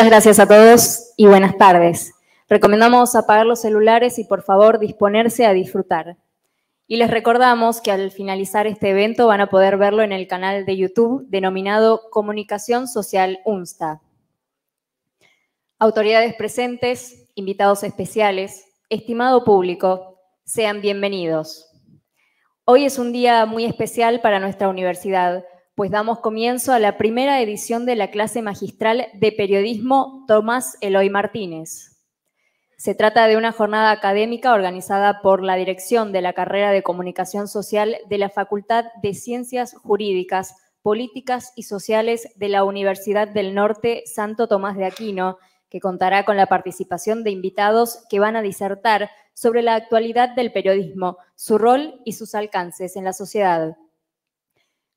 Muchas gracias a todos y buenas tardes. Recomendamos apagar los celulares y por favor disponerse a disfrutar. Y les recordamos que al finalizar este evento van a poder verlo en el canal de YouTube denominado Comunicación Social UNSTA. Autoridades presentes, invitados especiales, estimado público, sean bienvenidos. Hoy es un día muy especial para nuestra universidad pues damos comienzo a la primera edición de la clase magistral de periodismo Tomás Eloy Martínez. Se trata de una jornada académica organizada por la Dirección de la Carrera de Comunicación Social de la Facultad de Ciencias Jurídicas, Políticas y Sociales de la Universidad del Norte Santo Tomás de Aquino, que contará con la participación de invitados que van a disertar sobre la actualidad del periodismo, su rol y sus alcances en la sociedad.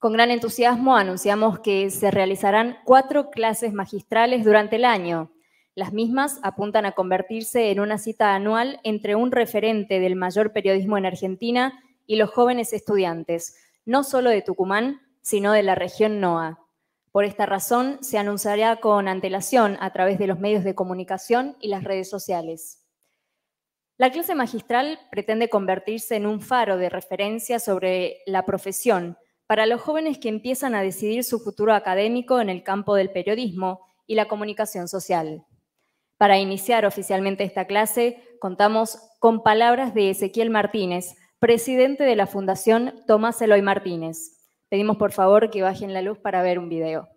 Con gran entusiasmo anunciamos que se realizarán cuatro clases magistrales durante el año. Las mismas apuntan a convertirse en una cita anual entre un referente del mayor periodismo en Argentina y los jóvenes estudiantes, no solo de Tucumán, sino de la región NOA. Por esta razón, se anunciará con antelación a través de los medios de comunicación y las redes sociales. La clase magistral pretende convertirse en un faro de referencia sobre la profesión, para los jóvenes que empiezan a decidir su futuro académico en el campo del periodismo y la comunicación social. Para iniciar oficialmente esta clase, contamos con palabras de Ezequiel Martínez, presidente de la Fundación Tomás Eloy Martínez. Pedimos por favor que bajen la luz para ver un video.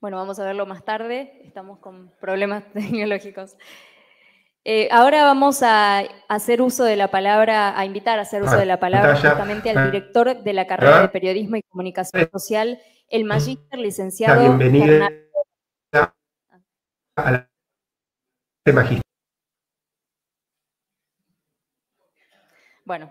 Bueno, vamos a verlo más tarde, estamos con problemas tecnológicos. Eh, ahora vamos a hacer uso de la palabra, a invitar a hacer uso de la palabra justamente al director de la carrera de Periodismo y Comunicación Social, el magíster licenciado Bienvenido a la magíster. Bueno,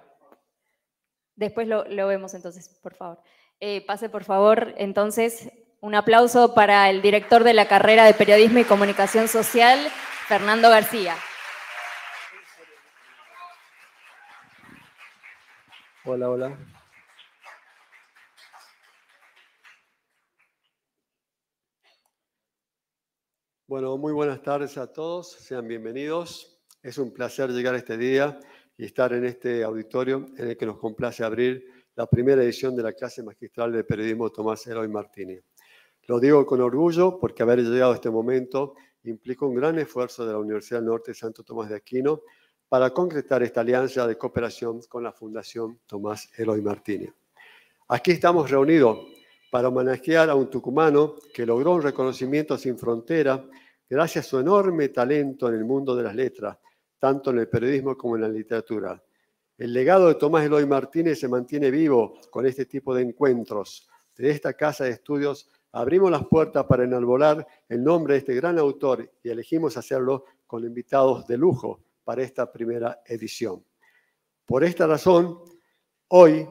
después lo, vemos entonces, por favor. Eh, pase por favor entonces un aplauso para el director de la carrera de Periodismo y Comunicación Social, Fernando García. Hola, hola. Bueno, muy buenas tardes a todos, sean bienvenidos. Es un placer llegar este día y estar en este auditorio en el que nos complace abrir la primera edición de la clase magistral de periodismo Tomás Eloy Martínez. Lo digo con orgullo porque haber llegado a este momento implica un gran esfuerzo de la Universidad Norte Santo Tomás de Aquino para concretar esta alianza de cooperación con la Fundación Tomás Eloy Martínez. Aquí estamos reunidos para homenajear a un tucumano que logró un reconocimiento sin frontera gracias a su enorme talento en el mundo de las letras, tanto en el periodismo como en la literatura. El legado de Tomás Eloy Martínez se mantiene vivo con este tipo de encuentros de esta casa de estudios abrimos las puertas para enalbolar el nombre de este gran autor y elegimos hacerlo con invitados de lujo para esta primera edición. Por esta razón, hoy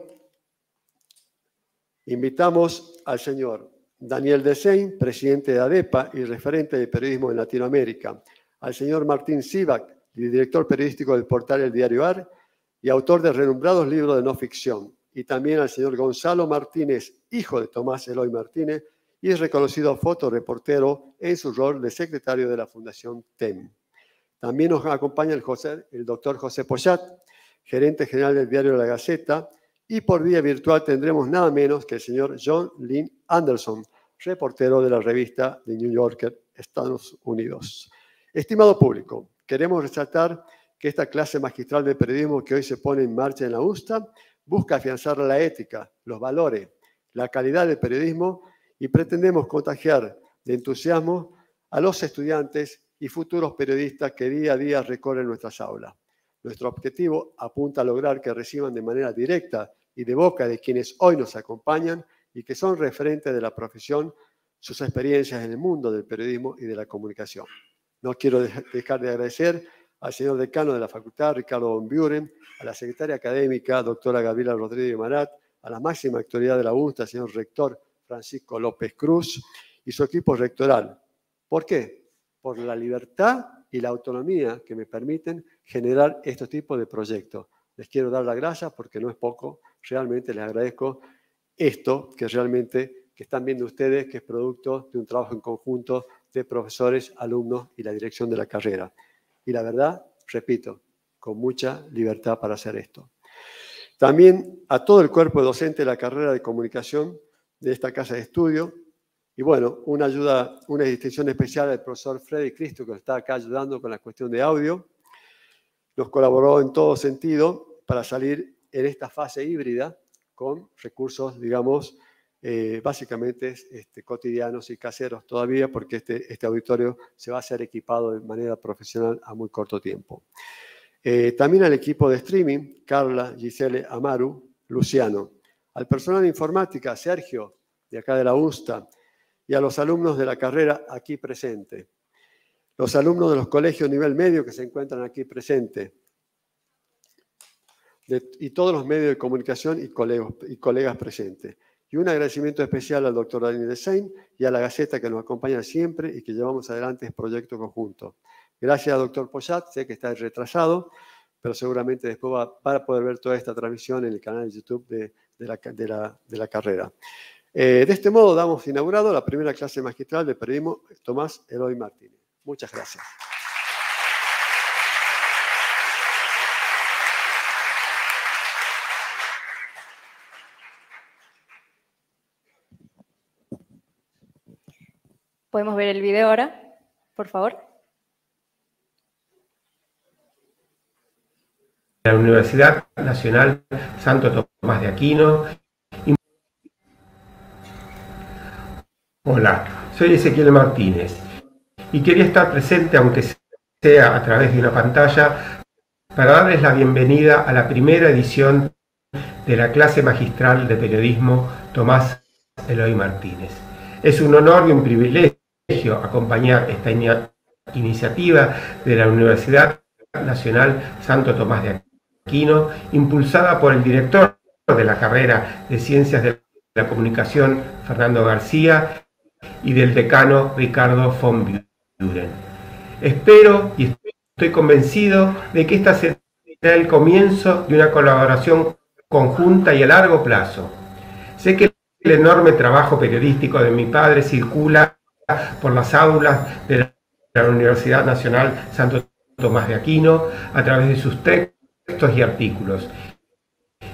invitamos al señor Daniel Desein, presidente de ADEPA y referente de periodismo en Latinoamérica, al señor Martín Sivak, director periodístico del portal El Diario AR y autor de renombrados libros de no ficción, y también al señor Gonzalo Martínez, hijo de Tomás Eloy Martínez, y es reconocido fotoreportero en su rol de secretario de la Fundación TEM. También nos acompaña el, el doctor José Pochat, gerente general del diario La Gaceta Y por vía virtual tendremos nada menos que el señor John Lynn Anderson, reportero de la revista The New Yorker, Estados Unidos. Estimado público, queremos resaltar que esta clase magistral de periodismo que hoy se pone en marcha en la USTA busca afianzar la ética, los valores, la calidad del periodismo y pretendemos contagiar de entusiasmo a los estudiantes y futuros periodistas que día a día recorren nuestras aulas. Nuestro objetivo apunta a lograr que reciban de manera directa y de boca de quienes hoy nos acompañan y que son referentes de la profesión sus experiencias en el mundo del periodismo y de la comunicación. No quiero dejar de agradecer al señor decano de la facultad, Ricardo Von Buren, a la secretaria académica, doctora Gabriela Rodríguez Marat, a la máxima autoridad de la UNSTA, señor rector Francisco López Cruz, y su equipo rectoral. ¿Por qué? Por la libertad y la autonomía que me permiten generar este tipo de proyectos. Les quiero dar las gracias porque no es poco, realmente les agradezco esto que realmente que están viendo ustedes, que es producto de un trabajo en conjunto de profesores, alumnos y la dirección de la carrera. Y la verdad, repito, con mucha libertad para hacer esto. También a todo el cuerpo docente de la carrera de comunicación de esta casa de estudio. Y bueno, una ayuda, una distinción especial al profesor Freddy Cristo, que está acá ayudando con la cuestión de audio. Nos colaboró en todo sentido para salir en esta fase híbrida con recursos, digamos, eh, básicamente este, cotidianos y caseros todavía, porque este, este auditorio se va a ser equipado de manera profesional a muy corto tiempo. Eh, también al equipo de streaming, Carla, Gisele, Amaru, Luciano. Al personal de informática, Sergio, de acá de la USTA, y a los alumnos de la carrera aquí presente. Los alumnos de los colegios nivel medio que se encuentran aquí presentes. y todos los medios de comunicación y colegas, presentes. Y un agradecimiento especial al doctor Daniel Desain y a la Gaceta que nos acompaña siempre y que llevamos adelante este proyecto conjunto. Gracias, doctor Pochat. Sé que está retrasado, pero seguramente después va, a poder ver toda esta transmisión en el canal de YouTube de, la, carrera. Eh, de este modo, damos inaugurado la primera clase magistral de periodismo Tomás Eloy Martínez. Muchas gracias. ¿Podemos ver el video ahora, por favor? La Universidad Nacional Santo Tomás de Aquino. Hola, soy Ezequiel Martínez y quería estar presente, aunque sea a través de una pantalla, para darles la bienvenida a la primera edición de la clase magistral de periodismo Tomás Eloy Martínez. Es un honor y un privilegio acompañar esta iniciativa de la Universidad Nacional Santo Tomás de Aquino, impulsada por el director de la carrera de Ciencias de la Comunicación, Fernando García, y del decano Ricardo von Buren. Espero y estoy convencido de que esta será el comienzo de una colaboración conjunta y a largo plazo. Sé que el enorme trabajo periodístico de mi padre circula por las aulas de la Universidad Nacional Santo Tomás de Aquino a través de sus textos y artículos.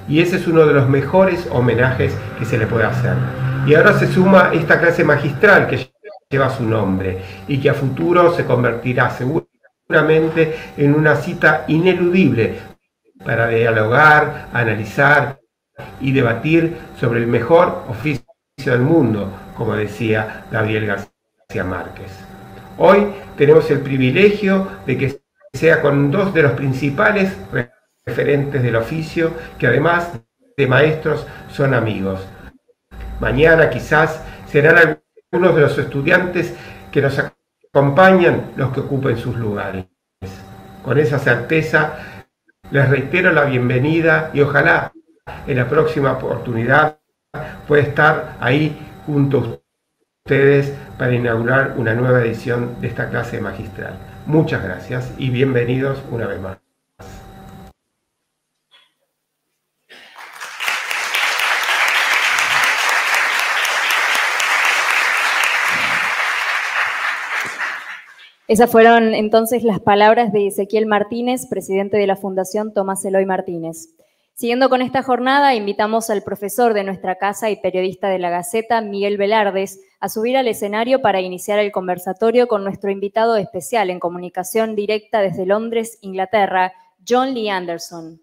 Y ese es uno de los mejores homenajes que se le puede hacer. Y ahora se suma esta clase magistral que lleva su nombre y que a futuro se convertirá seguramente en una cita ineludible para dialogar, analizar y debatir sobre el mejor oficio del mundo, como decía Gabriel García. Márquez. Hoy tenemos el privilegio de que sea con dos de los principales referentes del oficio, que además de maestros son amigos. Mañana quizás serán algunos de los estudiantes que nos acompañan los que ocupen sus lugares. Con esa certeza les reitero la bienvenida y ojalá en la próxima oportunidad pueda estar ahí junto a ustedes para inaugurar una nueva edición de esta clase magistral. Muchas gracias y bienvenidos una vez más. Esas fueron entonces las palabras de Ezequiel Martínez, presidente de la Fundación Tomás Eloy Martínez. Siguiendo con esta jornada, invitamos al profesor de nuestra casa y periodista de la Gaceta, Miguel Velardes, a subir al escenario para iniciar el conversatorio con nuestro invitado especial en comunicación directa desde Londres, Inglaterra, John Lee Anderson.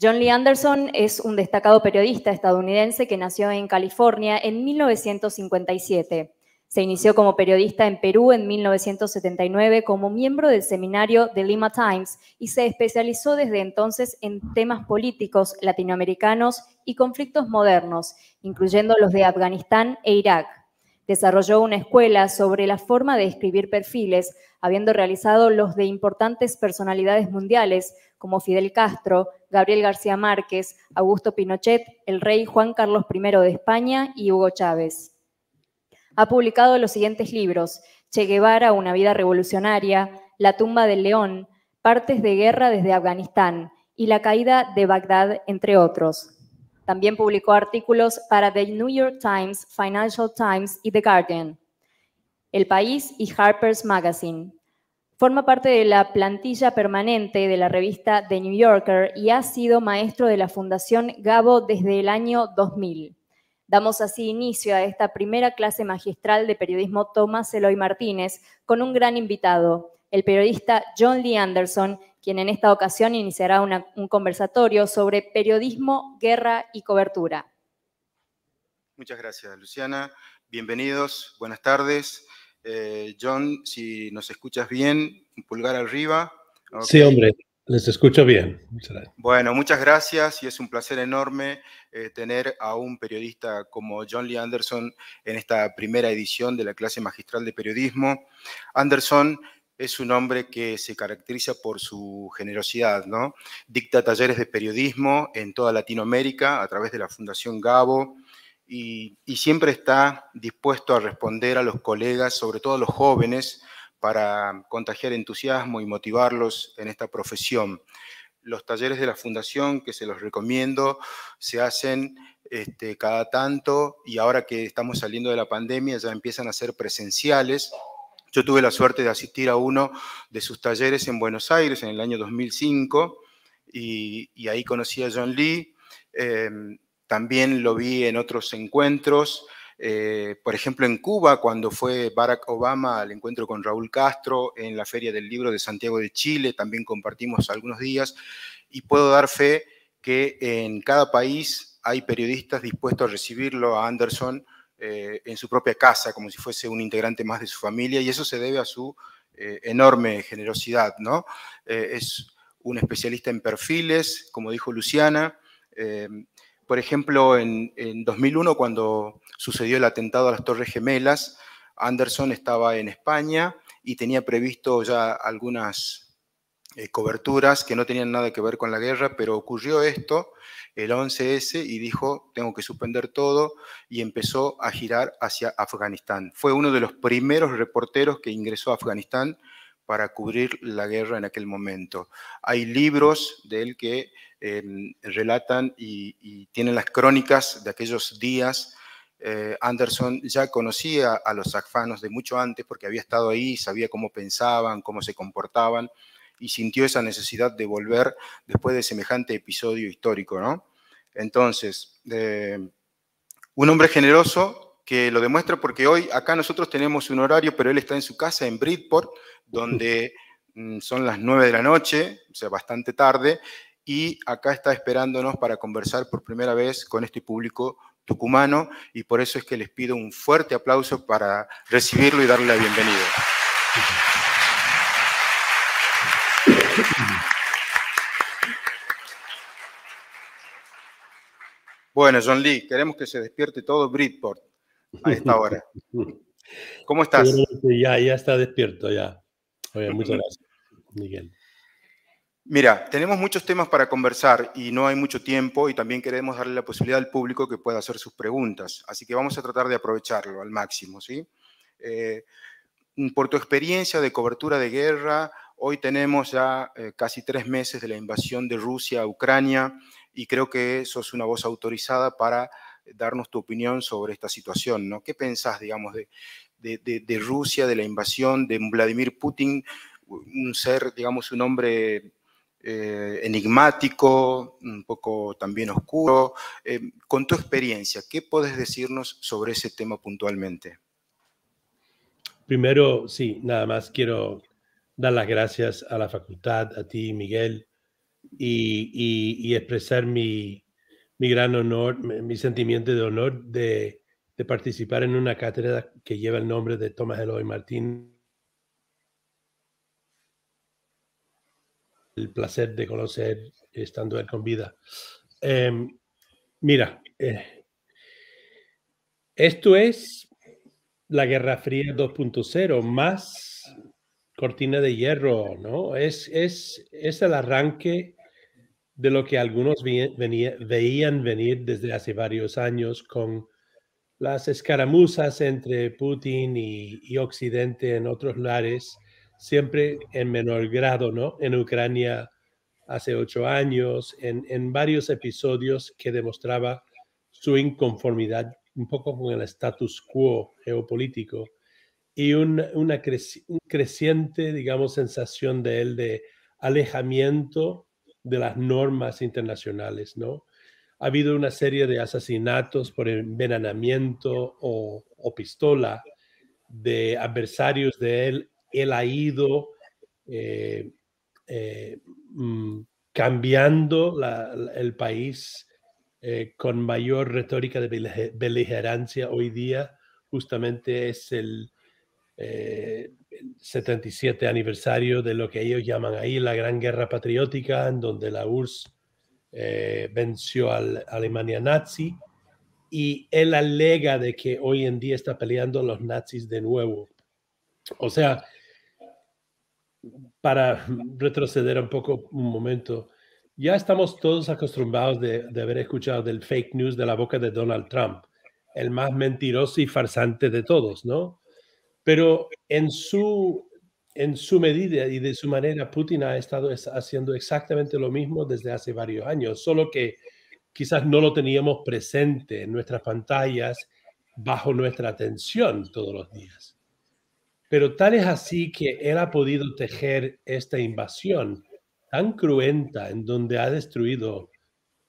John Lee Anderson es un destacado periodista estadounidense que nació en California en 1957. Se inició como periodista en Perú en 1979 como miembro del seminario The Lima Times y se especializó desde entonces en temas políticos latinoamericanos y conflictos modernos, incluyendo los de Afganistán e Irak. Desarrolló una escuela sobre la forma de escribir perfiles, habiendo realizado los de importantes personalidades mundiales como Fidel Castro, Gabriel García Márquez, Augusto Pinochet, el rey Juan Carlos I de España y Hugo Chávez. Ha publicado los siguientes libros, Che Guevara, Una vida revolucionaria, La tumba del león, Partes de guerra desde Afganistán y La caída de Bagdad, entre otros. También publicó artículos para The New York Times, Financial Times y The Guardian, El País y Harper's Magazine. Forma parte de la plantilla permanente de la revista The New Yorker y ha sido maestro de la Fundación Gabo desde el año 2000. Damos así inicio a esta primera clase magistral de periodismo Tomás Eloy Martínez con un gran invitado, el periodista John Lee Anderson, quien en esta ocasión iniciará un conversatorio sobre periodismo, guerra y cobertura. Muchas gracias, Luciana. Bienvenidos, buenas tardes. Eh, John, si nos escuchas bien, un pulgar arriba. Sí, hombre, les escucho bien. Bueno, muchas gracias y es un placer enorme eh, tener a un periodista como John Lee Anderson en esta primera edición de la clase magistral de periodismo. Anderson es un hombre que se caracteriza por su generosidad, ¿no? Dicta talleres de periodismo en toda Latinoamérica a través de la Fundación Gabo y siempre está dispuesto a responder a los colegas, sobre todo a los jóvenes, para contagiar entusiasmo y motivarlos en esta profesión. Los talleres de la Fundación, que se los recomiendo, se hacen este, cada tanto y ahora que estamos saliendo de la pandemia ya empiezan a ser presenciales. Yo tuve la suerte de asistir a uno de sus talleres en Buenos Aires en el año 2005 y, ahí conocí a John Lee. Em, también lo vi en otros encuentros. Eh, por ejemplo, en Cuba, cuando fue Barack Obama al encuentro con Raúl Castro en la Feria del Libro de Santiago de Chile, también compartimos algunos días y puedo dar fe que en cada país hay periodistas dispuestos a recibirlo a Anderson eh, en su propia casa, como si fuese un integrante más de su familia, y eso se debe a su eh, enorme generosidad. ¿no? es un especialista en perfiles, como dijo Luciana, por ejemplo, en, 2001, cuando sucedió el atentado a las Torres Gemelas, Anderson estaba en España y tenía previsto ya algunas eh, coberturas que no tenían nada que ver con la guerra, pero ocurrió esto el 11S y dijo, tengo que suspender todo y empezó a girar hacia Afganistán. Fue uno de los primeros reporteros que ingresó a Afganistán para cubrir la guerra en aquel momento. Hay libros de él que em, relatan y, tienen las crónicas de aquellos días. Eh, Anderson ya conocía a los afganos de mucho antes porque había estado ahí, sabía cómo pensaban, cómo se comportaban y sintió esa necesidad de volver después de semejante episodio histórico. ¿no? Entonces, eh, un hombre generoso que lo demuestra porque hoy acá nosotros tenemos un horario, pero él está en su casa en Bridport, donde mm, son las 9 de la noche, o sea, bastante tarde, y acá está esperándonos para conversar por primera vez con este público tucumano, y por eso es que les pido un fuerte aplauso para recibirlo y darle la bienvenida. Bueno, John Lee, queremos que se despierte todo Bridport a esta hora. ¿Cómo estás? Ya, ya está despierto, ya muchas gracias, Miguel. Mira, tenemos muchos temas para conversar y no hay mucho tiempo y también queremos darle la posibilidad al público que pueda hacer sus preguntas. Así que vamos a tratar de aprovecharlo al máximo, ¿sí? Eh, por tu experiencia de cobertura de guerra, hoy tenemos ya eh, casi tres meses de la invasión de Rusia a Ucrania y creo que sos una voz autorizada para darnos tu opinión sobre esta situación, ¿no? ¿Qué pensás, digamos, de, de, Rusia, de la invasión, de Vladimir Putin, un ser, digamos, un hombre eh, enigmático, un poco también oscuro. Eh, con tu experiencia, ¿qué puedes decirnos sobre ese tema puntualmente? Primero, sí, nada más quiero dar las gracias a la facultad, a ti, Miguel, y, expresar mi, gran honor, mi sentimiento de honor de, participar en una cátedra que lleva el nombre de Tomás Eloy Martín. El placer de conocer estando él con vida. Em, mira, eh, esto es la Guerra Fría 2.0, más cortina de hierro, ¿no? Es, es, es el arranque de lo que algunos veían venir desde hace varios años con las escaramuzas entre Putin y, Occidente en otros lares, siempre en menor grado, ¿no? En Ucrania hace ocho años, en, varios episodios que demostraba su inconformidad un poco con el status quo geopolítico y una creciente, digamos, sensación de él de alejamiento de las normas internacionales, ¿no? Ha habido una serie de asesinatos por envenenamiento o, pistola de adversarios de él. Él ha ido eh, eh, mm, cambiando el país eh, con mayor retórica de beligerancia hoy día. Justamente es el, 77 aniversario de lo que ellos llaman ahí la Gran Guerra Patriótica, en donde la URSS eh, venció a Alemania nazi y él alega de que hoy en día está peleando los nazis de nuevo. O sea, para retroceder un poco un momento, ya estamos todos acostumbrados de, de haber escuchado del fake news de la boca de Donald Trump, el más mentiroso y farsante de todos, ¿no? Pero en su, en su medida y de su manera, Putin ha estado haciendo exactamente lo mismo desde hace varios años, solo que quizás no lo teníamos presente en nuestras pantallas bajo nuestra atención todos los días. Pero tal es así que él ha podido tejer esta invasión tan cruenta en donde ha destruido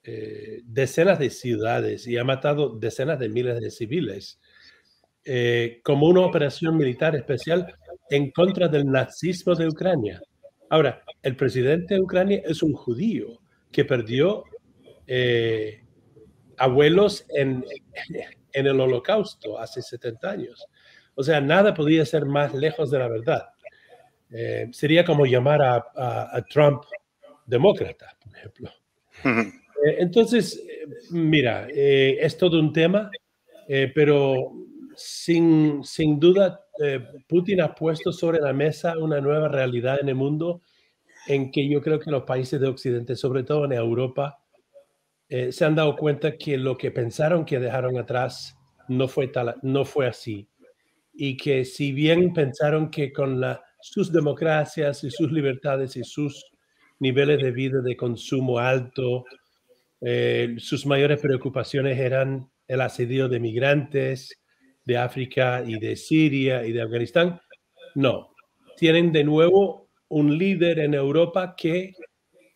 eh, decenas de ciudades y ha matado decenas de miles de civiles eh, como una operación militar especial en contra del nazismo de Ucrania. Ahora, el presidente de Ucrania es un judío que perdió eh, abuelos en, en, el holocausto hace 70 años. O sea, nada podía ser más lejos de la verdad. Eh, sería como llamar a, a, Trump demócrata, por ejemplo. entonces, mira, es todo un tema, pero sin, sin duda, eh, Putin ha puesto sobre la mesa una nueva realidad en el mundo en que yo creo que los países de Occidente, sobre todo en Europa, eh, se han dado cuenta que lo que pensaron que dejaron atrás no fue, tal, no fue así. Y que si bien pensaron que con sus democracias y sus libertades y sus niveles de vida de consumo alto, eh, sus mayores preocupaciones eran el asedio de migrantes, de África y de Siria y de Afganistán. No, tienen de nuevo un líder en Europa que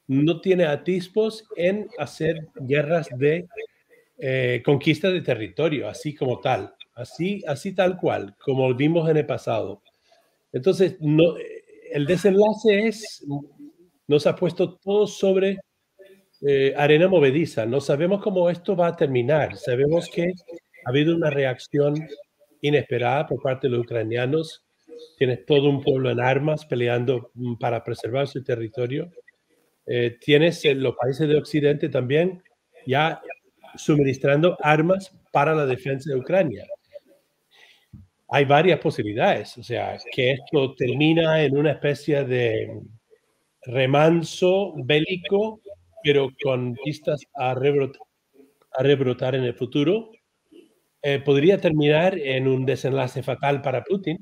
no tiene atisbos en hacer guerras de eh, conquista de territorio, así como tal, así, así tal cual, como vimos en el pasado. Entonces, no, el desenlace es, nos ha puesto todo sobre eh, arena movediza. No sabemos cómo esto va a terminar. Sabemos que ha habido una reacción inesperada por parte de los ucranianos. Tienes todo un pueblo en armas peleando mm, para preservar su territorio. Eh, tienes los países de Occidente también ya suministrando armas para la defensa de Ucrania. Hay varias posibilidades, o sea, que esto termina en una especie de remanso bélico, pero con vistas a a rebrotar en el futuro eh, podría terminar en un desenlace fatal para Putin,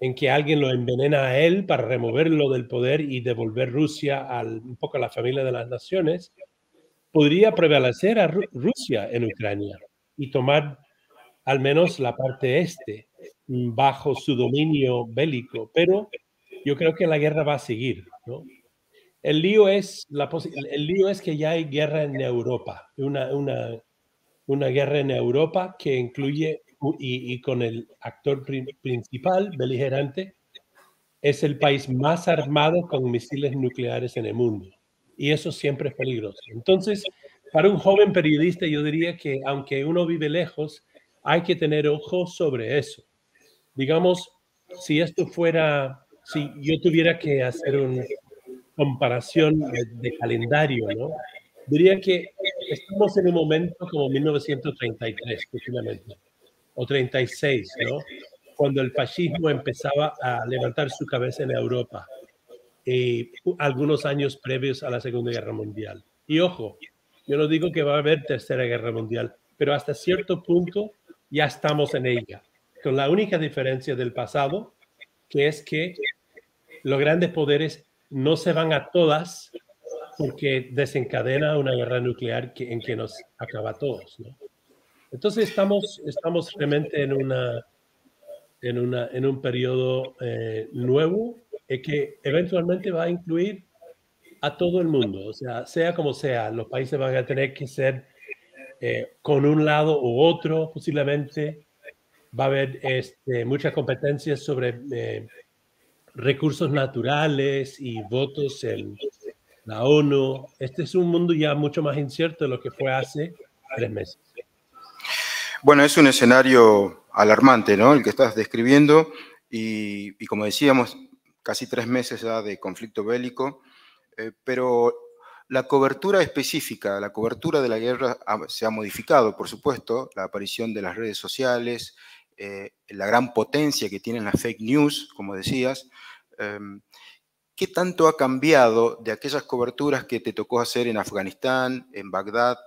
en que alguien lo envenena a él para removerlo del poder y devolver Rusia al, un poco a la familia de las naciones, podría prevalecer a Rusia en Ucrania y tomar al menos la parte este bajo su dominio bélico, pero yo creo que la guerra va a seguir. El lío es, la el lío es que ya hay guerra en Europa, una, una, una guerra en Europa que incluye, y, y con el actor principal, beligerante, es el país más armado con misiles nucleares en el mundo. Y eso siempre es peligroso. Entonces, para un joven periodista, yo diría que aunque uno vive lejos, hay que tener ojos sobre eso. Digamos, si esto fuera, si yo tuviera que hacer una comparación de, calendario, ¿no? Diría que estamos en un momento como 1933, posiblemente, o 36, ¿no? Cuando el fascismo empezaba a levantar su cabeza en Europa, y algunos años previos a la Segunda Guerra Mundial. Y ojo, yo no digo que va a haber Tercera Guerra Mundial, pero hasta cierto punto ya estamos en ella, con la única diferencia del pasado, que es que los grandes poderes no se van a todas porque desencadena una guerra nuclear que, en que nos acaba a todos. ¿no? Entonces estamos, estamos realmente en, una, en, una, en un periodo eh, nuevo y que eventualmente va a incluir a todo el mundo. O sea, sea como sea, los países van a tener que ser eh, con un lado u otro, posiblemente. Va a haber este, muchas competencias sobre eh, recursos naturales y votos en la ONU. Este es un mundo ya mucho más incierto de lo que fue hace tres meses. Bueno, es un escenario alarmante, ¿no? El que estás describiendo. Y, y como decíamos, casi tres meses ya de conflicto bélico, eh, pero la cobertura específica, la cobertura de la guerra se ha modificado, por supuesto, la aparición de las redes sociales, eh, la gran potencia que tienen las fake news, como decías. Em, ¿Qué tanto ha cambiado de aquellas coberturas que te tocó hacer en Afganistán, en Bagdad,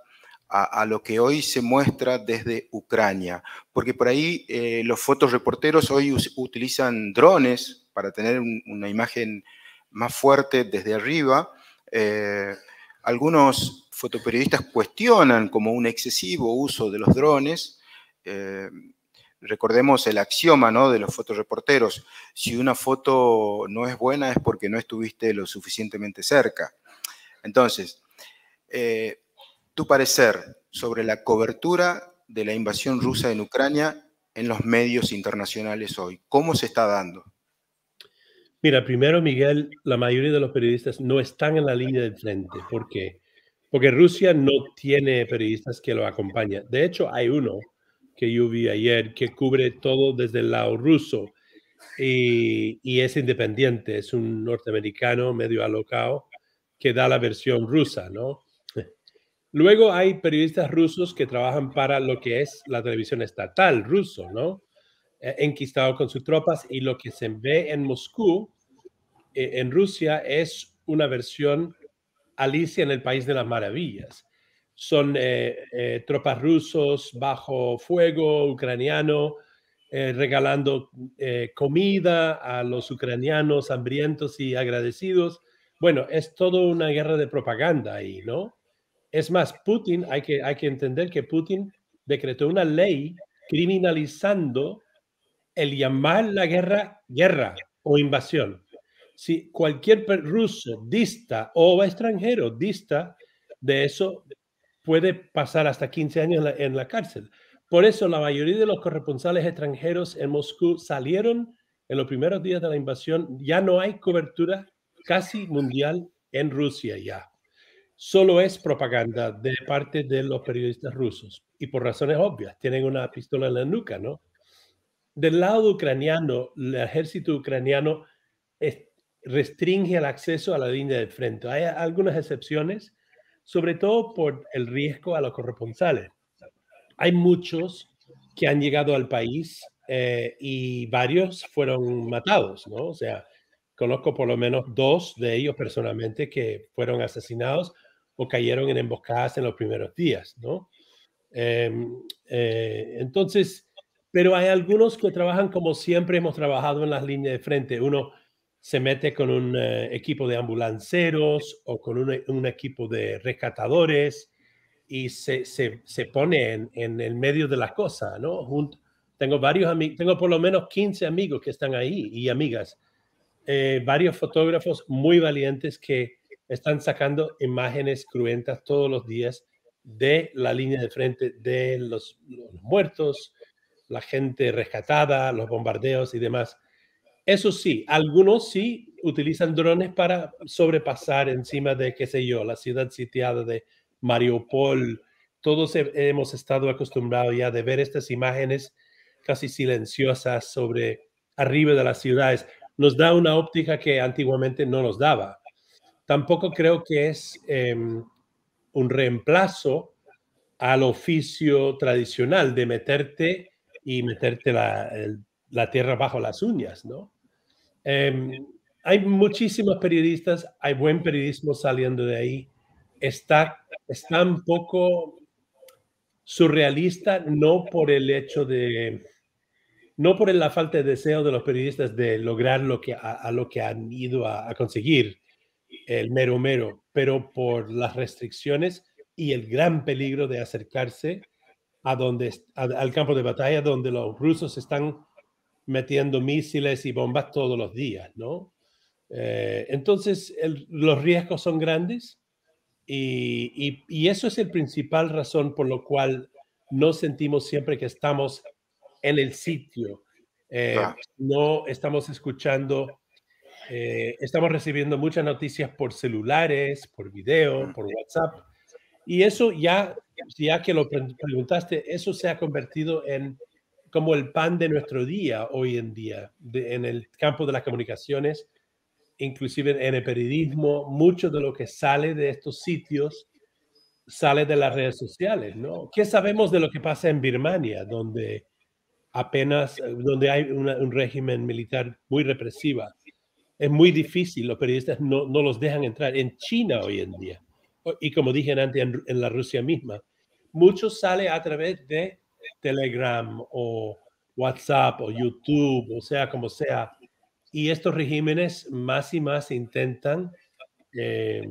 a, lo que hoy se muestra desde Ucrania? Porque por ahí eh, los fotoreporteros hoy utilizan drones para tener una imagen más fuerte desde arriba. Eh, algunos fotoperiodistas cuestionan como un excesivo uso de los drones. Eh, recordemos el axioma ¿no? de los fotoreporteros. Si una foto no es buena es porque no estuviste lo suficientemente cerca. Entonces, eh, tu parecer sobre la cobertura de la invasión rusa en Ucrania en los medios internacionales hoy. ¿Cómo se está dando? Mira, primero, Miguel, la mayoría de los periodistas no están en la línea de frente. ¿Por qué? Porque Rusia no tiene periodistas que lo acompañen. De hecho, hay uno que yo vi ayer que cubre todo desde el lado ruso y, es independiente, es un norteamericano medio alocado que da la versión rusa, ¿no? Luego hay periodistas rusos que trabajan para lo que es la televisión estatal ruso, ¿no? Eh, enquistado con sus tropas y lo que se ve en Moscú, eh, en Rusia, es una versión Alicia en el País de las Maravillas. Son eh, tropas rusos bajo fuego ucraniano, regalando comida a los ucranianos hambrientos y agradecidos. Bueno, es todo una guerra de propaganda ahí, ¿no? Es más, Putin, hay que, hay que entender que Putin decretó una ley criminalizando el llamar la guerra guerra o invasión. Si cualquier ruso dista o extranjero dista de eso, puede pasar hasta 15 años en la, cárcel. Por eso la mayoría de los corresponsales extranjeros en Moscú salieron en los primeros días de la invasión. Ya no hay cobertura casi mundial en Rusia ya. Solo es propaganda de parte de los periodistas rusos y por razones obvias. Tienen una pistola en la nuca, ¿no? Del lado ucraniano, el ejército ucraniano restringe el acceso a la línea de frente. Hay algunas excepciones, sobre todo por el riesgo a los corresponsales. Hay muchos que han llegado al país eh, y varios fueron matados, ¿no? O sea, conozco por lo menos dos de ellos personalmente que fueron asesinados o cayeron en emboscadas en los primeros días, ¿no? Em, eh, entonces, pero hay algunos que trabajan como siempre hemos trabajado en las líneas de frente. Uno se mete con un eh, equipo de ambulanceros o con un, equipo de rescatadores y se, se, se pone en, en, el medio de la cosa, ¿no? tengo varios amigos, tengo por lo menos 15 amigos que están ahí y amigas, eh, varios fotógrafos muy valientes que están sacando imágenes cruentas todos los días de la línea de frente de los, muertos, la gente rescatada, los bombardeos y demás. Eso sí, algunos sí utilizan drones para sobrepasar encima de, qué sé yo, la ciudad sitiada de Mariupol. Todos hemos estado acostumbrados ya de ver estas imágenes casi silenciosas sobre arriba de las ciudades. Nos da una óptica que antiguamente no nos daba. Tampoco creo que es em, un reemplazo al oficio tradicional de meterte y meterte la, la tierra bajo las uñas, ¿no? Em, hay muchísimos periodistas, hay buen periodismo saliendo de ahí. Está, está un poco surrealista, no por el hecho de, no por la falta de deseo de los periodistas de lograr lo que, a, lo que han ido a, conseguir, el mero mero, pero por las restricciones y el gran peligro de acercarse a donde, al campo de batalla donde los rusos están metiendo misiles y bombas todos los días, ¿no? Eh, entonces, los riesgos son grandes y, y, eso es el principal razón por lo cual no sentimos siempre que estamos en el sitio. Eh, no estamos escuchando, eh, estamos recibiendo muchas noticias por celulares, por video, por WhatsApp. Y eso ya, ya que lo preguntaste, eso se ha convertido en como el pan de nuestro día hoy en día, en el campo de las comunicaciones, inclusive en el periodismo, mucho de lo que sale de estos sitios sale de las redes sociales, ¿no? ¿Qué sabemos de lo que pasa en Birmania, donde apenas, donde hay un régimen militar muy represiva? Es muy difícil, los periodistas no, no, los dejan entrar. En China hoy en día, y como dije antes, en, en la Rusia misma, mucho sale a través de Telegram o WhatsApp o YouTube, o sea, como sea. Y estos regímenes más y más intentan eh,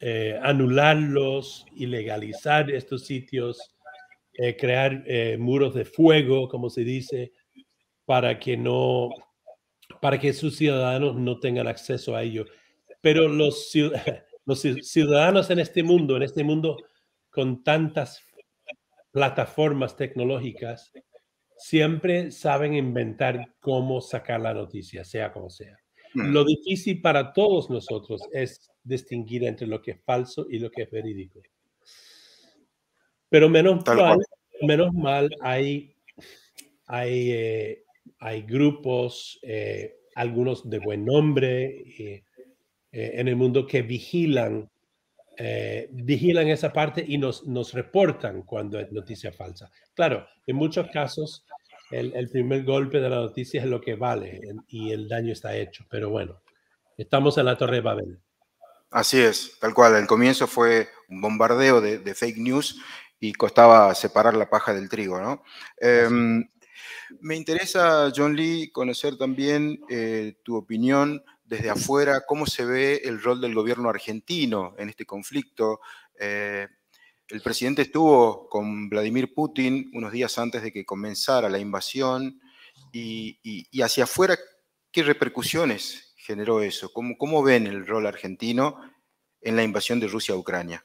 eh, anularlos, ilegalizar estos sitios, eh, crear muros de fuego, como se dice, para que no, para que sus ciudadanos no tengan acceso a ello. Pero los, los ciudadanos en este mundo, en este mundo con tantas plataformas tecnológicas siempre saben inventar cómo sacar la noticia, sea como sea. Mm. Lo difícil para todos nosotros es distinguir entre lo que es falso y lo que es verídico. Pero menos mal, menos mal hay, hay, eh, hay grupos, eh, algunos de buen nombre eh, en el mundo que vigilan eh, vigilan esa parte y nos, nos reportan cuando es noticia falsa. Claro, en muchos casos el, el, primer golpe de la noticia es lo que vale y el daño está hecho, pero bueno, estamos en la Torre de Babel. Así es, tal cual. El comienzo fue un bombardeo de, de fake news y costaba separar la paja del trigo, ¿no? Em, me interesa, John Lee, conocer también eh, tu opinión desde afuera cómo se ve el rol del gobierno argentino en este conflicto. Eh, el presidente estuvo con Vladimir Putin unos días antes de que comenzara la invasión y, hacia afuera, ¿qué repercusiones generó eso? ¿Cómo, ¿Cómo, ven el rol argentino en la invasión de Rusia a Ucrania?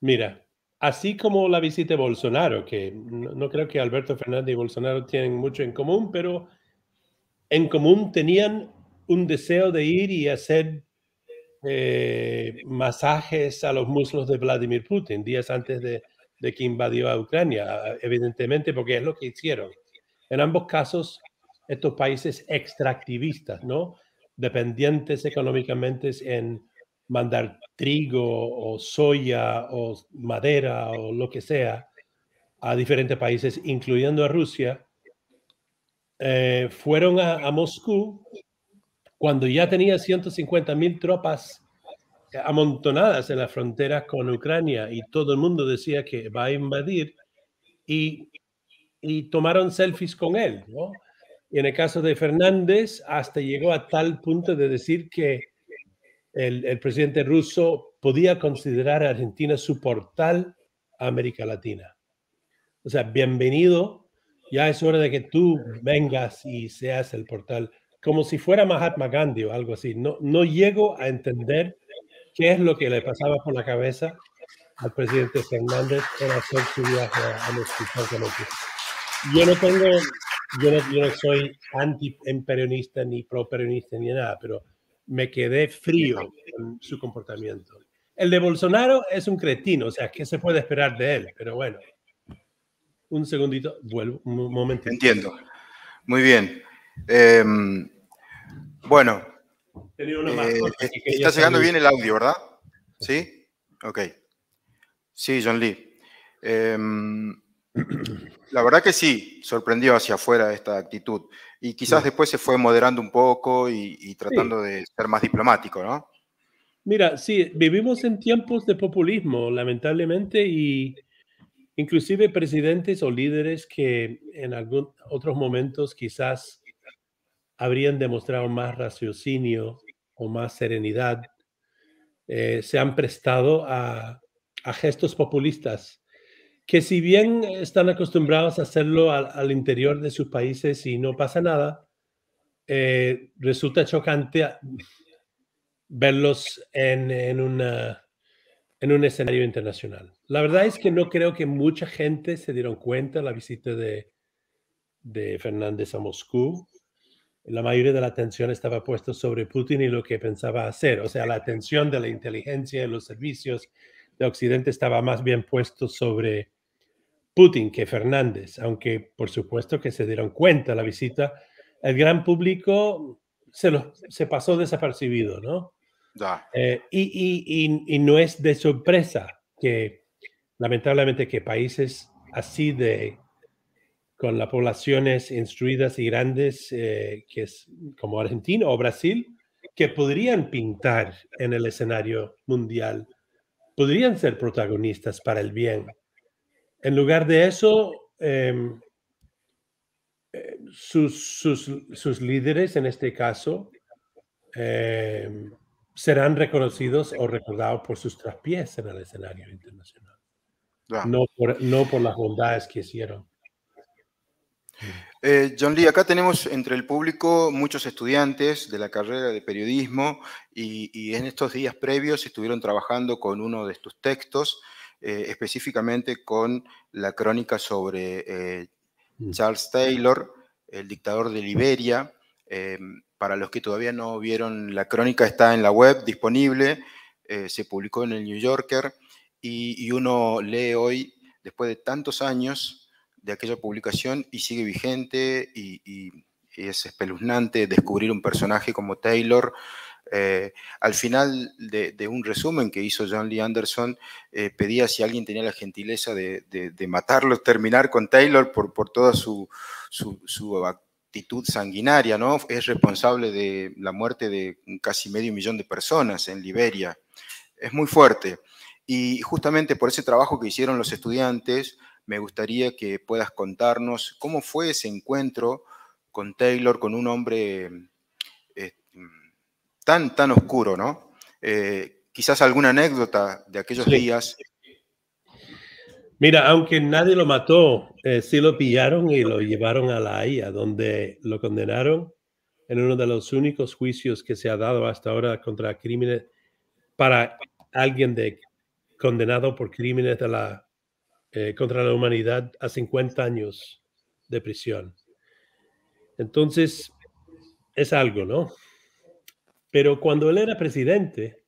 Mira, así como la visita de Bolsonaro, que no, no creo que Alberto Fernández y Bolsonaro tienen mucho en común, pero en común tenían un deseo de ir y hacer eh, masajes a los muslos de Vladimir Putin días antes de, que invadió a Ucrania, evidentemente porque es lo que hicieron. En ambos casos, estos países extractivistas, ¿no? Dependientes económicamente en mandar trigo o soya o madera o lo que sea a diferentes países, incluyendo a Rusia, eh, fueron a, a Moscú cuando ya tenía 150 mil tropas amontonadas en la frontera con Ucrania y todo el mundo decía que va a invadir y, y tomaron selfies con él. ¿no? Y en el caso de Fernández, hasta llegó a tal punto de decir que el, el presidente ruso podía considerar a Argentina su portal a América Latina. O sea, bienvenido, ya es hora de que tú vengas y seas el portal como si fuera Mahatma Gandhi o algo así. No, no llego a entender qué es lo que le pasaba por la cabeza al presidente Fernández en hacer su viaje al hospital Yo no tengo, yo no, yo no soy anti-peronista ni pro-peronista ni nada, pero me quedé frío en su comportamiento. El de Bolsonaro es un cretino, o sea, ¿qué se puede esperar de él? Pero bueno, un segundito, vuelvo, un momento. Entiendo. Muy bien. Em, bueno. Eh, está llegando bien el audio, ¿verdad? ¿Sí? Ok. Sí, John Lee. Em, la verdad que sí, sorprendió hacia afuera esta actitud. Y quizás después se fue moderando un poco y, tratando de ser más diplomático, ¿no? Mira, sí, vivimos en tiempos de populismo, lamentablemente, y inclusive presidentes o líderes que en algún otros momentos quizás habrían demostrado más raciocinio o más serenidad, eh, se han prestado a, gestos populistas que si bien están acostumbrados a hacerlo al, interior de sus países y no pasa nada, eh, resulta chocante verlos en, en, una, en un escenario internacional. La verdad es que no creo que mucha gente se dieron cuenta de la visita de, de Fernández a Moscú. La mayoría de la atención estaba puesta sobre Putin y lo que pensaba hacer. O sea, la atención de la inteligencia y los servicios de Occidente estaba más bien puesto sobre Putin que Fernández, aunque por supuesto que se dieron cuenta la visita, el gran público se, lo, se pasó desapercibido, ¿no? Eh, y, y, no es de sorpresa que lamentablemente que países así de con las poblaciones instruidas y grandes, eh, que es como Argentina o Brasil, que podrían pintar en el escenario mundial, podrían ser protagonistas para el bien. En lugar de eso, em, eh, sus, sus, sus, líderes, en este caso, em, serán reconocidos o recordados por sus traspiés en el escenario internacional. No, por, no por las bondades que hicieron. Eh, John Lee, acá tenemos entre el público muchos estudiantes de la carrera de periodismo y, en estos días previos estuvieron trabajando con uno de estos textos, eh, específicamente con la crónica sobre eh, mm. Charles Taylor, el dictador de Liberia, em, para los que todavía no vieron, la crónica está en la web disponible, se publicó en el New Yorker y, uno lee hoy, después de tantos años de aquella publicación, y sigue vigente y, es espeluznante descubrir un personaje como Taylor. Eh, al final de, un resumen que hizo John Lee Anderson, eh, pedía si alguien tenía la gentileza de, matarlo, terminar con Taylor por, por toda su, su, su actitud sanguinaria, ¿no? Es responsable de la muerte de casi medio millón de personas en Liberia. Es muy fuerte. Y justamente por ese trabajo que hicieron los estudiantes, me gustaría que puedas contarnos cómo fue ese encuentro con Taylor, con un hombre eh, tan, tan oscuro, ¿no? Eh, quizás alguna anécdota de aquellos días Mira, aunque nadie lo mató, eh, sí lo pillaron y lo llevaron a la Haya, donde lo condenaron en uno de los únicos juicios que se ha dado hasta ahora contra crímenes para alguien de, condenado por crímenes de la, eh, contra la humanidad a 50 años de prisión. Entonces, es algo, ¿no? Pero cuando él era presidente,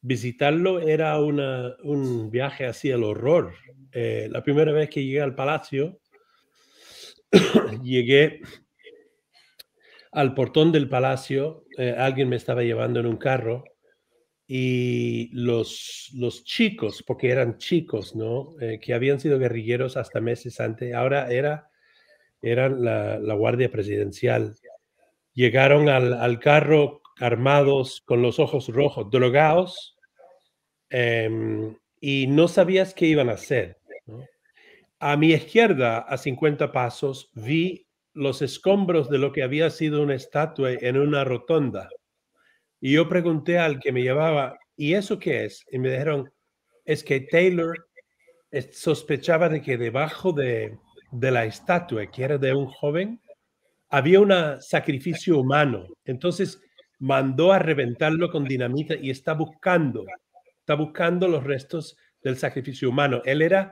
visitarlo era un viaje hacia el horror. Eh, la primera vez que llegué al palacio, llegué al portón del palacio, eh, alguien me estaba llevando en un carro y los, los chicos, porque eran chicos, ¿no? Eh, que habían sido guerrilleros hasta meses antes, ahora era, eran la, la Guardia Presidencial. Llegaron al, al, carro armados, con los ojos rojos, drogados, Em, y no sabías qué iban a hacer. A mi izquierda, a 50 pasos, vi los escombros de lo que había sido una estatua en una rotonda. Y yo pregunté al que me llevaba, ¿y eso qué es? Y me dijeron, es que Taylor sospechaba de que debajo de, de la estatua, que era de un joven, había un sacrificio humano. Entonces, mandó a reventarlo con dinamita y está buscando, está buscando los restos del sacrificio humano. Él era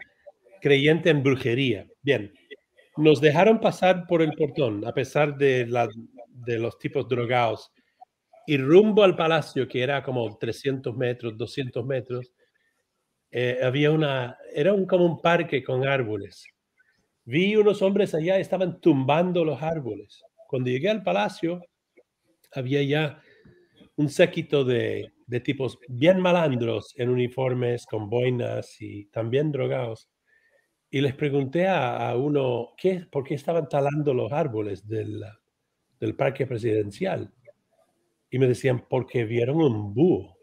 creyente en brujería. Bien, nos dejaron pasar por el portón a pesar de, la, de los tipos drogados y rumbo al palacio, que era como 300 metros, 200 metros, eh, había una, era un, como un parque con árboles. Vi unos hombres allá, estaban tumbando los árboles. Cuando llegué al palacio, había ya un séquito de, de tipos bien malandros en uniformes, con boinas y también drogados. Y les pregunté a, uno, ¿qué, ¿por qué estaban talando los árboles del, del parque presidencial? Y me decían, porque vieron un búho.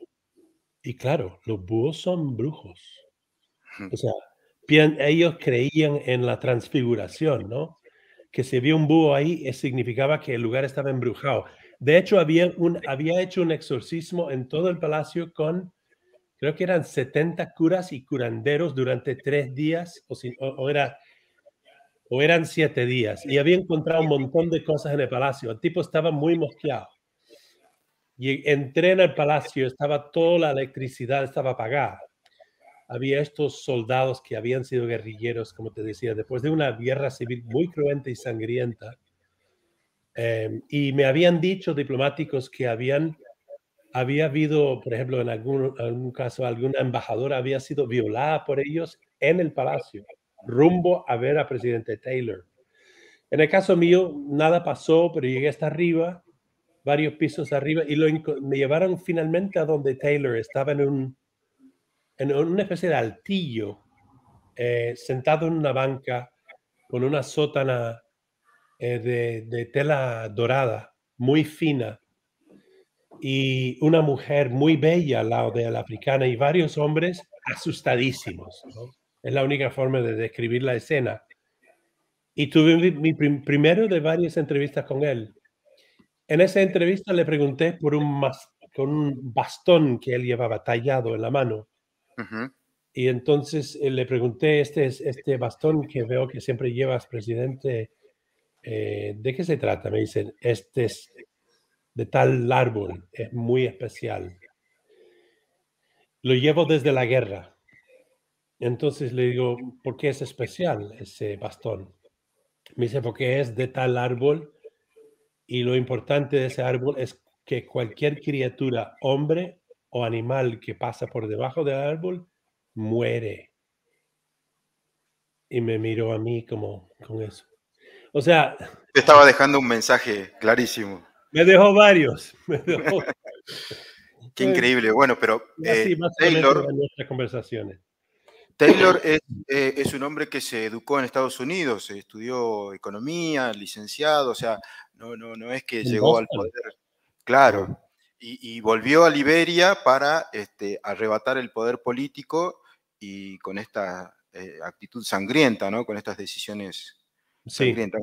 Y claro, los búhos son brujos. O sea, ellos creían en la transfiguración, ¿no? Que si había un búho ahí, eh, significaba que el lugar estaba embrujado. De hecho, había, un, había hecho un exorcismo en todo el palacio con, creo que eran 70 curas y curanderos durante tres días, o, o, era, o eran siete días, y había encontrado un montón de cosas en el palacio. El tipo estaba muy mosqueado. Y entré en el palacio, estaba toda la electricidad, estaba apagada. Había estos soldados que habían sido guerrilleros, como te decía, después de una guerra civil muy cruenta y sangrienta. Em, y me habían dicho diplomáticos que habían, había habido, por ejemplo, en algún, algún caso, alguna embajadora había sido violada por ellos en el palacio, rumbo a ver a presidente Taylor. En el caso mío, nada pasó, pero llegué hasta arriba varios pisos arriba y lo, me llevaron finalmente a donde Taylor estaba en, un, en una especie de altillo, eh, sentado en una banca con una sótana eh, de, de, tela dorada, muy fina, y una mujer muy bella al lado de la africana y varios hombres asustadísimos. Es la única forma de describir la escena. Y tuve mi, mi primero de varias entrevistas con él. En esa entrevista le pregunté por un, con un bastón que él llevaba tallado en la mano. Y entonces eh, le pregunté, este, este bastón que veo que siempre llevas, presidente, eh, ¿de qué se trata? Me dicen, este es de tal árbol, es muy especial. Lo llevo desde la guerra. Entonces le digo, ¿por qué es especial ese bastón? Me dice, porque es de tal árbol y lo importante de ese árbol es que cualquier criatura, hombre o animal que pasa por debajo del árbol, muere. Y me miró a mí como con eso. O sea... estaba dejando un mensaje clarísimo. Me dejó varios. Qué increíble. Bueno, pero eh, Taylor, en nuestras conversaciones. Taylor es, eh, es, un hombre que se educó en Estados Unidos, estudió economía, licenciado, o sea, no, no, no es que llegó al poder. Claro. Y, volvió a Liberia para este, arrebatar el poder político y con esta eh, actitud sangrienta, ¿no? Con estas decisiones sangrientas.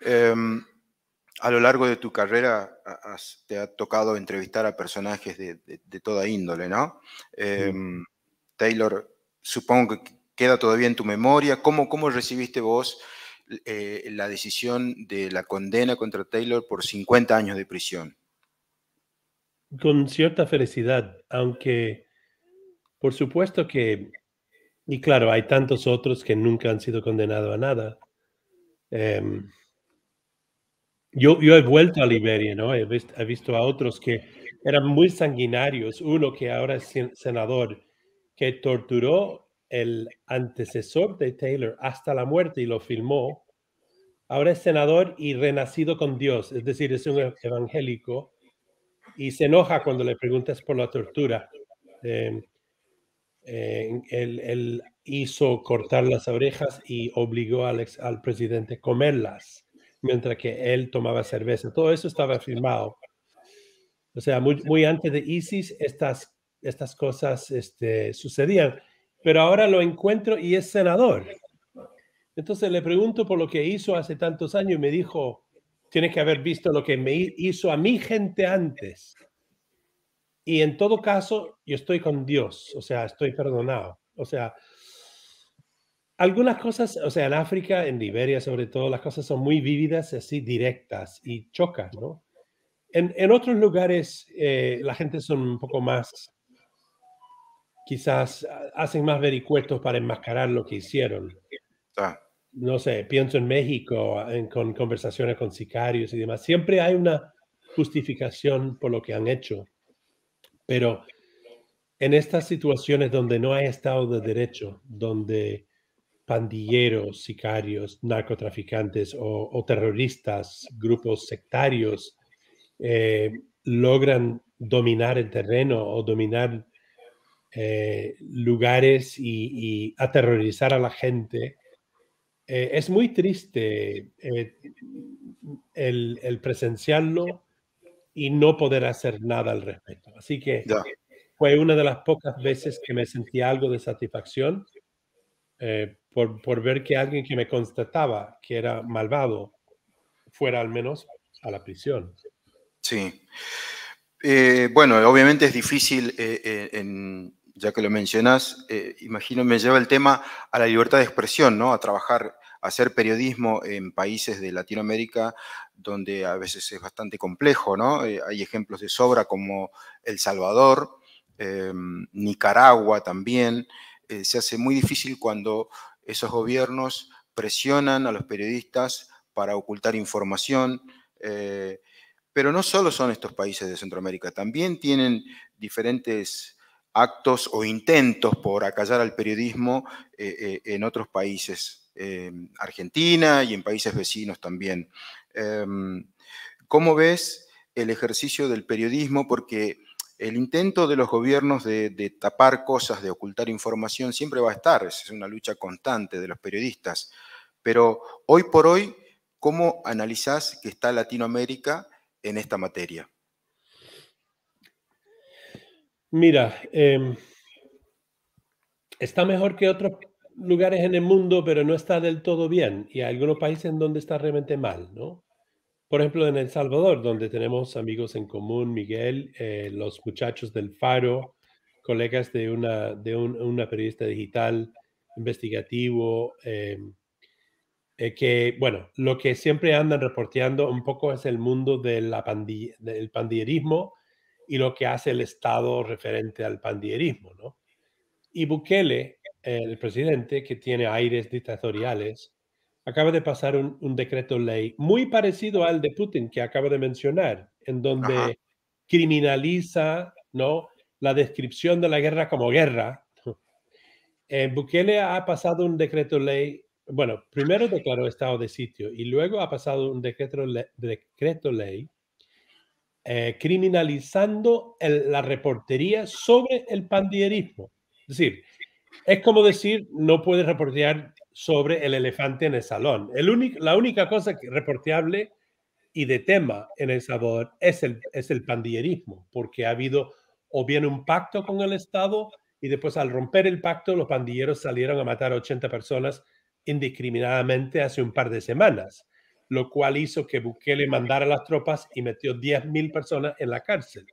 Em, a lo largo de tu carrera te ha tocado entrevistar a personajes de, toda índole, ¿no? Em, Taylor, supongo que queda todavía en tu memoria. ¿Cómo, cómo recibiste vos eh, la decisión de la condena contra Taylor por 50 años de prisión? Con cierta felicidad, aunque por supuesto que, y claro, hay tantos otros que nunca han sido condenados a nada. Em, yo, yo he vuelto a Liberia, ¿no? He visto, he visto a otros que eran muy sanguinarios. Uno que ahora es senador, que torturó el antecesor de Taylor hasta la muerte y lo filmó, ahora es senador y renacido con Dios, es decir, es un evangélico y se enoja cuando le preguntas por la tortura. Eh, él, hizo cortar las orejas y obligó al, al presidente a comerlas, mientras que él tomaba cerveza. Todo eso estaba filmado. O sea, muy antes de ISIS, estas, estas cosas este, sucedían pero ahora lo encuentro y es senador. Entonces le pregunto por lo que hizo hace tantos años y me dijo, tienes que haber visto lo que me hizo a mi gente antes. Y en todo caso, yo estoy con Dios, o sea, estoy perdonado. O sea, algunas cosas, o sea, en África, en Liberia sobre todo, las cosas son muy vívidas, así directas y chocan, ¿no? En, en otros lugares eh, la gente son un poco más, quizás hacen más vericuetos para enmascarar lo que hicieron. Ah, No sé, pienso en México, en- con conversaciones con sicarios y demás. Siempre hay una justificación por lo que han hecho. Pero en estas situaciones donde no hay Estado de Derecho, donde pandilleros, sicarios, narcotraficantes o, o terroristas, grupos sectarios, eh, logran dominar el terreno o dominar eh, lugares y, y aterrorizar a la gente, eh, es muy triste eh, el, el presenciarlo y no poder hacer nada al respecto. Así que ya. fue una de las pocas veces que me sentí algo de satisfacción por, por ver que alguien que me constataba que era malvado fuera al menos a la prisión. Sí. Eh, bueno, obviamente es difícil, eh, en- ya que lo mencionas, eh, imagino me lleva el tema a la libertad de expresión, ¿no? A trabajar, a hacer periodismo en países de Latinoamérica donde a veces es bastante complejo, ¿no? Eh, hay ejemplos de sobra como El Salvador, eh, Nicaragua también. Eh, se hace muy difícil cuando esos gobiernos presionan a los periodistas para ocultar información. pero no solo son estos países de Centroamérica, también tienen diferentes actos o intentos por acallar al periodismo eh, eh, en otros países, eh, Argentina y en países vecinos también. Em, ¿Cómo ves el ejercicio del periodismo? Porque el intento de los gobiernos de, de tapar cosas, de ocultar información, siempre va a estar, es una lucha constante de los periodistas. Pero hoy por hoy, ¿cómo analizás que está Latinoamérica en esta materia? Mira, em, está mejor que otros lugares en el mundo, pero no está del todo bien. Y hay algunos países en donde está realmente mal, ¿no? Por ejemplo, en El Salvador, donde tenemos amigos en común, Miguel, eh, los muchachos del Faro, colegas de una, de un- una periodista digital investigativo, em, eh, que, bueno, lo que siempre andan reporteando un poco es el mundo de la del pandillerismo y lo que hace el Estado referente al pandillerismo, ¿no? Y Bukele, el presidente, que tiene aires dictatoriales, acaba de pasar un, un decreto ley muy parecido al de Putin que acabo de mencionar, en donde Ajá. criminaliza, ¿no? La descripción de la guerra como guerra. Eh, Bukele ha pasado un decreto ley, bueno, primero declaró estado de sitio y luego ha pasado un decreto, le- decreto ley eh, criminalizando la reportería sobre el pandillerismo. Es decir, es como decir, no puedes reportear sobre el elefante en el salón. La única cosa que reporteable y de tema en El Salvador es el, es el pandillerismo, porque ha habido o bien un pacto con el Estado y después al romper el pacto los pandilleros salieron a matar a 80 personas indiscriminadamente hace un par de semanas, lo cual hizo que Bukele mandara las tropas y metió 10.000 personas en la cárcel.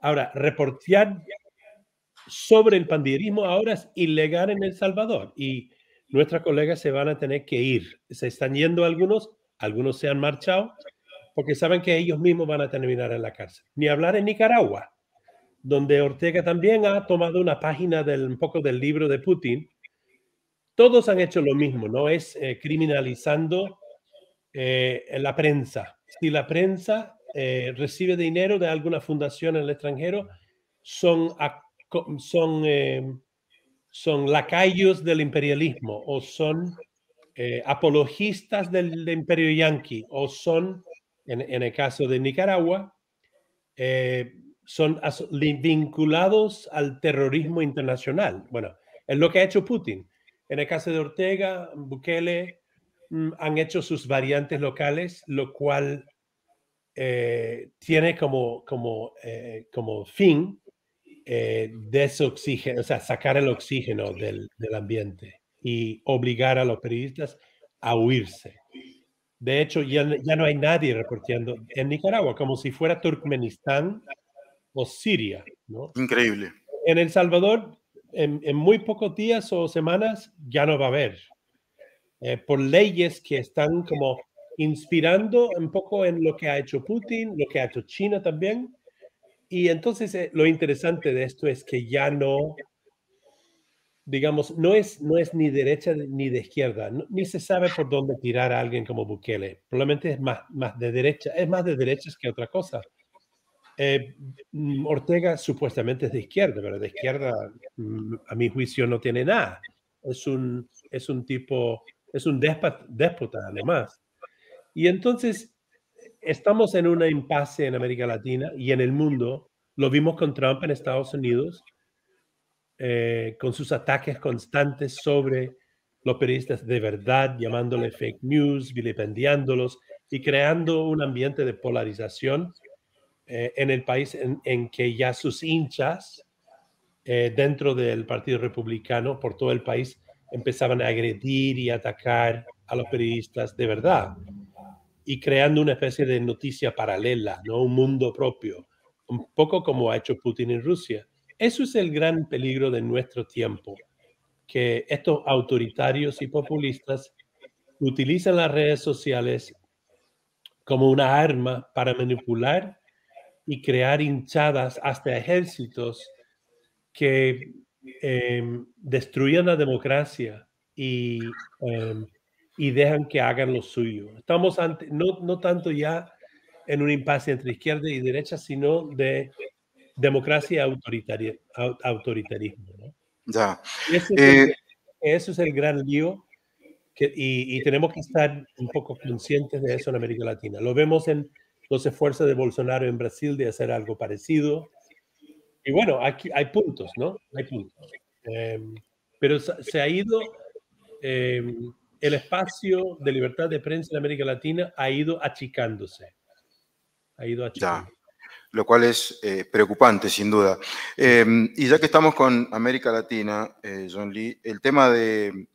Ahora, reportear sobre el pandillerismo ahora es ilegal en El Salvador y nuestras colegas se van a tener que ir. Se están yendo algunos, algunos se han marchado porque saben que ellos mismos van a terminar en la cárcel. Ni hablar en Nicaragua, donde Ortega también ha tomado una página del, un poco del libro de Putin. Todos han hecho lo mismo, ¿no? Es eh, criminalizando eh, la prensa. Si la prensa eh, recibe dinero de alguna fundación en el extranjero, son, son, eh, son lacayos del imperialismo o son apologistas del, imperio yanqui o son, en, en el caso de Nicaragua, son vinculados al terrorismo internacional. Bueno, es lo que ha hecho Putin. En el caso de Ortega, Bukele han hecho sus variantes locales, lo cual eh, tiene como, como, eh, como fin eh, desoxígeno, o sea, sacar el oxígeno del, del ambiente y obligar a los periodistas a huirse. De hecho, ya, ya no hay nadie reporteando en Nicaragua, como si fuera Turkmenistán o Siria, ¿no? Increíble. En El Salvador, en, en muy pocos días o semanas, ya no va a haber. Eh, por leyes que están como inspirando un poco en lo que ha hecho Putin, lo que ha hecho China también. Y entonces eh, lo interesante de esto es que ya no, digamos, no es, no es ni derecha ni de izquierda, ni se sabe por dónde tirar a alguien como Bukele. Probablemente es más, más de derecha, es más de derechas que otra cosa. Eh, mm, Ortega supuestamente es de izquierda, pero de izquierda, mm, a mi juicio, no tiene nada. Es un, es un tipo, es un déspota, déspota además. Y entonces estamos en una impasse en América Latina y en el mundo. Lo vimos con Trump en Estados Unidos, eh, con sus ataques constantes sobre los periodistas de verdad, llamándole fake news, vilipendiándolos y creando un ambiente de polarización eh, en el país en, que ya sus hinchas eh, dentro del Partido Republicano por todo el país empezaban a agredir y atacar a los periodistas de verdad y creando una especie de noticia paralela, ¿no? un mundo propio, un poco como ha hecho Putin en Rusia. Eso es el gran peligro de nuestro tiempo, que estos autoritarios y populistas utilizan las redes sociales como una arma para manipular y crear hinchadas hasta ejércitos que em, destruyan la democracia y, em, y, dejan que hagan lo suyo. Estamos ante, no, no tanto ya en un impasse entre izquierda y derecha, sino de democracia y autoritarismo. Ya. Eh, eso es el gran lío que, y, y, tenemos que estar un poco conscientes de eso en América Latina. Lo vemos en los esfuerzos de Bolsonaro en Brasil de hacer algo parecido. Y bueno, aquí hay puntos, ¿no? Hay puntos. Em, pero se ha ido, em, el espacio de libertad de prensa en América Latina ha ido achicándose. Ha ido achicándose. Ya, lo cual es eh, preocupante, sin duda. Em, y ya que estamos con América Latina, eh, John Lee, el tema de,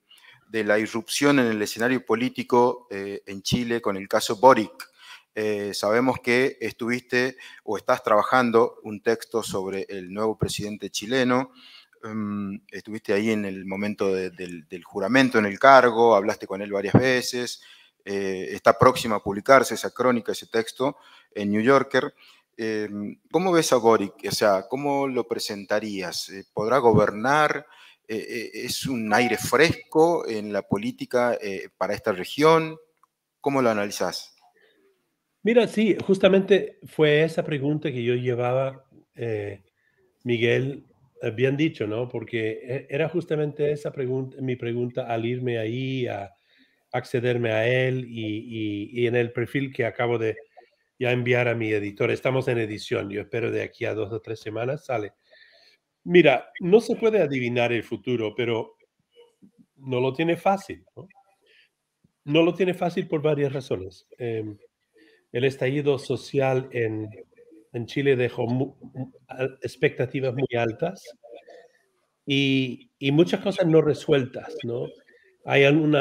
de, la irrupción en el escenario político eh, en Chile con el caso Boric. Eh, sabemos que estuviste o estás trabajando un texto sobre el nuevo presidente chileno. Mm, estuviste ahí en el momento del, juramento en el cargo, hablaste con él varias veces. Eh, está próxima a publicarse esa crónica, ese texto en New Yorker. Eh, ¿Cómo ves a Boric? O sea, ¿cómo lo presentarías? ¿Podrá gobernar? ¿Es un aire fresco en la política para esta región? ¿Cómo lo analizás? Mira, sí, justamente fue esa pregunta que yo llevaba, eh, Miguel, eh, bien dicho, ¿no? Porque e, era justamente esa pregunta, mi pregunta al irme ahí, a accederme a él y, en el perfil que acabo de ya enviar a mi editor. Estamos en edición, yo espero de aquí a dos o tres semanas sale. Mira, no se puede adivinar el futuro, pero no lo tiene fácil, ¿no? No lo tiene fácil por varias razones. Em, el estallido social en, Chile dejó expectativas muy altas y, muchas cosas no resueltas, ¿no? Hay un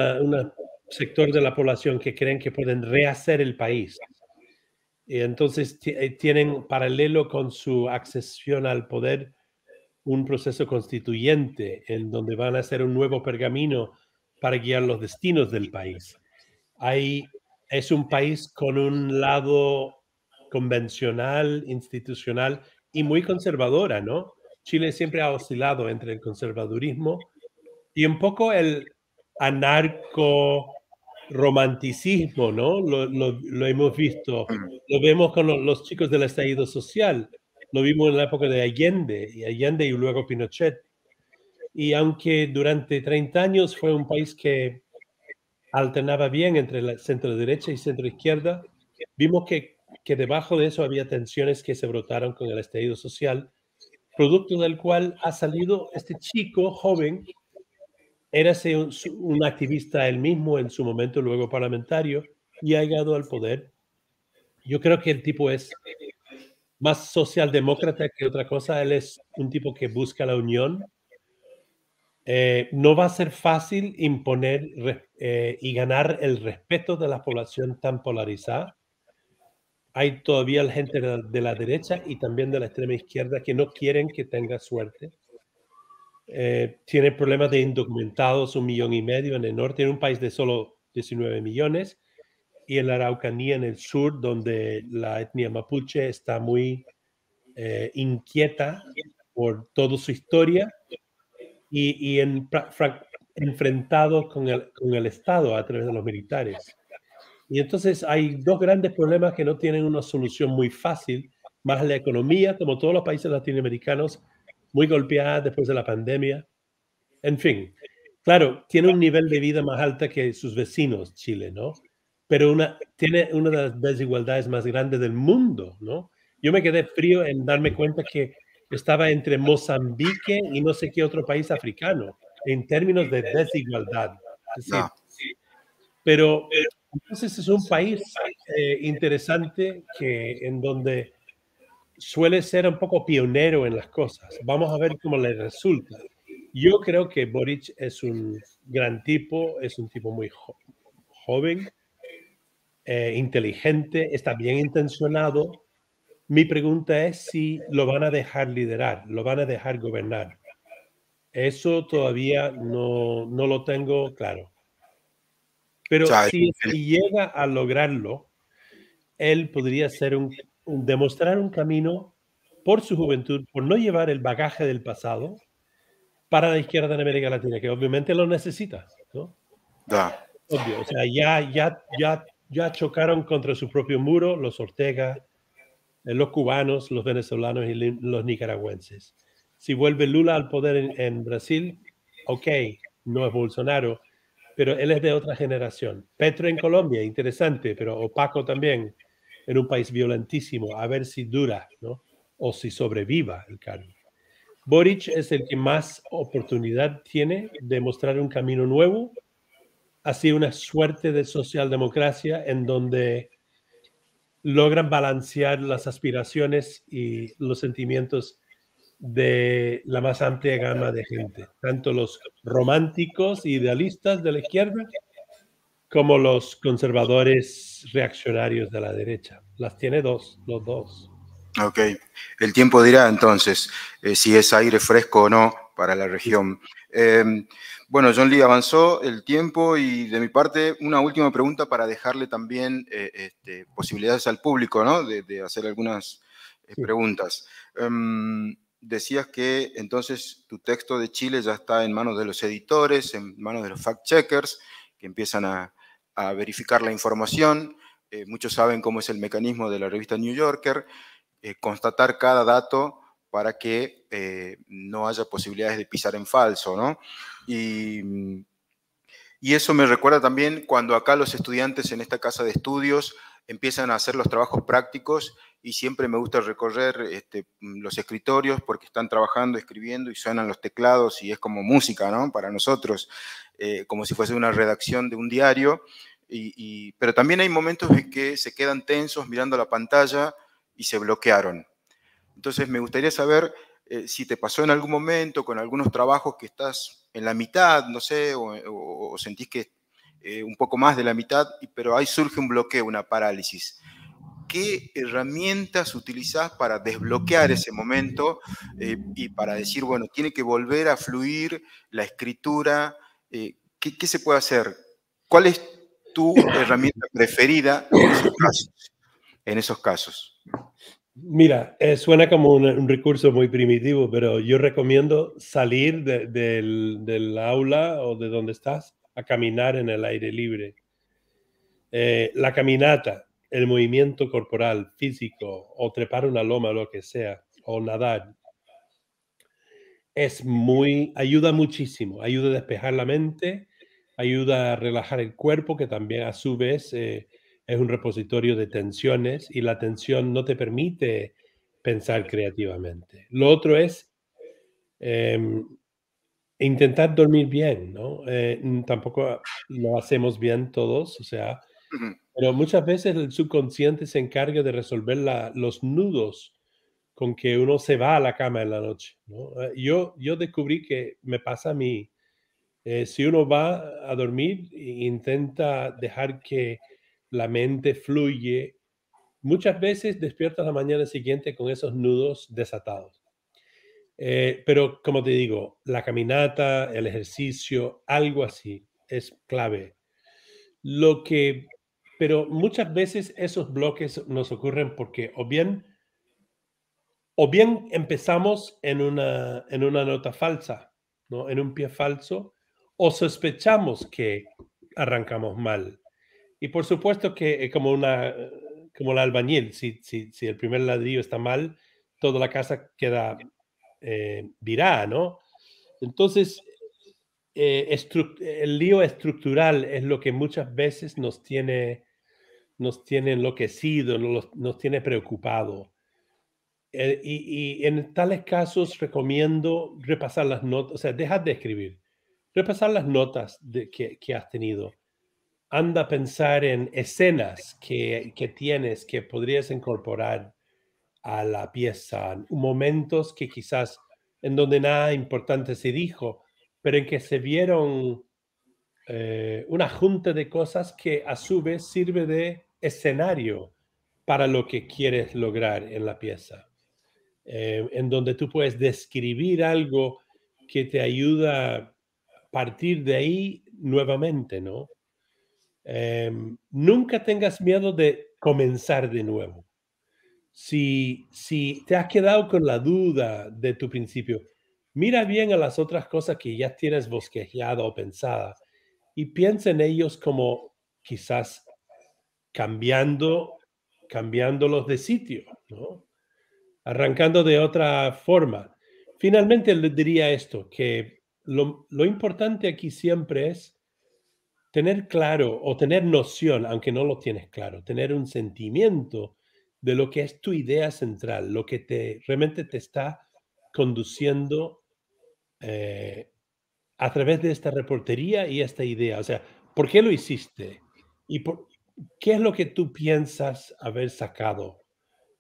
sector de la población que creen que pueden rehacer el país. Y entonces eh, tienen paralelo con su accesión al poder un proceso constituyente en donde van a hacer un nuevo pergamino para guiar los destinos del país. Hay es un país con un lado convencional, institucional y muy conservadora, ¿no? Chile siempre ha oscilado entre el conservadurismo y un poco el anarco romanticismo, ¿no? Lo, hemos visto, lo vemos con los, chicos del estallido social, lo vimos en la época de Allende, y Allende y luego Pinochet. Y aunque durante 30 años fue un país que alternaba bien entre centro derecha y centro izquierda, vimos que, que debajo de eso había tensiones que se brotaron con el estallido social, producto del cual ha salido este chico joven, era un, un activista él mismo en su momento, luego parlamentario, y ha llegado al poder. Yo creo que el tipo es más socialdemócrata que otra cosa. Él es un tipo que busca la unión, eh, no va a ser fácil imponer eh, y ganar el respeto de la población tan polarizada. Hay todavía gente de la, derecha y también de la extrema izquierda que no quieren que tenga suerte. Eh, tiene problemas de indocumentados, un millón y medio en el norte, en un país de solo 19 millones. y en la Araucanía en el sur, donde la etnia mapuche está muy eh, inquieta por toda su historia y, en, enfrentado con el, con el Estado a través de los militares. Y entonces hay dos grandes problemas que no tienen una solución muy fácil, más la economía, como todos los países latinoamericanos, muy golpeada después de la pandemia. En fin, claro, tiene un nivel de vida más alto que sus vecinos, Chile, ¿no? Pero una, tiene una de las desigualdades más grandes del mundo, ¿no? Yo me quedé frío en darme cuenta que estaba entre Mozambique y no sé qué otro país africano en términos de desigualdad. Pero entonces es un país eh, interesante que en donde suele ser un poco pionero en las cosas. Vamos a ver cómo le resulta. Yo creo que Boric es un gran tipo, es un tipo muy joven, eh, inteligente, está bien intencionado. Mi pregunta es si lo van a dejar liderar, lo van a dejar gobernar. Eso todavía no, no lo tengo claro. Pero si, llega a lograrlo, él podría ser un, demostrar un camino por su juventud, por no llevar el bagaje del pasado para la izquierda en América Latina, que obviamente lo necesita, ¿no? Obvio, o sea, ya, ya, ya, ya chocaron contra su propio muro los Ortega, los cubanos, los venezolanos y los nicaragüenses si vuelve Lula al poder en, Brasil, ok, no es Bolsonaro, pero él es de otra generación. Petro en Colombia, interesante, pero opaco también, en un país violentísimo, a ver si dura, ¿no? O si sobreviva el cargo. Boric es el que más oportunidad tiene de mostrar un camino nuevo, así una suerte de socialdemocracia en donde logran balancear las aspiraciones y los sentimientos de la más amplia gama de gente, tanto los románticos idealistas de la izquierda como los conservadores reaccionarios de la derecha. Las tiene dos, los dos. Ok, el tiempo dirá entonces eh, si es aire fresco o no para la región. Em, bueno, John Lee avanzó el tiempo y de mi parte una última pregunta para dejarle también eh, este, posibilidades al público ¿no? de, hacer algunas eh, preguntas. Em, decías que entonces tu texto de Chile ya está en manos de los editores, en manos de los fact-checkers, que empiezan a, verificar la información. Eh, muchos saben cómo es el mecanismo de la revista New Yorker, eh, constatar cada dato para que no haya posibilidades de pisar en falso, ¿no? Y, y eso me recuerda también cuando acá los estudiantes en esta casa de estudios empiezan a hacer los trabajos prácticos y siempre me gusta recorrer este, mm, los escritorios porque están trabajando, escribiendo y suenan los teclados y es como música, ¿no? Para nosotros, eh, como si fuese una redacción de un diario. Y, pero también hay momentos en que se quedan tensos mirando la pantalla y se bloquearon. Entonces me gustaría saber eh, si te pasó en algún momento con algunos trabajos que estás en la mitad, no sé, o, sentís que eh, un poco más de la mitad, pero ahí surge un bloqueo, una parálisis qué herramientas utilizás para desbloquear ese momento eh, y para decir, bueno, tiene que volver a fluir la escritura. Eh, ¿qué, se puede hacer? ¿Cuál es tu herramienta preferida en esos casos? Mira, eh, suena como un, recurso muy primitivo, pero yo recomiendo salir del, aula o de donde estás a caminar en el aire libre. la caminata, el movimiento corporal, físico, o trepar una loma, lo que sea, o nadar, es muy, ayuda muchísimo, ayuda a despejar la mente, ayuda a relajar el cuerpo, que también a su vez eh, es un repositorio de tensiones y la tensión no te permite pensar creativamente. Lo otro es em, intentar dormir bien, ¿no? Eh, tampoco lo hacemos bien todos, o sea, pero muchas veces el subconsciente se encarga de resolver los nudos con que uno se va a la cama en la noche. Eh, yo, yo descubrí que me pasa a mí. Eh, si uno va a dormir e intenta dejar que la mente fluye, muchas veces despierta la mañana siguiente con esos nudos desatados. Eh, pero como te digo, la caminata, el ejercicio, algo así es clave. Lo que pero muchas veces esos bloques nos ocurren porque o bien, o bien empezamos en una, en una nota falsa, ¿no? en un pie falso, o sospechamos que arrancamos mal. Y por supuesto que como, una, como la albañil, si, si, si el primer ladrillo está mal, toda la casa queda eh, virada, ¿no? Entonces, eh, el lío estructural es lo que muchas veces nos tiene, nos tiene enloquecido, nos, nos tiene preocupado. Eh, y, en tales casos recomiendo repasar las notas, o sea, dejar de escribir, repasar las notas de, que, que, has tenido. Anda a pensar en escenas que, que tienes que podrías incorporar a la pieza, momentos que quizás en donde nada importante se dijo, pero en que se vieron eh, una junta de cosas que a su vez sirve de escenario para lo que quieres lograr en la pieza, eh, en donde tú puedes describir algo que te ayuda a partir de ahí nuevamente, ¿no? Em, nunca tengas miedo de comenzar de nuevo. Si, si te has quedado con la duda de tu principio, Mira bien a las otras cosas que ya tienes bosquejado o pensada y piensa en ellos como quizás cambiando, cambiándolos de sitio, ¿no? arrancando de otra forma. Finalmente le diría esto, que lo, lo importante aquí siempre es tener claro o tener noción, aunque no lo tienes claro, tener un sentimiento de lo que es tu idea central, lo que te realmente te está conduciendo eh, a través de esta reportería y esta idea? O sea, ¿por qué lo hiciste? ¿Y por, qué es lo que tú piensas haber sacado?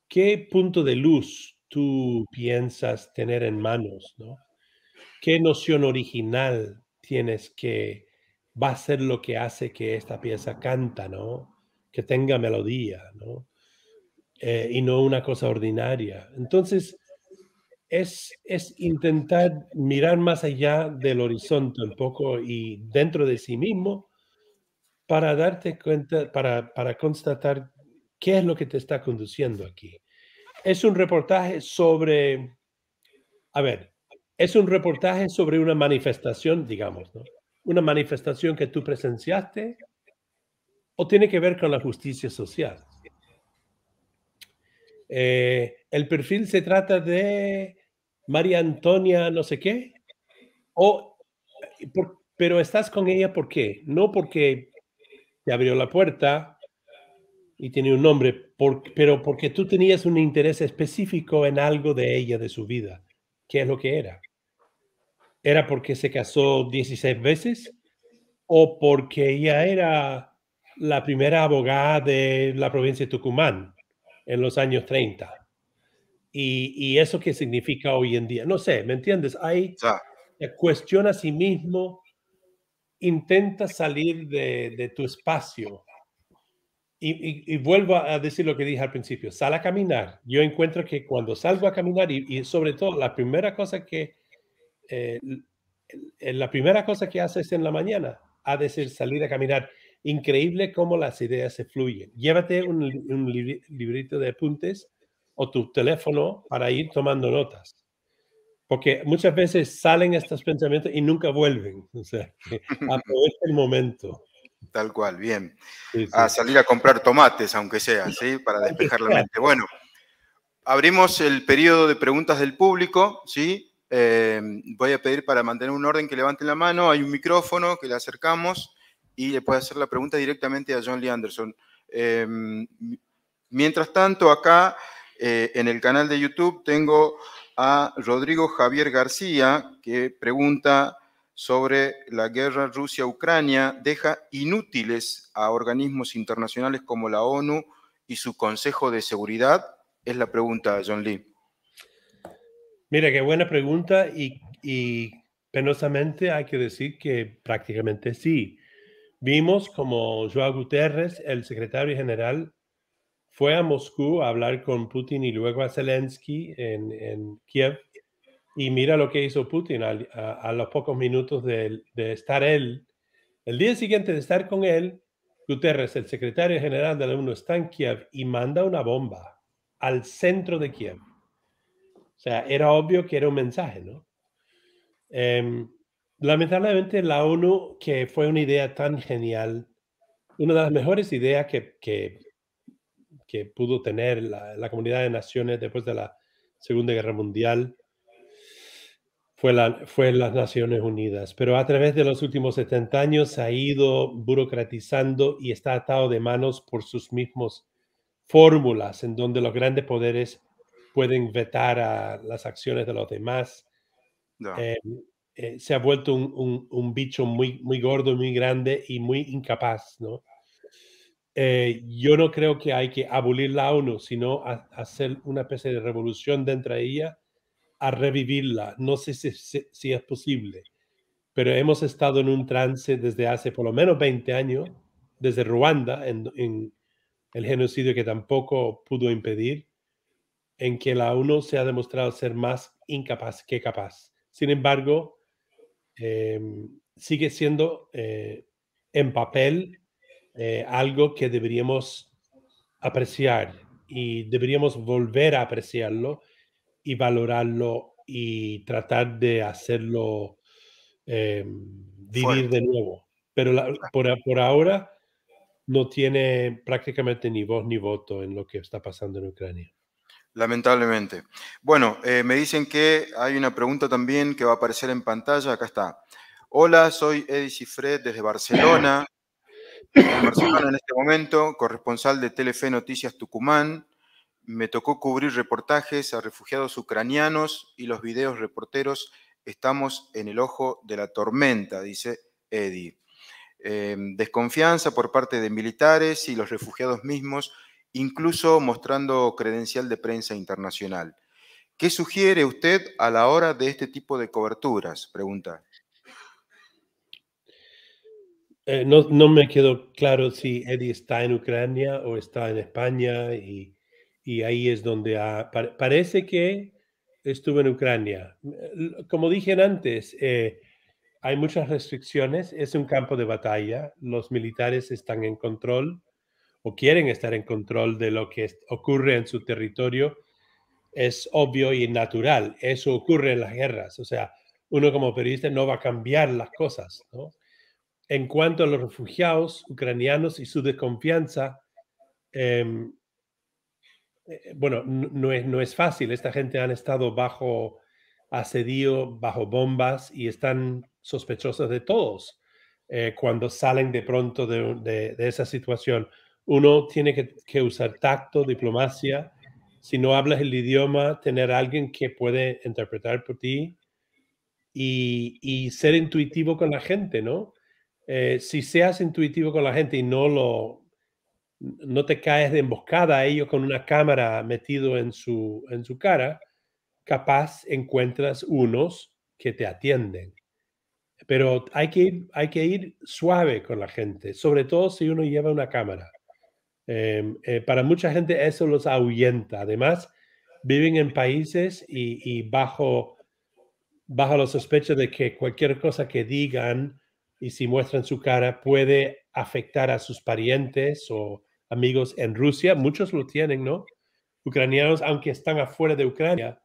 ¿Qué punto de luz tú piensas tener en manos? ¿no? ¿Qué noción original tienes que va a ser lo que hace que esta pieza canta, ¿no? Que tenga melodía, ¿no? Eh, y no una cosa ordinaria. Entonces, es, intentar mirar más allá del horizonte un poco y dentro de sí mismo para darte cuenta, para, para constatar qué es lo que te está conduciendo aquí. Es un reportaje sobre, a ver, es un reportaje sobre una manifestación, digamos, ¿no? Una manifestación que tú presenciaste o tiene que ver con la justicia social. Eh, el perfil se trata de María Antonia no sé qué, o, pero estás con ella ¿por qué? No porque te abrió la puerta y tiene un nombre, pero porque tú tenías un interés específico en algo de ella, de su vida. ¿Qué es lo que era? ¿Era porque se casó 16 veces? ¿O porque ella era la primera abogada de la provincia de Tucumán en los años 30? Y, eso qué significa hoy en día. No sé, ¿me entiendes? Hay cuestiona a sí mismo, intenta salir de, tu espacio. Y, vuelvo a decir lo que dije al principio, sal a caminar. Yo encuentro que cuando salgo a caminar y, sobre todo la primera cosa que, eh, la primera cosa que haces en la mañana ha de ser salir a caminar. Increíble cómo las ideas se fluyen. Llévate un, un librito de apuntes o tu teléfono para ir tomando notas. Porque muchas veces salen estos pensamientos y nunca vuelven. O sea, aprovecha el momento. Tal cual, bien. A salir a comprar tomates, aunque sea, ¿sí? Para despejar la mente. Bueno, abrimos el periodo de preguntas del público, ¿sí? Eh, voy a pedir para mantener un orden que levanten la mano. Hay un micrófono que le acercamos y le puede hacer la pregunta directamente a John Lee Anderson. Eh, mientras tanto, acá eh, en el canal de YouTube tengo a Rodrigo Javier García que pregunta sobre la guerra Rusia-Ucrania, deja inútiles a organismos internacionales como la ONU y su Consejo de Seguridad? Es la pregunta, John Lee. Mira, qué buena pregunta y, penosamente hay que decir que prácticamente sí. Vimos como Joao Guterres, el secretario general fue a Moscú a hablar con Putin y luego a Zelensky en, Kiev. Y mira lo que hizo Putin a, los pocos minutos de, estar él. El día siguiente de estar con él, Guterres, el secretario general de la ONU, está en Kiev y manda una bomba al centro de Kiev. Sea, era obvio que era un mensaje, ¿no? Em, lamentablemente la ONU, que fue una idea tan genial, una de las mejores ideas que, que, pudo tener la, la, comunidad de naciones después de la Segunda Guerra Mundial, fue, la, fue las Naciones Unidas. Pero a través de los últimos 70 años se ha ido burocratizando y está atado de manos por sus mismos fórmulas en donde los grandes poderes pueden vetar a las acciones de los demás. Eh, eh, se ha vuelto un, un, bicho muy, muy gordo, muy grande y muy incapaz, ¿no? Eh, yo no creo que hay que abolir la ONU, sino hacer una especie de revolución dentro de ella, a revivirla. No sé si, si, es posible, pero hemos estado en un trance desde hace por lo menos 20 años, desde Ruanda, en, en el genocidio que tampoco pudo impedir, en que la ONU se ha demostrado ser más incapaz que capaz. Sin embargo, em, sigue siendo eh, en papel eh, algo que deberíamos apreciar y deberíamos volver a apreciarlo y valorarlo y tratar de hacerlo em, vivir de nuevo. Pero por, por ahora no tiene prácticamente ni voz ni voto en lo que está pasando en Ucrania. Lamentablemente. Bueno, eh, me dicen que hay una pregunta también que va a aparecer en pantalla. Acá está. Hola, soy Eddie Cifred desde Barcelona. En Barcelona en este momento, corresponsal de Telefe Noticias Tucumán. Me tocó cubrir reportajes a refugiados ucranianos y los videos reporteros estamos en el ojo de la tormenta, dice Eddie. Em, desconfianza por parte de militares y los refugiados mismos, incluso mostrando credencial de prensa internacional. ¿Qué sugiere usted a la hora de este tipo de coberturas? Pregunta. Eh, no, me quedó claro si Eddie está en Ucrania o está en España y, y ahí es donde parece que estuvo en Ucrania. Como dije antes, eh, hay muchas restricciones, es un campo de batalla, los militares están en control o quieren estar en control de lo que ocurre en su territorio. Es obvio y natural, eso ocurre en las guerras, o sea, uno como periodista no va a cambiar las cosas. En cuanto a los refugiados ucranianos y su desconfianza, em, eh, bueno, no es, no es fácil, esta gente han estado bajo asedio, bajo bombas y están sospechosos de todos eh, cuando salen de pronto de, esa situación. Uno tiene que, usar tacto, diplomacia. Si no hablas el idioma, tener alguien que puede interpretar por ti y, ser intuitivo con la gente, ¿no? Eh, si seas intuitivo con la gente y no lo no te caes de emboscada a ellos con una cámara metido en su, cara, capaz encuentras unos que te atienden. Pero hay que ir suave con la gente, sobre todo si uno lleva una cámara. Em, eh, para mucha gente eso los ahuyenta. Además, viven en países y, bajo, bajo la sospecha de que cualquier cosa que digan y si muestran su cara puede afectar a sus parientes o amigos en Rusia. Muchos lo tienen, ¿no? Ucranianos, aunque están afuera de Ucrania,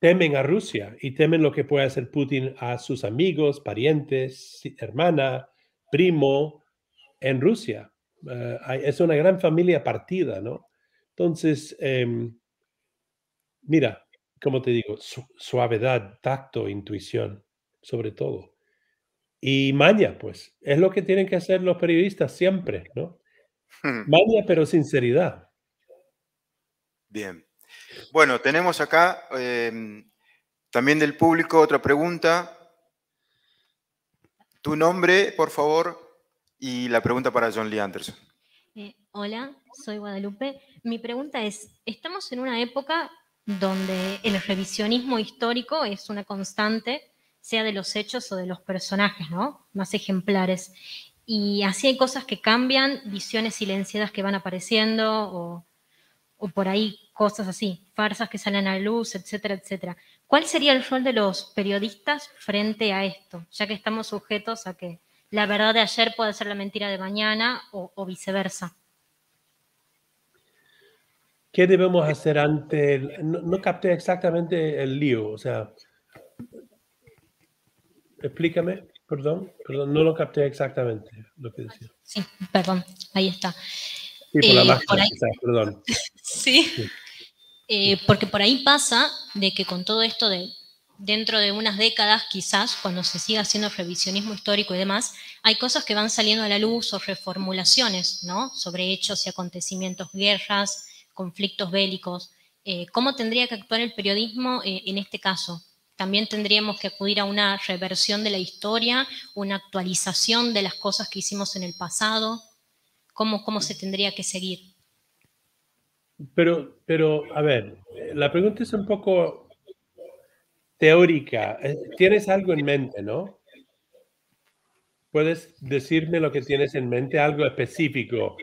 temen a Rusia y temen lo que puede hacer Putin a sus amigos, parientes, hermana, primo en Rusia. Eh, es una gran familia partida, ¿no? Entonces, em, mira, como te digo, suavidad, tacto, intuición, sobre todo. Y maña, pues, es lo que tienen que hacer los periodistas siempre, ¿no? Hmm. Maña, pero sinceridad. Bien. Bueno, tenemos acá em, también del público otra pregunta. Tu nombre, por favor, y la pregunta para John Lee Anderson. Eh, hola, soy Guadalupe. Mi pregunta es, estamos en una época donde el revisionismo histórico es una constante, sea de los hechos o de los personajes, ¿no? Más ejemplares. Y así hay cosas que cambian, visiones silenciadas que van apareciendo o, o por ahí cosas así, farsas que salen a luz, etcétera, etcétera. ¿Cuál sería el rol de los periodistas frente a esto, ya que estamos sujetos a que la verdad de ayer puede ser la mentira de mañana o, viceversa. ¿Qué debemos hacer ante no, no, capté exactamente el lío, o sea, explícame, perdón, perdón, no lo capté exactamente lo que decía. Sí, perdón, ahí está. Sí, por la eh, perdón. sí. Eh, porque por ahí pasa de que con todo esto de dentro de unas décadas, quizás, cuando se siga haciendo revisionismo histórico y demás, hay cosas que van saliendo a la luz o reformulaciones, ¿no? Sobre hechos y acontecimientos, guerras, conflictos bélicos. Eh, ¿Cómo tendría que actuar el periodismo eh, en este caso? También tendríamos que acudir a una reversión de la historia, una actualización de las cosas que hicimos en el pasado. ¿Cómo, cómo se tendría que seguir? Pero, pero, a ver, la pregunta es un poco teórica. Eh, tienes algo en mente, ¿no? Puedes decirme lo que tienes en mente, algo específico.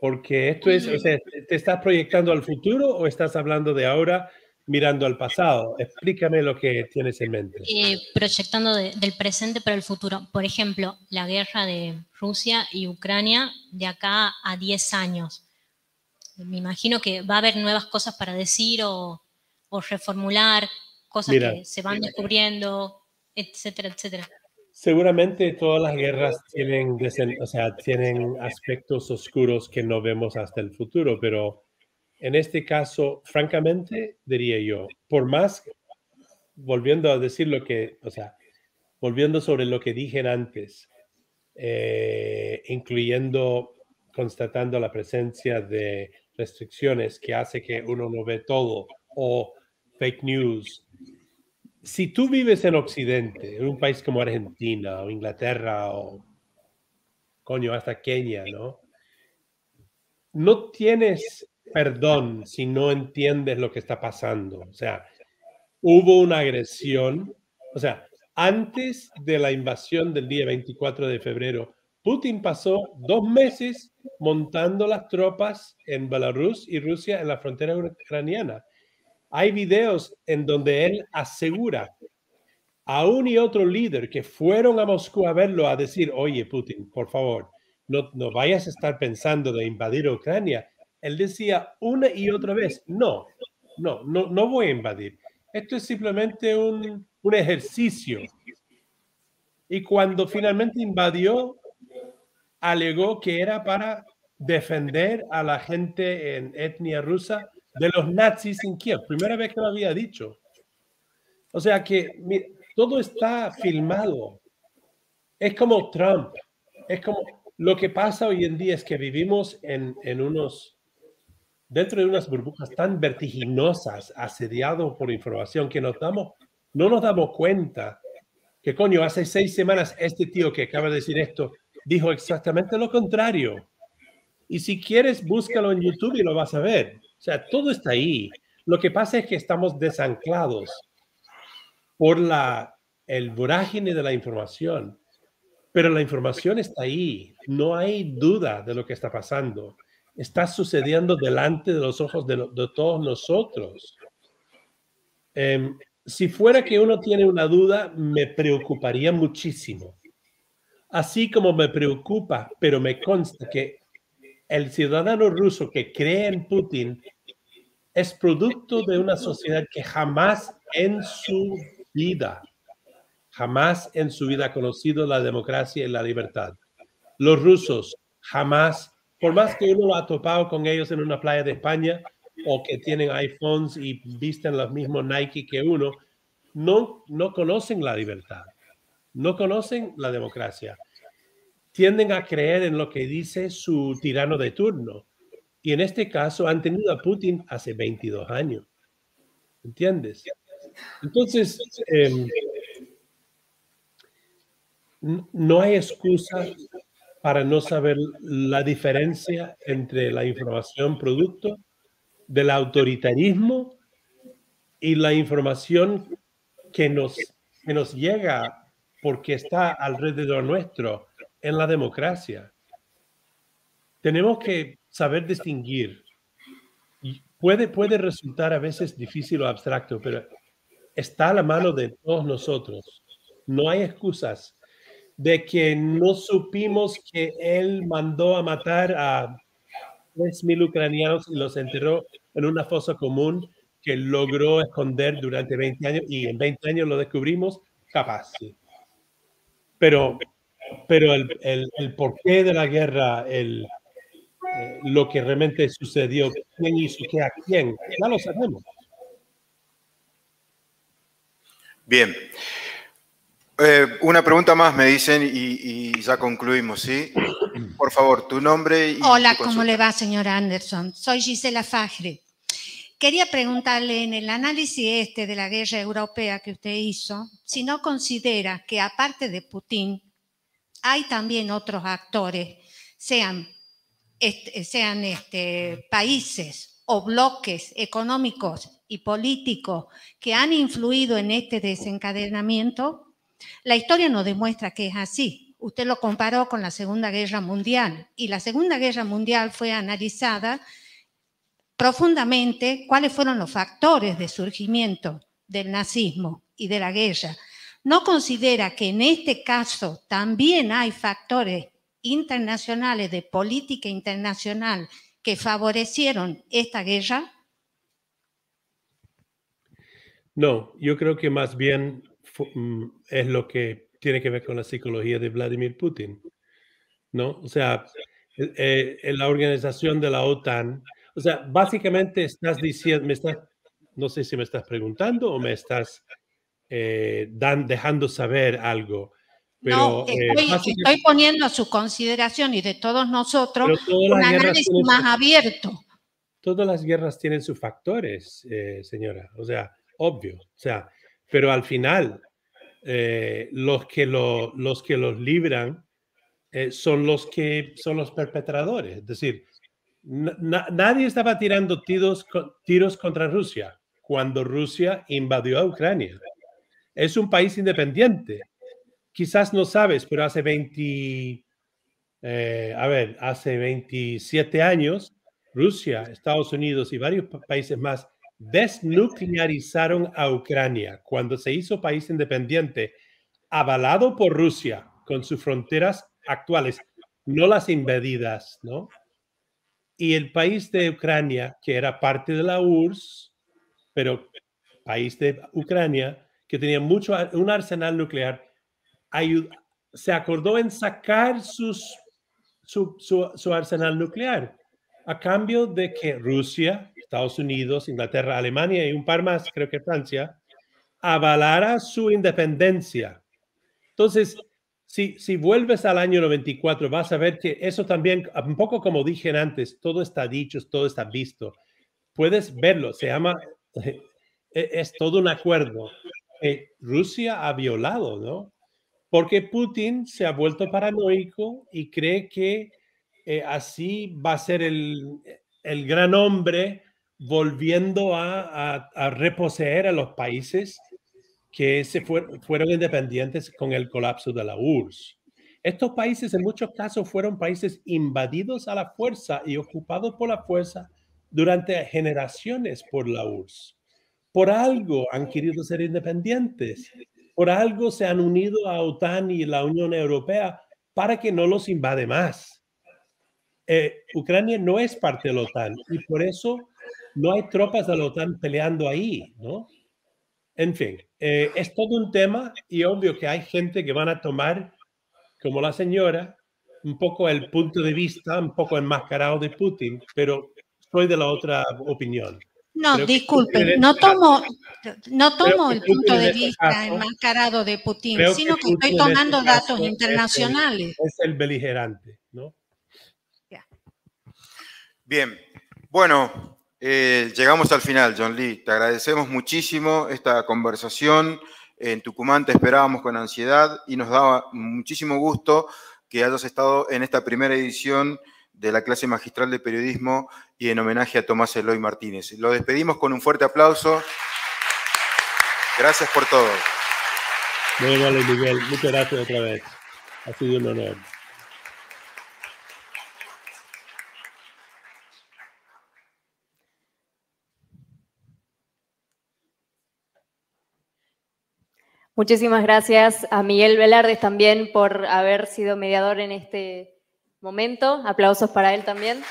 Porque esto es, o sea, ¿te estás proyectando al futuro o estás hablando de ahora mirando al pasado? Explícame lo que tienes en mente. Eh, proyectando del presente para el futuro. Por ejemplo, la guerra de Rusia y Ucrania de acá a 10 años me imagino que va a haber nuevas cosas para decir o, reformular, cosas que se van descubriendo, etcétera, etcétera. Seguramente todas las guerras tienen, o sea, tienen aspectos oscuros que no vemos hasta el futuro, pero en este caso, francamente, diría yo, por más, volviendo a decir lo que, o sea, volviendo sobre lo que dije antes, eh, incluyendo, constatando la presencia de restricciones que hace que uno no ve todo o fake news. Si tú vives en Occidente, en un país como Argentina o Inglaterra o coño, hasta Kenia, ¿no? No tienes perdón si no entiendes lo que está pasando. O sea, hubo una agresión, o sea, antes de la invasión del día 24 de febrero, Putin pasó dos meses montando las tropas en Belarus y Rusia en la frontera ucraniana. Hay videos en donde él asegura a un y otro líder que fueron a Moscú a verlo a decir, oye Putin, por favor, no, no vayas a estar pensando de invadir Ucrania. Él decía una y otra vez, no, no, no, no voy a invadir. Esto es simplemente un, un ejercicio. Y cuando finalmente invadió, alegó que era para defender a la gente en etnia rusa de los nazis en Kiev. Primera vez que lo había dicho. O sea que todo está filmado. Es como Trump. Es como lo que pasa hoy en día es que vivimos en, en unos, dentro de unas burbujas tan vertiginosas, asediados por información, que nos damos, no nos damos cuenta que coño, hace seis semanas este tío que acaba de decir esto dijo exactamente lo contrario. Y si quieres, búscalo en YouTube y lo vas a ver. Sea, todo está ahí. Lo que pasa es que estamos desanclados por la, el vorágine de la información. Pero la información está ahí. No hay duda de lo que está pasando. Está sucediendo delante de los ojos de, todos nosotros. Em, si fuera que uno tiene una duda, me preocuparía muchísimo Así como me preocupa, pero me consta que el ciudadano ruso que cree en Putin es producto de una sociedad que jamás en su vida, jamás en su vida ha conocido la democracia y la libertad. Los rusos jamás, por más que uno lo ha topado con ellos en una playa de España o que tienen iPhones y visten los mismos Nike que uno, no, no conocen la libertad, no conocen la democracia tienden a creer en lo que dice su tirano de turno. Y en este caso han tenido a Putin hace 22 años. ¿Entiendes? Entonces, em, no hay excusa para no saber la diferencia entre la información producto del autoritarismo y la información que nos, que nos llega porque está alrededor nuestro en la democracia. Tenemos que saber distinguir. Puede, puede resultar a veces difícil o abstracto, pero está a la mano de todos nosotros. No hay excusas. de que no supimos que él mandó a matar a 3.000 ucranianos y los enterró en una fosa común que logró esconder durante 20 años y en 20 años lo descubrimos, capaz. Pero, pero el, el porqué de la guerra, el, eh, lo que realmente sucedió, quién hizo qué a quién, ya lo sabemos. Bien. Eh, una pregunta más me dicen y, y, ya concluimos, ¿sí? Por favor, tu nombre y. Hola, ¿cómo le va, señora Anderson? Soy Gisela Fajre. Quería preguntarle en el análisis este de la guerra europea que usted hizo, si no considera que aparte de Putin hay también otros actores, sean, este, sean este, países o bloques económicos y políticos que han influido en este desencadenamiento la historia nos demuestra que es así. Usted lo comparó con la Segunda Guerra Mundial y la Segunda Guerra Mundial fue analizada profundamente cuáles fueron los factores de surgimiento del nazismo y de la guerra. ¿No considera que en este caso también hay factores internacionales de política internacional que favorecieron esta guerra? No, yo creo que más bien Mm, es lo que tiene que ver con la psicología de Vladimir Putin, ¿no? O sea, eh, en la organización de la OTAN, o sea, básicamente estás diciendo, me estás, no sé si me estás preguntando o me estás eh, dan, dejando saber algo. Pero, no, eh, estoy, estoy, poniendo a su consideración y de todos nosotros un análisis más abierto. Todas las guerras tienen sus factores, señora, o sea, obvio. O sea, pero al final eh, los, que lo, los que los libran eh, son los que son los perpetradores. Es decir, nadie estaba tirando tiros, tiros contra Rusia cuando Rusia invadió a Ucrania. Es un país independiente. Quizás no sabes, pero hace 20, eh, a ver, hace 27 años, Rusia, Estados Unidos y varios países más desnuclearizaron a Ucrania cuando se hizo país independiente, avalado por Rusia con sus fronteras actuales, no las invadidas, ¿no? Y el país de Ucrania, que era parte de la URSS, pero país de Ucrania, que tenía mucho, un arsenal nuclear, se acordó en sacar su, arsenal nuclear a cambio de que Rusia, Estados Unidos, Inglaterra, Alemania y un par más, creo que Francia, avalara su independencia. Entonces, si, si vuelves al año 94, vas a ver que eso también, un poco como dije antes, todo está dicho, todo está visto. Puedes verlo, se llama, e, es todo un acuerdo que Rusia ha violado, ¿no? Porque Putin se ha vuelto paranoico y cree que eh, así va a ser el, el gran hombre volviendo a, a, reposeer a los países que se fueron independientes con el colapso de la URSS. Estos países en muchos casos fueron países invadidos a la fuerza y ocupados por la fuerza durante generaciones por la URSS. Por algo han querido ser independientes, por algo se han unido a OTAN y la Unión Europea para que no los invade más. Eh, Ucrania no es parte de la OTAN y por eso no hay tropas de la OTAN peleando ahí, ¿no? En fin, eh, es todo un tema y obvio que hay gente que van a tomar, como la señora, un poco el punto de vista, un poco enmascarado de Putin, pero soy de la otra opinión. No, disculpe, no tomo, no tomo el punto de vista enmascarado de Putin, sino que, estoy tomando este datos internacionales. Es el, beligerante, ¿no? Bien, bueno, eh, llegamos al final, John Lee. Te agradecemos muchísimo esta conversación. En Tucumán te esperábamos con ansiedad y nos daba muchísimo gusto que hayas estado en esta primera edición de la clase magistral de periodismo y en homenaje a Tomás Eloy Martínez. Lo despedimos con un fuerte aplauso. Gracias por todo. Muy vale, Miguel. Muchas gracias otra vez. Ha sido un honor. Muchísimas gracias a Miguel Velardes también por haber sido mediador en este momento. Aplausos para él también.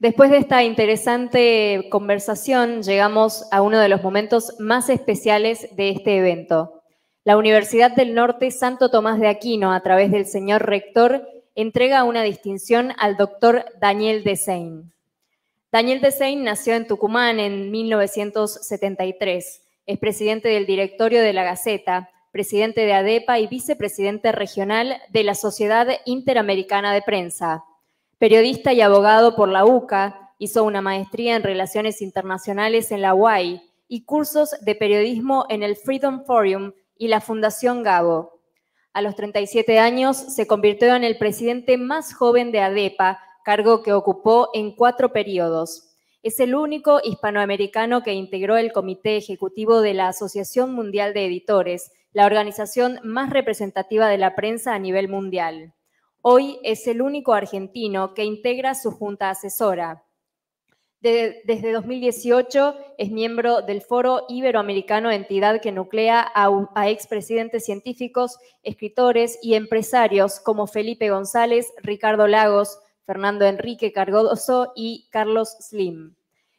Después de esta interesante conversación, llegamos a uno de los momentos más especiales de este evento. La Universidad del Norte Santo Tomás de Aquino, a través del señor rector, entrega una distinción al doctor Daniel Desein. Daniel Desein nació en Tucumán en 1973. Es presidente del directorio de la Gaceta, presidente de ADEPA y vicepresidente regional de la Sociedad Interamericana de Prensa. Periodista y abogado por la UCA, hizo una maestría en Relaciones Internacionales en la UAI y cursos de periodismo en el Freedom Forum y la Fundación Gabo. A los 37 años se convirtió en el presidente más joven de ADEPA, cargo que ocupó en cuatro periodos. Es el único hispanoamericano que integró el comité ejecutivo de la Asociación Mundial de Editores, la organización más representativa de la prensa a nivel mundial. Hoy es el único argentino que integra su junta asesora desde 2018 es miembro del Foro Iberoamericano, entidad que nuclea a, a, expresidentes científicos, escritores y empresarios como Felipe González, Ricardo Lagos, Fernando Enrique Cargoso y Carlos Slim.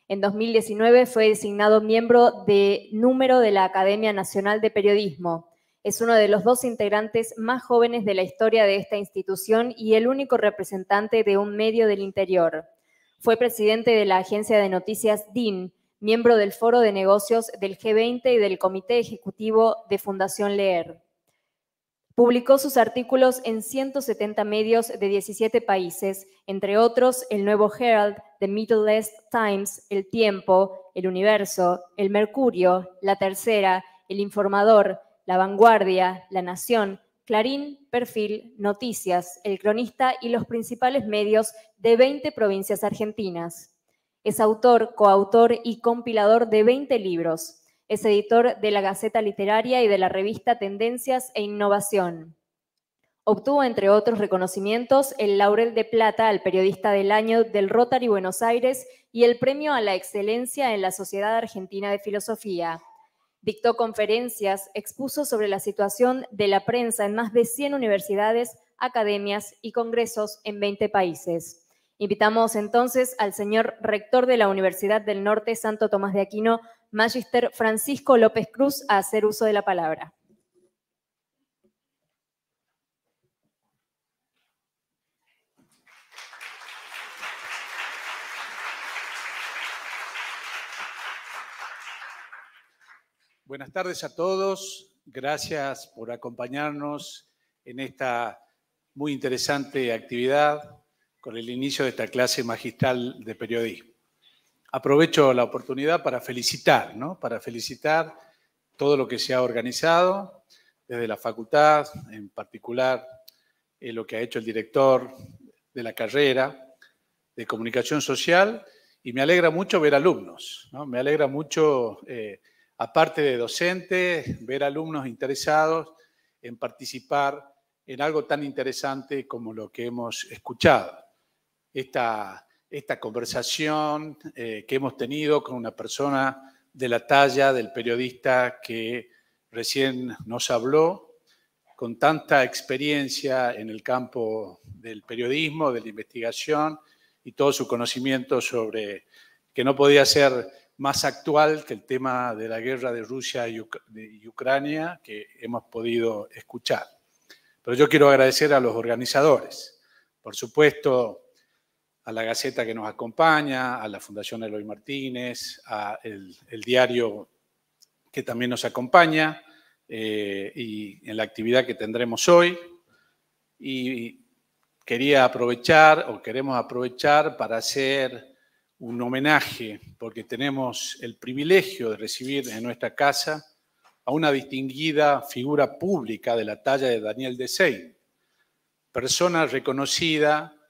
En 2019 fue designado miembro de número de la Academia Nacional de Periodismo. Es uno de los dos integrantes más jóvenes de la historia de esta institución y el único representante de un medio del interior. Fue presidente de la agencia de noticias DIN, miembro del Foro de Negocios del G20 y del Comité Ejecutivo de Fundación Leer. Publicó sus artículos en 170 medios de 17 países, entre otros el Nuevo Herald, The Middle East Times, El Tiempo, El Universo, El Mercurio, La Tercera, El Informador, La Vanguardia, La Nación, Clarín, Perfil, Noticias, El Cronista y los principales medios de 20 provincias argentinas. Es autor, coautor y compilador de 20 libros. Es editor de la Gaceta Literaria y de la revista Tendencias e Innovación. Obtuvo, entre otros reconocimientos, el Laurel de Plata al Periodista del Año del Rotary Buenos Aires y el Premio a la Excelencia en la Sociedad Argentina de Filosofía. Dictó conferencias, expuso sobre la situación de la prensa en más de 100 universidades, academias y congresos en 20 países. Invitamos entonces al señor rector de la Universidad del Norte, Santo Tomás de Aquino, Magister Francisco López Cruz, a hacer uso de la palabra. Buenas tardes a todos. Gracias por acompañarnos en esta muy interesante actividad con el inicio de esta clase magistral de periodismo. Aprovecho la oportunidad para felicitar, ¿no? Para felicitar todo lo que se ha organizado desde la facultad, en particular eh, lo que ha hecho el director de la carrera de comunicación social y me alegra mucho ver alumnos, ¿no? Me alegra mucho eh, aparte de docentes, ver alumnos interesados en participar en algo tan interesante como lo que hemos escuchado. Esta, esta conversación eh, que hemos tenido con una persona de la talla del periodista que recién nos habló, con tanta experiencia en el campo del periodismo, de la investigación y todo su conocimiento sobre que no podía ser más actual que el tema de la guerra de Rusia y Ucrania que hemos podido escuchar. Pero yo quiero agradecer a los organizadores, por supuesto a la Gaceta que nos acompaña, a la Fundación Eloy Martínez, a el, diario que también nos acompaña eh, y en la actividad que tendremos hoy. Y quería aprovechar o queremos aprovechar para hacer un homenaje, porque tenemos el privilegio de recibir en nuestra casa a una distinguida figura pública de la talla de Daniel Desey, persona reconocida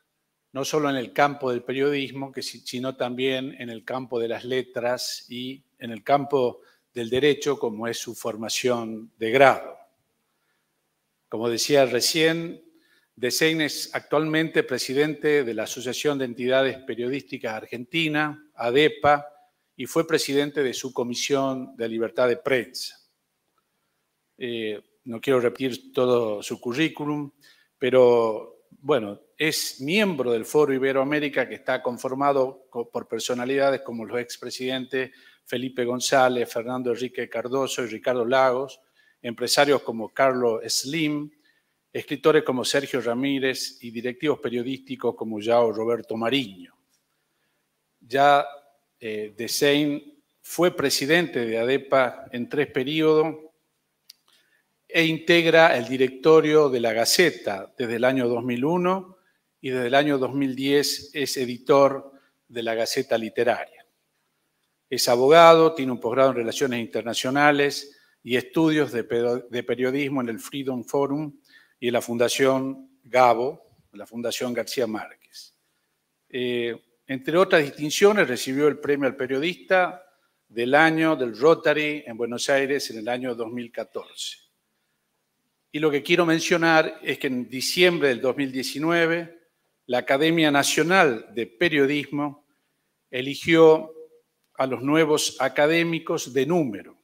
no solo en el campo del periodismo, sino también en el campo de las letras y en el campo del derecho, como es su formación de grado. Como decía recién, Desein es actualmente presidente de la Asociación de Entidades Periodísticas Argentina, ADEPA, y fue presidente de su Comisión de Libertad de Prensa. Eh, no quiero repetir todo su currículum, pero bueno, es miembro del Foro Iberoamérica que está conformado por personalidades como los expresidentes Felipe González, Fernando Enrique Cardoso y Ricardo Lagos, empresarios como Carlos Slim, escritores como Sergio Ramírez y directivos periodísticos como Yao Roberto Mariño. Ya eh, Desein fue presidente de ADEPA en tres periodos e integra el directorio de la Gaceta desde el año 2001 y desde el año 2010 es editor de la Gaceta Literaria. Es abogado, tiene un posgrado en Relaciones Internacionales y estudios de, periodismo en el Freedom Forum y en la Fundación Gabo, la Fundación García Márquez. Eh, entre otras distinciones, recibió el premio al periodista del año del Rotary en Buenos Aires en el año 2014. Y lo que quiero mencionar es que en diciembre del 2019, la Academia Nacional de Periodismo eligió a los nuevos académicos de número.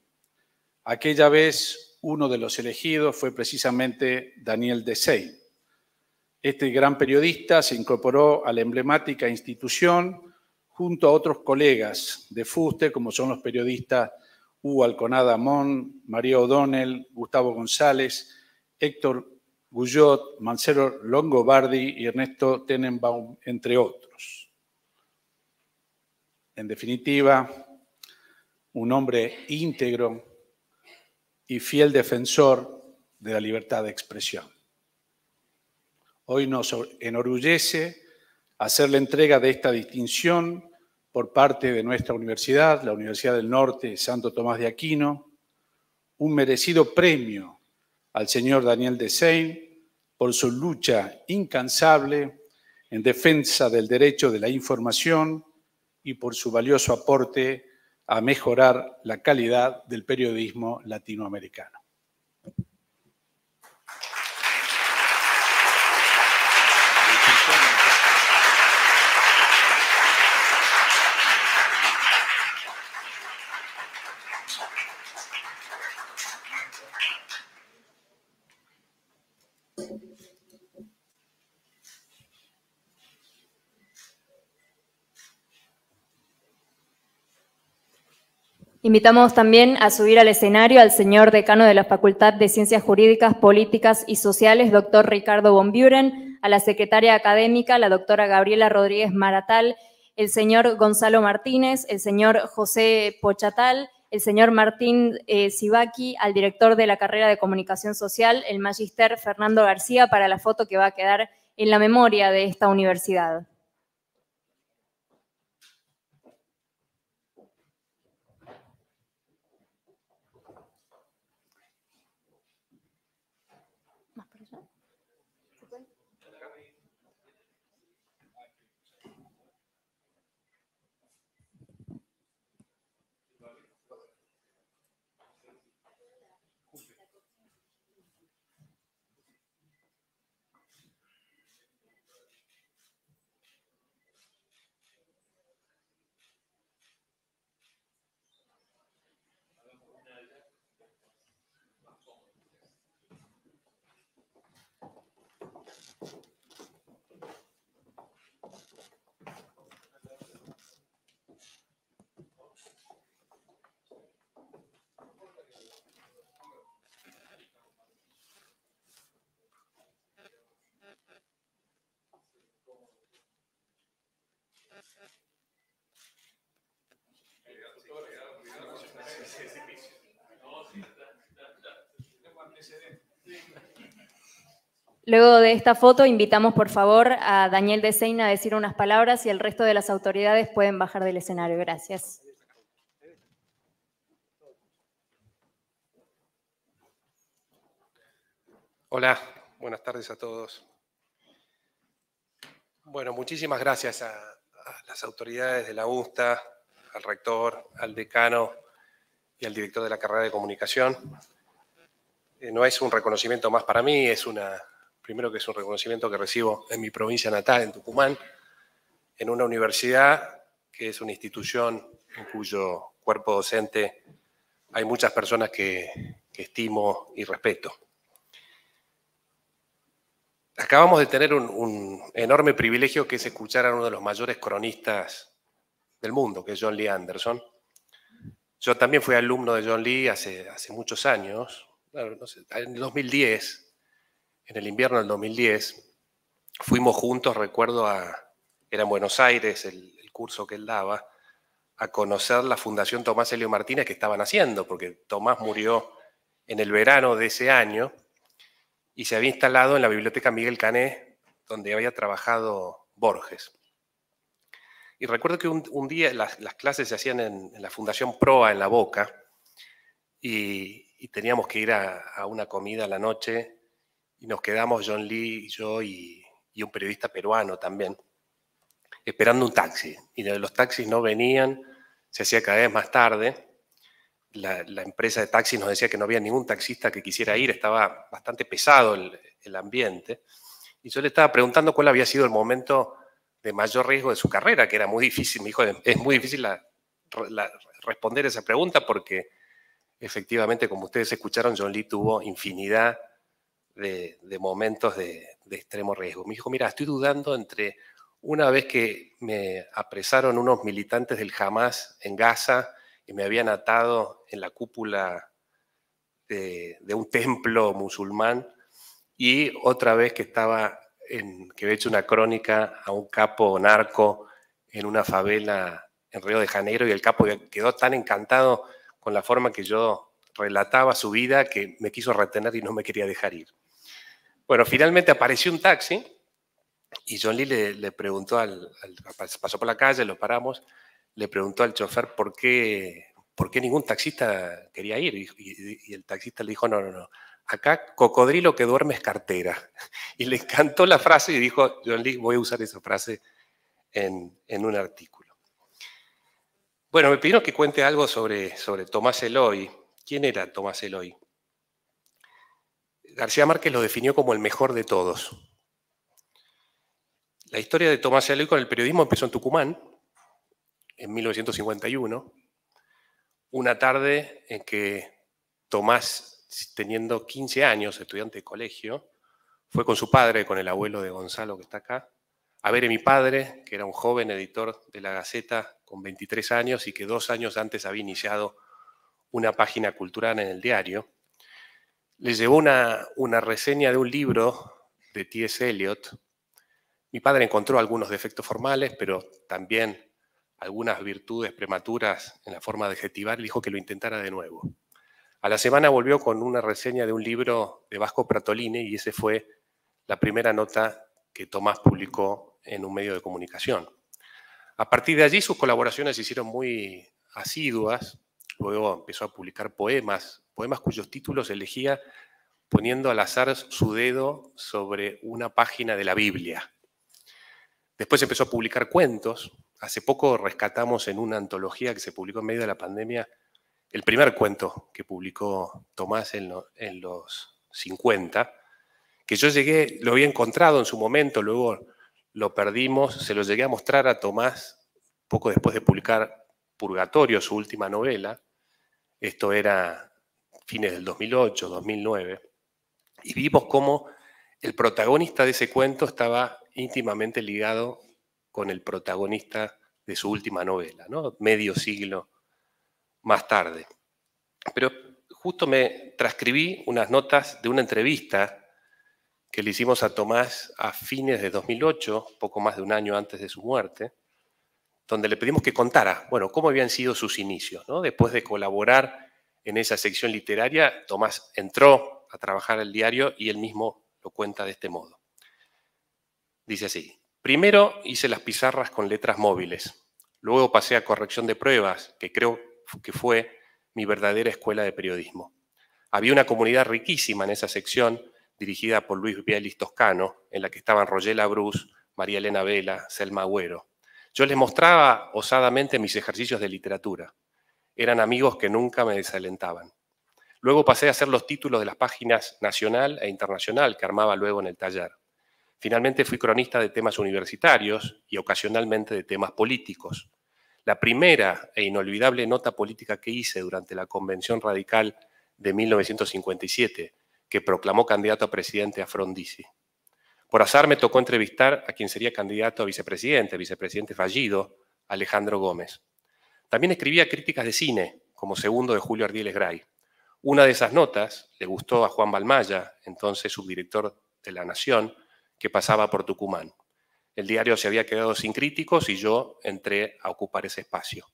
Aquella vez uno de los elegidos fue precisamente Daniel Desey. Este gran periodista se incorporó a la emblemática institución junto a otros colegas de FUSTE, como son los periodistas Hugo Alconada Amón, María O'Donnell, Gustavo González, Héctor Guyot, Mancero Longobardi y Ernesto Tenenbaum, entre otros. En definitiva, un hombre íntegro y fiel defensor de la libertad de expresión. Hoy nos enorgullece hacer la entrega de esta distinción por parte de nuestra universidad, la Universidad del Norte Santo Tomás de Aquino, un merecido premio al señor Daniel Desein por su lucha incansable en defensa del derecho de la información y por su valioso aporte a mejorar la calidad del periodismo latinoamericano. Invitamos también a subir al escenario al señor decano de la Facultad de Ciencias Jurídicas, Políticas y Sociales, doctor Ricardo Bonburen, a la secretaria académica, la doctora Gabriela Rodríguez Maratal, el señor Gonzalo Martínez, el señor José Pochatal, el señor Martín eh, al director de la carrera de Comunicación Social, el magister Fernando García, para la foto que va a quedar en la memoria de esta universidad. Luego de esta foto, invitamos por favor a Daniel Deseina a decir unas palabras y el resto de las autoridades pueden bajar del escenario. Gracias. Hola, buenas tardes a todos. Bueno, muchísimas gracias a, las autoridades de la USTA, al rector, al decano y al director de la carrera de comunicación. Eh, no es un reconocimiento más para mí, es una primero que es un reconocimiento que recibo en mi provincia natal, en Tucumán, en una universidad que es una institución en cuyo cuerpo docente hay muchas personas que, estimo y respeto. Acabamos de tener un, enorme privilegio que es escuchar a uno de los mayores cronistas del mundo, que es John Lee Anderson. Yo también fui alumno de John Lee hace, muchos años, en el 2010, en el invierno del 2010, fuimos juntos, recuerdo, a, era en Buenos Aires el, curso que él daba, a conocer la Fundación Tomás Helio Martínez que estaban haciendo, porque Tomás murió en el verano de ese año y se había instalado en la Biblioteca Miguel Cané, donde había trabajado Borges. Y recuerdo que un, día las, clases se hacían en, la Fundación Proa en La Boca y, teníamos que ir a, una comida a la noche y nos quedamos John Lee y yo y, un periodista peruano también, esperando un taxi. Y los taxis no venían, se hacía cada vez más tarde. La, empresa de taxis nos decía que no había ningún taxista que quisiera ir, estaba bastante pesado el, ambiente. Y yo le estaba preguntando cuál había sido el momento de mayor riesgo de su carrera, que era muy difícil. Me dijo, es muy difícil responder esa pregunta porque efectivamente, como ustedes escucharon, John Lee tuvo infinidad de, momentos de, extremo riesgo. Me dijo, mira, estoy dudando entre una vez que me apresaron unos militantes del Hamas en Gaza y me habían atado en la cúpula de, un templo musulmán y otra vez que estaba que había hecho una crónica a un capo narco en una favela en Río de Janeiro y el capo quedó tan encantado con la forma que yo relataba su vida que me quiso retener y no me quería dejar ir. Bueno, finalmente apareció un taxi y John Lee le, preguntó al, pasó por la calle, lo paramos, le preguntó al chofer por qué, por qué ningún taxista quería ir y, el taxista le dijo, no, no, no, acá cocodrilo que duerme es cartera. Y le encantó la frase y dijo, John Lee, voy a usar esa frase en, un artículo. Bueno, me pidieron que cuente algo sobre, sobre Tomás Eloy. ¿Quién era Tomás Eloy? García Márquez lo definió como el mejor de todos. La historia de Tomás Eloy con el periodismo empezó en Tucumán, en 1951, una tarde en que Tomás teniendo 15 años, estudiante de colegio, fue con su padre, con el abuelo de Gonzalo que está acá, a ver a mi padre, que era un joven editor de la Gaceta con 23 años y que dos años antes había iniciado una página cultural en el diario. Le llevó una, una reseña de un libro de T.S. Eliot. Mi padre encontró algunos defectos formales, pero también algunas virtudes prematuras en la forma de adjetivar y dijo que lo intentara de nuevo. A la semana volvió con una reseña de un libro de Vasco Pratolini y esa fue la primera nota que Tomás publicó en un medio de comunicación. A partir de allí sus colaboraciones se hicieron muy asiduas, luego empezó a publicar poemas, poemas cuyos títulos elegía poniendo al azar su dedo sobre una página de la Biblia. Después empezó a publicar cuentos. Hace poco rescatamos en una antología que se publicó en medio de la pandemia el primer cuento que publicó Tomás en, los 50, que yo llegué, lo había encontrado en su momento, luego lo perdimos, se lo llegué a mostrar a Tomás poco después de publicar Purgatorio, su última novela. Esto era fines del 2008, 2009. Y vimos cómo el protagonista de ese cuento estaba íntimamente ligado con el protagonista de su última novela, ¿no? medio siglo más tarde. Pero justo me transcribí unas notas de una entrevista que le hicimos a Tomás a fines de 2008, poco más de un año antes de su muerte, donde le pedimos que contara, bueno, cómo habían sido sus inicios. ¿no? Después de colaborar en esa sección literaria, Tomás entró a trabajar al diario y él mismo lo cuenta de este modo. Dice así, primero hice las pizarras con letras móviles, luego pasé a corrección de pruebas, que creo que fue mi verdadera escuela de periodismo. Había una comunidad riquísima en esa sección, dirigida por Luis Bielis Toscano, en la que estaban Rogela Bruce, María Elena Vela, Selma Agüero. Yo les mostraba osadamente mis ejercicios de literatura. Eran amigos que nunca me desalentaban. Luego pasé a hacer los títulos de las páginas nacional e internacional que armaba luego en el taller. Finalmente fui cronista de temas universitarios y ocasionalmente de temas políticos. La primera e inolvidable nota política que hice durante la Convención Radical de 1957, que proclamó candidato a presidente a Frondizi. Por azar me tocó entrevistar a quien sería candidato a vicepresidente, vicepresidente fallido, Alejandro Gómez. También escribía críticas de cine, como segundo de Julio Ardieles Gray. Una de esas notas le gustó a Juan Balmaya, entonces subdirector de La Nación, que pasaba por Tucumán. El diario se había quedado sin críticos y yo entré a ocupar ese espacio.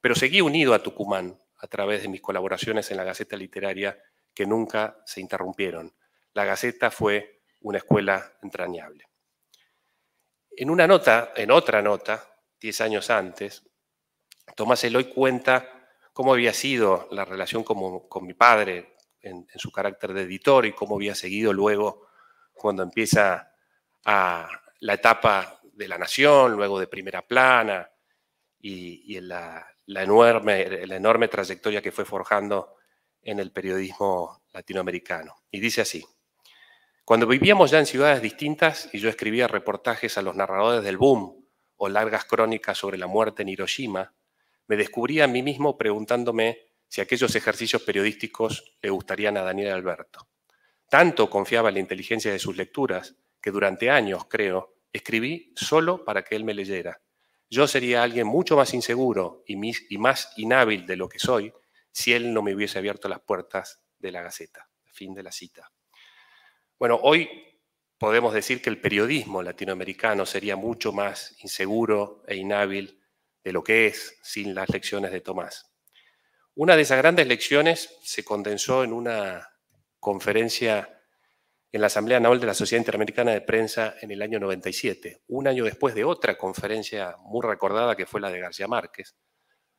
Pero seguí unido a Tucumán a través de mis colaboraciones en la Gaceta Literaria que nunca se interrumpieron. La Gaceta fue una escuela entrañable. En una nota, en otra nota, diez años antes, Tomás Eloy cuenta cómo había sido la relación con, mi padre en, su carácter de editor y cómo había seguido luego cuando empieza la etapa de la nación, luego de primera plana y, en la, enorme, la enorme trayectoria que fue forjando en el periodismo latinoamericano. Y dice así, cuando vivíamos ya en ciudades distintas y yo escribía reportajes a los narradores del boom o largas crónicas sobre la muerte en Hiroshima, me descubrí a mí mismo preguntándome si aquellos ejercicios periodísticos le gustarían a Daniel Alberto. Tanto confiaba en la inteligencia de sus lecturas que durante años, creo, escribí solo para que él me leyera. Yo sería alguien mucho más inseguro y, más inhábil de lo que soy si él no me hubiese abierto las puertas de la Gaceta. Fin de la cita. Bueno, hoy podemos decir que el periodismo latinoamericano sería mucho más inseguro e inhábil de lo que es sin las lecciones de Tomás. Una de esas grandes lecciones se condensó en una conferencia en la Asamblea Anual de la Sociedad Interamericana de Prensa en el año 97, un año después de otra conferencia muy recordada que fue la de García Márquez,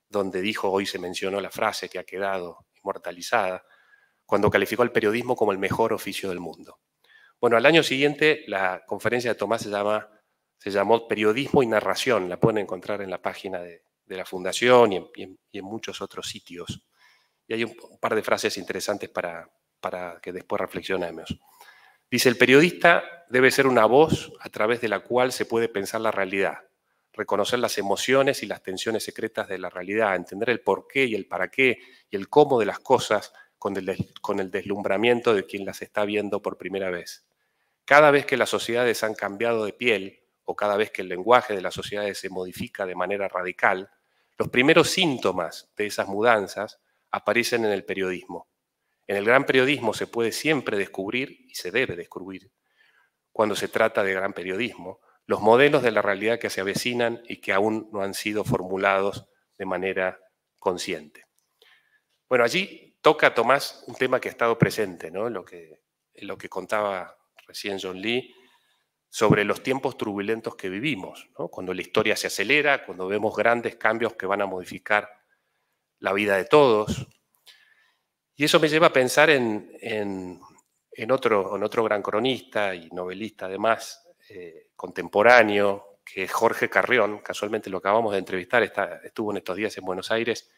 donde dijo, hoy se mencionó la frase que ha quedado inmortalizada, cuando calificó al periodismo como el mejor oficio del mundo. Bueno, al año siguiente la conferencia de Tomás se, llama, se llamó Periodismo y Narración, la pueden encontrar en la página de, la Fundación y en, muchos otros sitios. Y hay un, par de frases interesantes para, para que después reflexionemos. Dice, el periodista debe ser una voz a través de la cual se puede pensar la realidad reconocer las emociones y las tensiones secretas de la realidad, entender el por qué y el para qué y el cómo de las cosas con el, con el deslumbramiento de quien las está viendo por primera vez. Cada vez que las sociedades han cambiado de piel cada vez que el lenguaje de las sociedades se modifica de manera radical, los primeros síntomas de esas mudanzas aparecen en el periodismo. En el gran periodismo se puede siempre descubrir, y se debe descubrir, cuando se trata de gran periodismo, los modelos de la realidad que se avecinan y que aún no han sido formulados de manera consciente. Bueno, allí toca Tomás un tema que ha estado presente, ¿no? lo que, lo que contaba recién John Lee, sobre los tiempos turbulentos que vivimos, cuando la historia se acelera, cuando vemos grandes cambios que van a modificar la vida de todos. Y eso me lleva a pensar en, en, otro, en otro gran cronista y novelista además, eh, contemporáneo, que es Jorge Carrión, casualmente lo acabamos de entrevistar, estuvo en estos días en Buenos Aires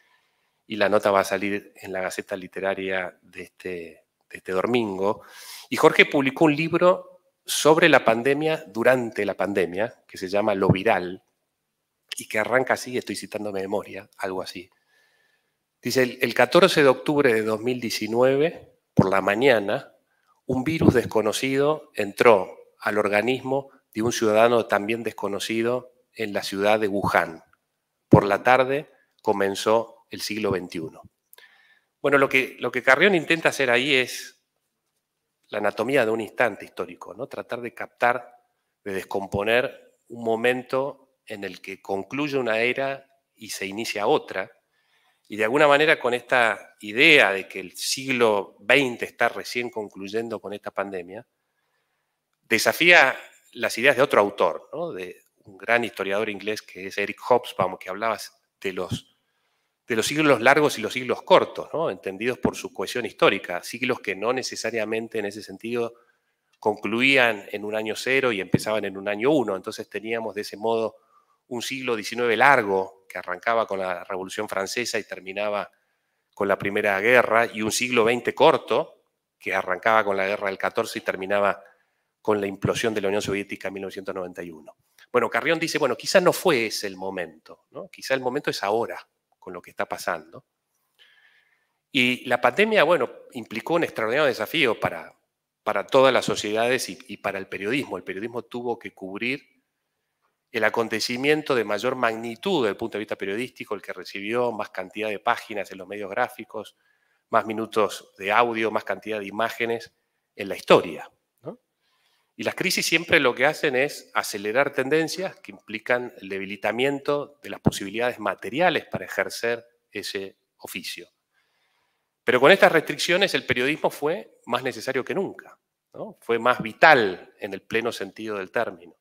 y la nota va a salir en la Gaceta Literaria de este, de este domingo. Y Jorge publicó un libro sobre la pandemia durante la pandemia, que se llama Lo Viral, y que arranca así, estoy citando memoria, algo así. Dice, el 14 de octubre de 2019, por la mañana, un virus desconocido entró al organismo de un ciudadano también desconocido en la ciudad de Wuhan. Por la tarde comenzó el siglo XXI. Bueno, lo que, lo que Carrión intenta hacer ahí es la anatomía de un instante histórico, ¿no? tratar de captar, de descomponer un momento en el que concluye una era y se inicia otra, y de alguna manera con esta idea de que el siglo XX está recién concluyendo con esta pandemia, desafía las ideas de otro autor, de un gran historiador inglés que es Eric Hobsbawm, que hablaba de los, de los siglos largos y los siglos cortos, entendidos por su cohesión histórica, siglos que no necesariamente en ese sentido concluían en un año cero y empezaban en un año uno. Entonces teníamos de ese modo un siglo XIX largo que arrancaba con la Revolución Francesa y terminaba con la Primera Guerra y un siglo XX corto, que arrancaba con la guerra del 14 y terminaba con la implosión de la Unión Soviética en 1991. Bueno, Carrión dice, bueno, quizás no fue ese el momento, ¿no? quizá el momento es ahora, con lo que está pasando. Y la pandemia, bueno, implicó un extraordinario desafío para, para todas las sociedades y, y para el periodismo. El periodismo tuvo que cubrir el acontecimiento de mayor magnitud desde el punto de vista periodístico, el que recibió más cantidad de páginas en los medios gráficos, más minutos de audio, más cantidad de imágenes en la historia. Y las crisis siempre lo que hacen es acelerar tendencias que implican el debilitamiento de las posibilidades materiales para ejercer ese oficio. Pero con estas restricciones el periodismo fue más necesario que nunca, fue más vital en el pleno sentido del término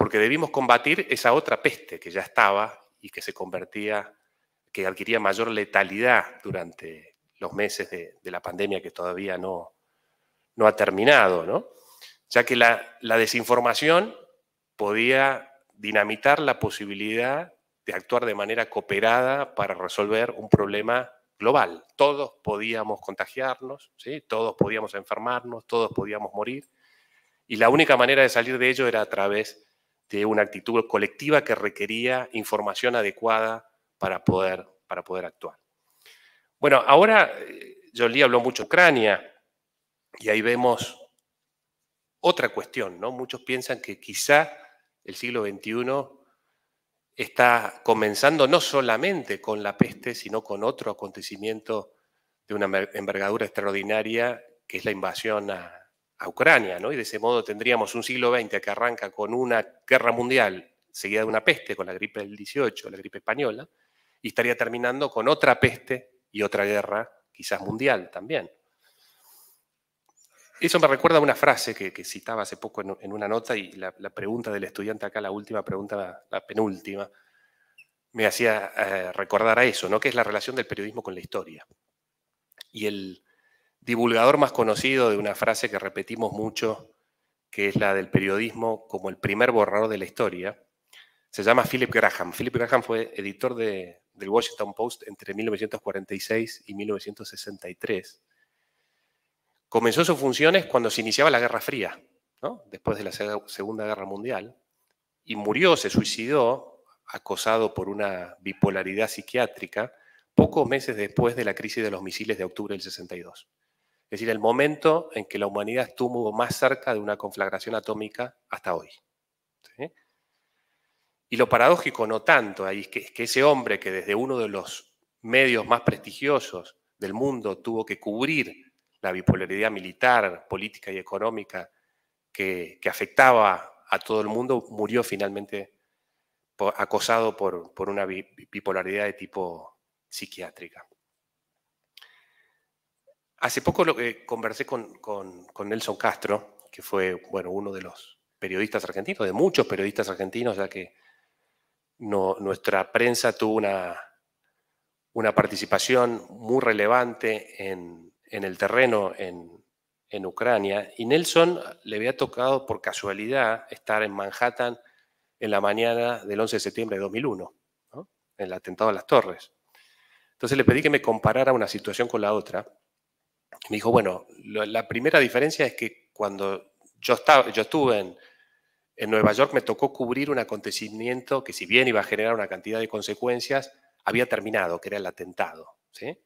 porque debimos combatir esa otra peste que ya estaba y que se convertía, que adquiría mayor letalidad durante los meses de, la pandemia que todavía no, no ha terminado, ¿no? Ya que la, desinformación podía dinamitar la posibilidad de actuar de manera cooperada para resolver un problema global. Todos podíamos contagiarnos, ¿sí? todos podíamos enfermarnos, todos podíamos morir, y la única manera de salir de ello era a través de una actitud colectiva que requería información adecuada para poder, para poder actuar. Bueno, ahora eh, John Lee habló mucho de Ucrania y ahí vemos otra cuestión, ¿no? Muchos piensan que quizá el siglo XXI está comenzando no solamente con la peste, sino con otro acontecimiento de una envergadura extraordinaria, que es la invasión a, Ucrania, ¿no? Y de ese modo tendríamos un siglo XX que arranca con una guerra mundial seguida de una peste, con la gripe del 18, la gripe española, y estaría terminando con otra peste y otra guerra, quizás mundial también. Eso me recuerda a una frase que, citaba hace poco en, una nota y la, pregunta del estudiante acá, la última pregunta, la penúltima, me hacía eh, recordar a eso, ¿no? que es la relación del periodismo con la historia. Y el, divulgador más conocido de una frase que repetimos mucho, que es la del periodismo como el primer borrador de la historia, se llama Philip Graham. Philip Graham fue editor de, del Washington Post entre 1946 y 1963. Comenzó sus funciones cuando se iniciaba la Guerra Fría, después de la Segunda Guerra Mundial, y murió, se suicidó, acosado por una bipolaridad psiquiátrica, pocos meses después de la crisis de los misiles de octubre del 62. Es decir, el momento en que la humanidad estuvo más cerca de una conflagración atómica hasta hoy. Y lo paradójico no tanto ahí es que, ese hombre que desde uno de los medios más prestigiosos del mundo tuvo que cubrir la bipolaridad militar, política y económica que, afectaba a todo el mundo, murió finalmente acosado por, por una bipolaridad de tipo psiquiátrica. Hace poco lo que conversé con, Nelson Castro, que fue bueno, uno de los periodistas argentinos, de muchos periodistas argentinos, ya que nuestra prensa tuvo una, una participación muy relevante en, el terreno en, Ucrania. Y Nelson le había tocado por casualidad estar en Manhattan en la mañana del 11 de septiembre de 2001, en el atentado a las torres. Entonces le pedí que me comparara una situación con la otra me dijo, bueno, la primera diferencia es que cuando yo, estaba, yo estuve en, en Nueva York me tocó cubrir un acontecimiento que si bien iba a generar una cantidad de consecuencias, había terminado, que era el atentado. ¿sí?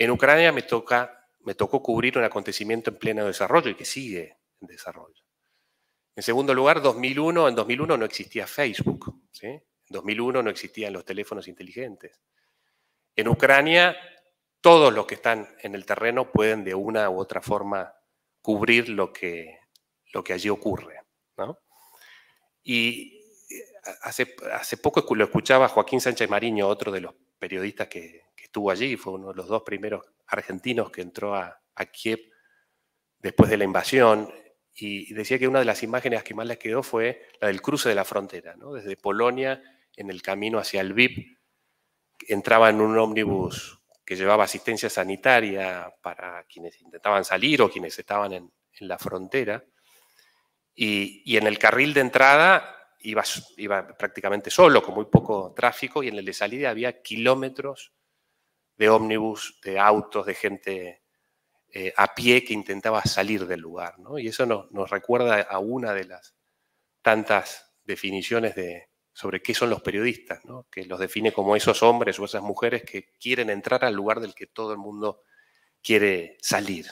En Ucrania me, toca, me tocó cubrir un acontecimiento en pleno desarrollo y que sigue en desarrollo. En segundo lugar, 2001, en 2001 no existía Facebook. ¿sí? En 2001 no existían los teléfonos inteligentes. En Ucrania todos los que están en el terreno pueden de una u otra forma cubrir lo que, lo que allí ocurre. Y eh, hace, hace poco lo escuchaba Joaquín Sánchez Mariño, otro de los periodistas que, estuvo allí, fue uno de los dos primeros argentinos que entró a, Kiev después de la invasión, y decía que una de las imágenes que más les quedó fue la del cruce de la frontera, desde Polonia en el camino hacia el VIP, entraba en un ómnibus que llevaba asistencia sanitaria para quienes intentaban salir o quienes estaban en, la frontera. Y, en el carril de entrada iba, iba prácticamente solo, con muy poco tráfico, y en el de salida había kilómetros de ómnibus, de autos, de gente eh, a pie que intentaba salir del lugar. Y eso nos, recuerda a una de las tantas definiciones de, sobre qué son los periodistas, que los define como esos hombres o esas mujeres que quieren entrar al lugar del que todo el mundo quiere salir.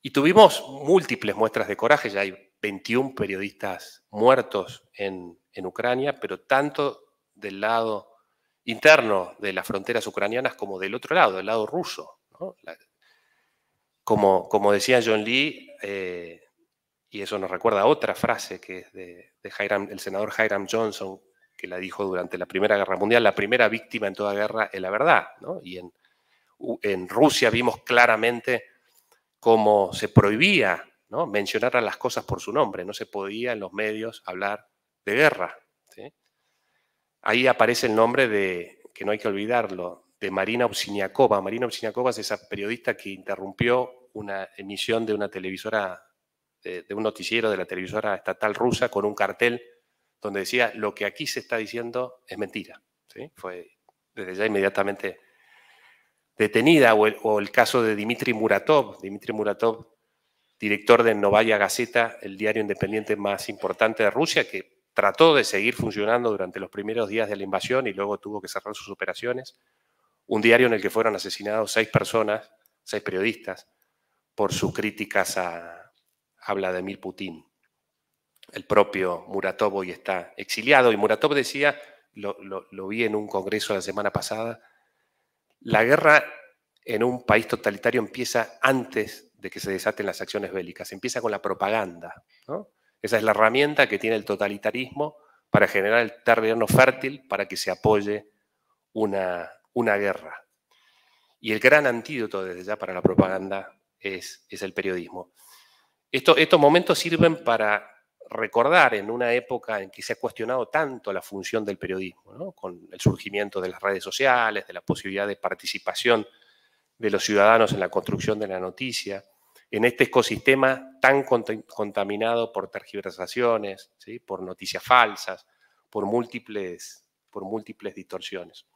Y tuvimos múltiples muestras de coraje, ya hay 21 periodistas muertos en, Ucrania, pero tanto del lado interno de las fronteras ucranianas como del otro lado, del lado ruso. como, como, decía John Lee, eh, y eso nos recuerda otra frase que es de, el senador Hiram Johnson, que la dijo durante la Primera Guerra Mundial, la primera víctima en toda guerra es la verdad. Y en, en Rusia vimos claramente cómo se prohibía ¿no? mencionar a las cosas por su nombre, no se podía en los medios hablar de guerra. Ahí aparece el nombre de, que no hay que olvidarlo, de Marina Obsiniakova. Marina Obsiniakova es esa periodista que interrumpió una emisión de una televisora, de, un noticiero de la televisora estatal rusa con un cartel donde decía lo que aquí se está diciendo es mentira. Fue desde ya inmediatamente detenida, o el, caso de Dmitry Muratov. Dmitry Muratov, director de Novaya Gazeta, el diario independiente más importante de Rusia, que trató de seguir funcionando durante los primeros días de la invasión y luego tuvo que cerrar sus operaciones. Un diario en el que fueron asesinados seis personas, seis periodistas, por sus críticas a, a Vladimir Putin. El propio Muratov hoy está exiliado y Muratov decía, lo, lo vi en un congreso la semana pasada, la guerra en un país totalitario empieza antes de que se desaten las acciones bélicas, empieza con la propaganda. Esa es la herramienta que tiene el totalitarismo para generar el terreno fértil para que se apoye una, una guerra. Y el gran antídoto desde ya para la propaganda es, es el periodismo. estos momentos sirven para recordar en una época en que se ha cuestionado tanto la función del periodismo, con el surgimiento de las redes sociales, de la posibilidad de participación de los ciudadanos en la construcción de la noticia, en este ecosistema tan contaminado por tergiversaciones, ¿sí? por noticias falsas, por múltiples, por múltiples distorsiones.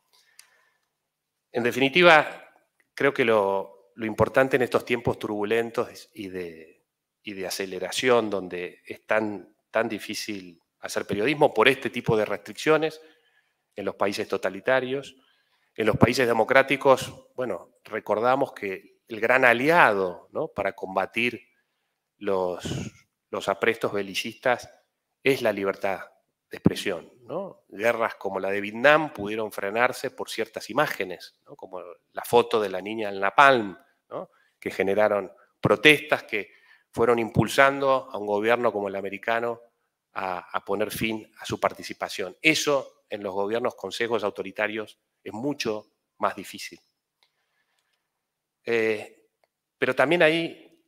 En definitiva, creo que lo, importante en estos tiempos turbulentos y de, y de aceleración donde es tan, tan difícil hacer periodismo por este tipo de restricciones en los países totalitarios. En los países democráticos, bueno, recordamos que el gran aliado ¿no? para combatir los, aprestos belicistas es la libertad de expresión. Guerras como la de Vietnam pudieron frenarse por ciertas imágenes, como la foto de la niña en Napalm, que generaron protestas que fueron impulsando a un gobierno como el americano a, poner fin a su participación. Eso en los gobiernos consejos autoritarios es mucho más difícil. Eh, pero también ahí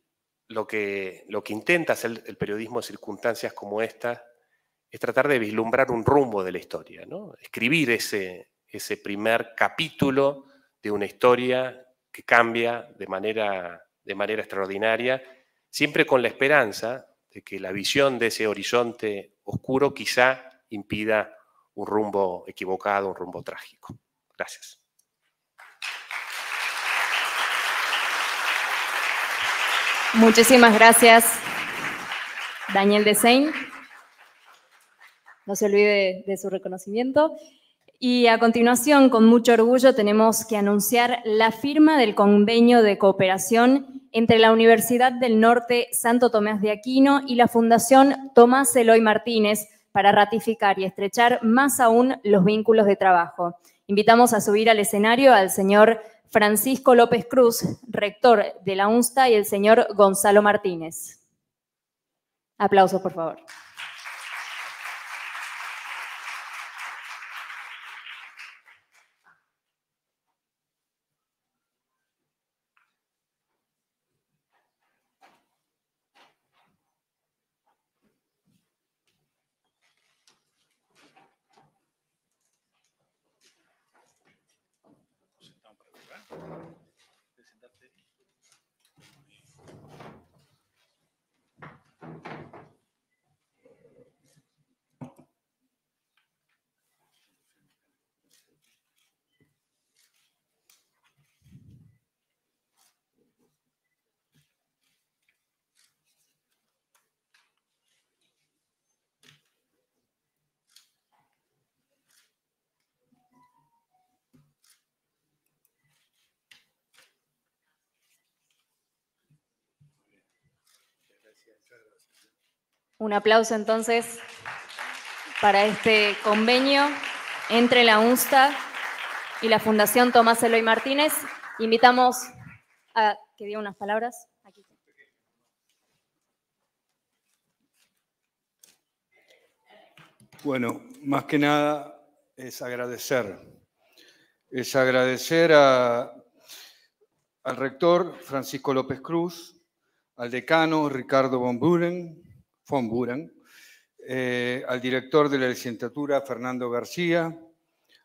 lo que, lo que intenta hacer el periodismo en circunstancias como esta es tratar de vislumbrar un rumbo de la historia, ¿no? escribir ese, ese primer capítulo de una historia que cambia de manera, de manera extraordinaria siempre con la esperanza de que la visión de ese horizonte oscuro quizá impida un rumbo equivocado, un rumbo trágico. Gracias. Muchísimas gracias, Daniel Desein. No se olvide de su reconocimiento. Y a continuación, con mucho orgullo, tenemos que anunciar la firma del convenio de cooperación entre la Universidad del Norte Santo Tomás de Aquino y la Fundación Tomás Eloy Martínez para ratificar y estrechar más aún los vínculos de trabajo. Invitamos a subir al escenario al señor Francisco López Cruz, rector de la UNSTA, y el señor Gonzalo Martínez. Aplausos, por favor. Un aplauso entonces para este convenio entre la UNSTA y la Fundación Tomás Eloy Martínez. Invitamos a que diga unas palabras. Aquí. Bueno, más que nada es agradecer. Es agradecer a, al rector Francisco López Cruz, al decano Ricardo von Buren, von Buren eh, al director de la licenciatura Fernando García,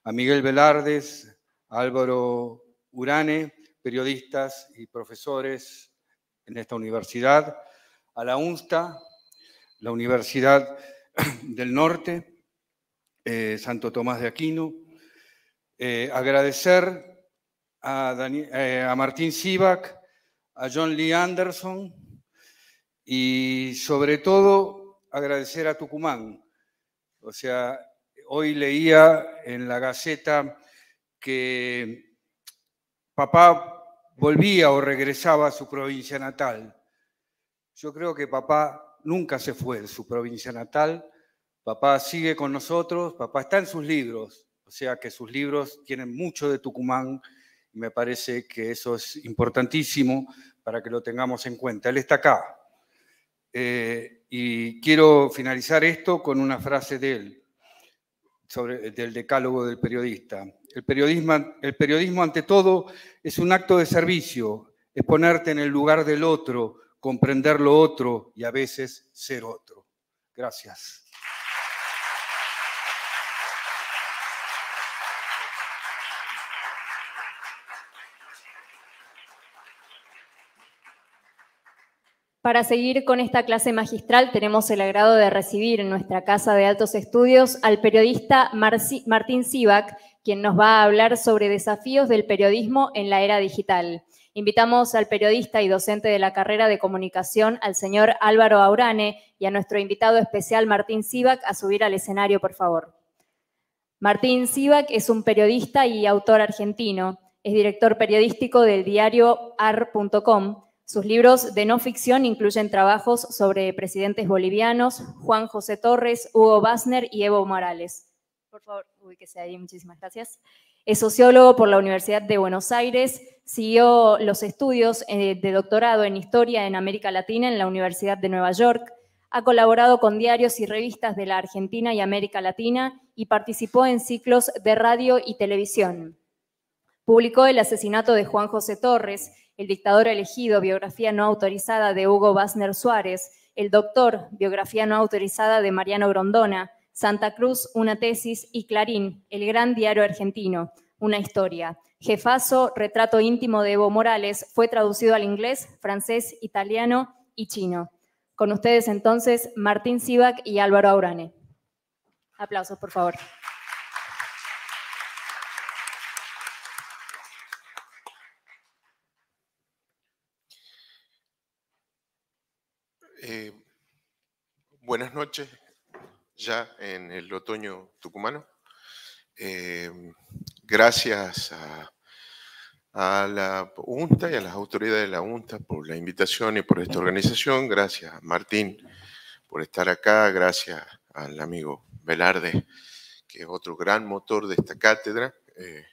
a Miguel Velardes, a Álvaro Urane, periodistas y profesores en esta universidad, a la UNSTA, la Universidad del Norte, eh, Santo Tomás de Aquino, eh, agradecer a, a Martín Sivak, a John Lee Anderson y sobre todo agradecer a Tucumán. O sea, hoy leía en la Gaceta que papá volvía o regresaba a su provincia natal. Yo creo que papá nunca se fue de su provincia natal. Papá sigue con nosotros, papá está en sus libros, o sea que sus libros tienen mucho de Tucumán y me parece que eso es importantísimo para que lo tengamos en cuenta. Él está acá. Eh, y quiero finalizar esto con una frase de él, sobre, del decálogo del periodista. El periodismo, el periodismo, ante todo, es un acto de servicio, es ponerte en el lugar del otro, comprender lo otro y a veces ser otro. Gracias. Para seguir con esta clase magistral, tenemos el agrado de recibir en nuestra Casa de Altos Estudios al periodista Martín Sivak, quien nos va a hablar sobre desafíos del periodismo en la era digital. Invitamos al periodista y docente de la carrera de comunicación, al señor Álvaro Aurane, y a nuestro invitado especial, Martín Sivak, a subir al escenario, por favor. Martín Sivak es un periodista y autor argentino. Es director periodístico del diario ar.com sus libros de no ficción incluyen trabajos sobre presidentes bolivianos, Juan José Torres, Hugo Basner y Evo Morales. Por favor, ubíquese ahí, muchísimas gracias. Es sociólogo por la Universidad de Buenos Aires, siguió los estudios eh, de doctorado en Historia en América Latina en la Universidad de Nueva York, ha colaborado con diarios y revistas de la Argentina y América Latina y participó en ciclos de radio y televisión. Publicó El asesinato de Juan José Torres, el dictador elegido, biografía no autorizada de Hugo Basner Suárez, El doctor, biografía no autorizada de Mariano Grondona, Santa Cruz, una tesis y Clarín, el gran diario argentino, una historia. Jefazo, retrato íntimo de Evo Morales, fue traducido al inglés, francés, italiano y chino. Con ustedes entonces Martín Sivak y Álvaro Aurane. Aplausos, por favor. Eh, buenas noches, ya en el otoño tucumano. Eh, gracias a, la UNTA y a las autoridades de la UNTA por la invitación y por esta organización. Gracias a Martín por estar acá. Gracias al amigo Velarde, que es otro gran motor de esta cátedra. Eh,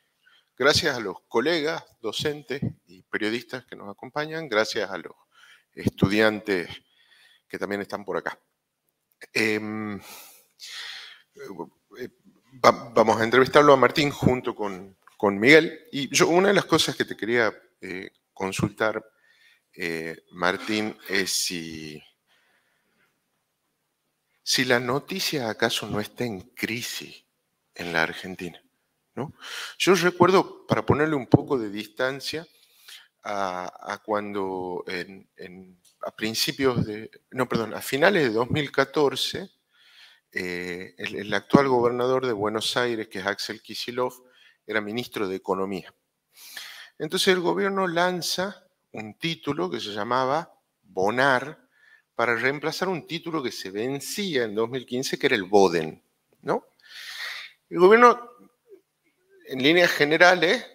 gracias a los colegas, docentes y periodistas que nos acompañan. Gracias a los estudiantes que también están por acá. Em, eh, vamos a entrevistarlo a Martín junto con, Miguel. Y yo, una de las cosas que te quería eh, consultar, eh, Martín, es si, si la noticia acaso no está en crisis en la Argentina. ¿no? Yo recuerdo, para ponerle un poco de distancia, a, cuando en, a principios de, no, perdón, a finales de 2014, eh, el, actual gobernador de Buenos Aires, que es Axel Kisilov, era ministro de Economía. Entonces el gobierno lanza un título que se llamaba Bonar para reemplazar un título que se vencía en 2015, que era el Boden. ¿no? El gobierno, en líneas generales,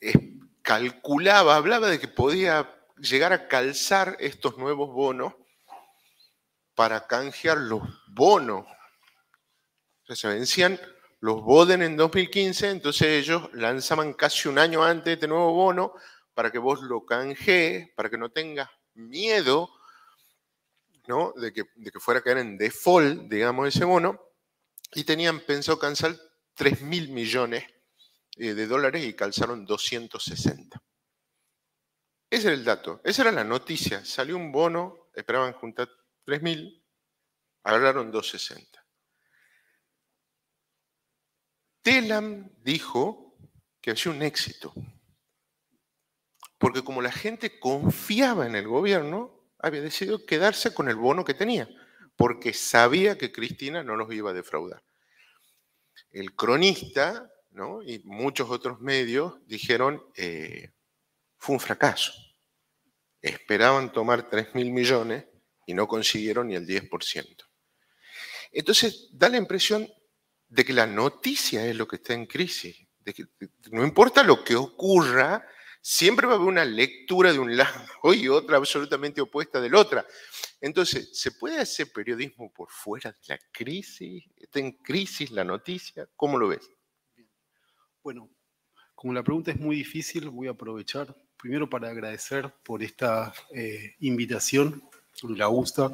eh, calculaba, hablaba de que podía llegar a calzar estos nuevos bonos para canjear los bonos. se vencían los Boden en 2015, entonces ellos lanzaban casi un año antes este nuevo bono para que vos lo canjees, para que no tengas miedo ¿no? de, que, de que fuera a caer en default, digamos, ese bono, y tenían pensado cancelar 3 mil millones eh, de dólares y calzaron 260. Ese era el dato, esa era la noticia. Salió un bono, esperaban juntar 3 mil, agarraron 260. Telam dijo que había un éxito, porque como la gente confiaba en el gobierno, había decidido quedarse con el bono que tenía, porque sabía que Cristina no los iba a defraudar. El cronista y muchos otros medios dijeron, eh, fue un fracaso. Esperaban tomar 3 mil millones y no consiguieron ni el 10%. Entonces, da la impresión de que la noticia es lo que está en crisis, no importa lo que ocurra, siempre va a haber una lectura de un lado y otra absolutamente opuesta del otra. Entonces, ¿se puede hacer periodismo por fuera de la crisis? ¿Está en crisis la noticia? ¿Cómo lo ves? Bueno, como la pregunta es muy difícil, voy a aprovechar primero para agradecer por esta eh, invitación, la gusta,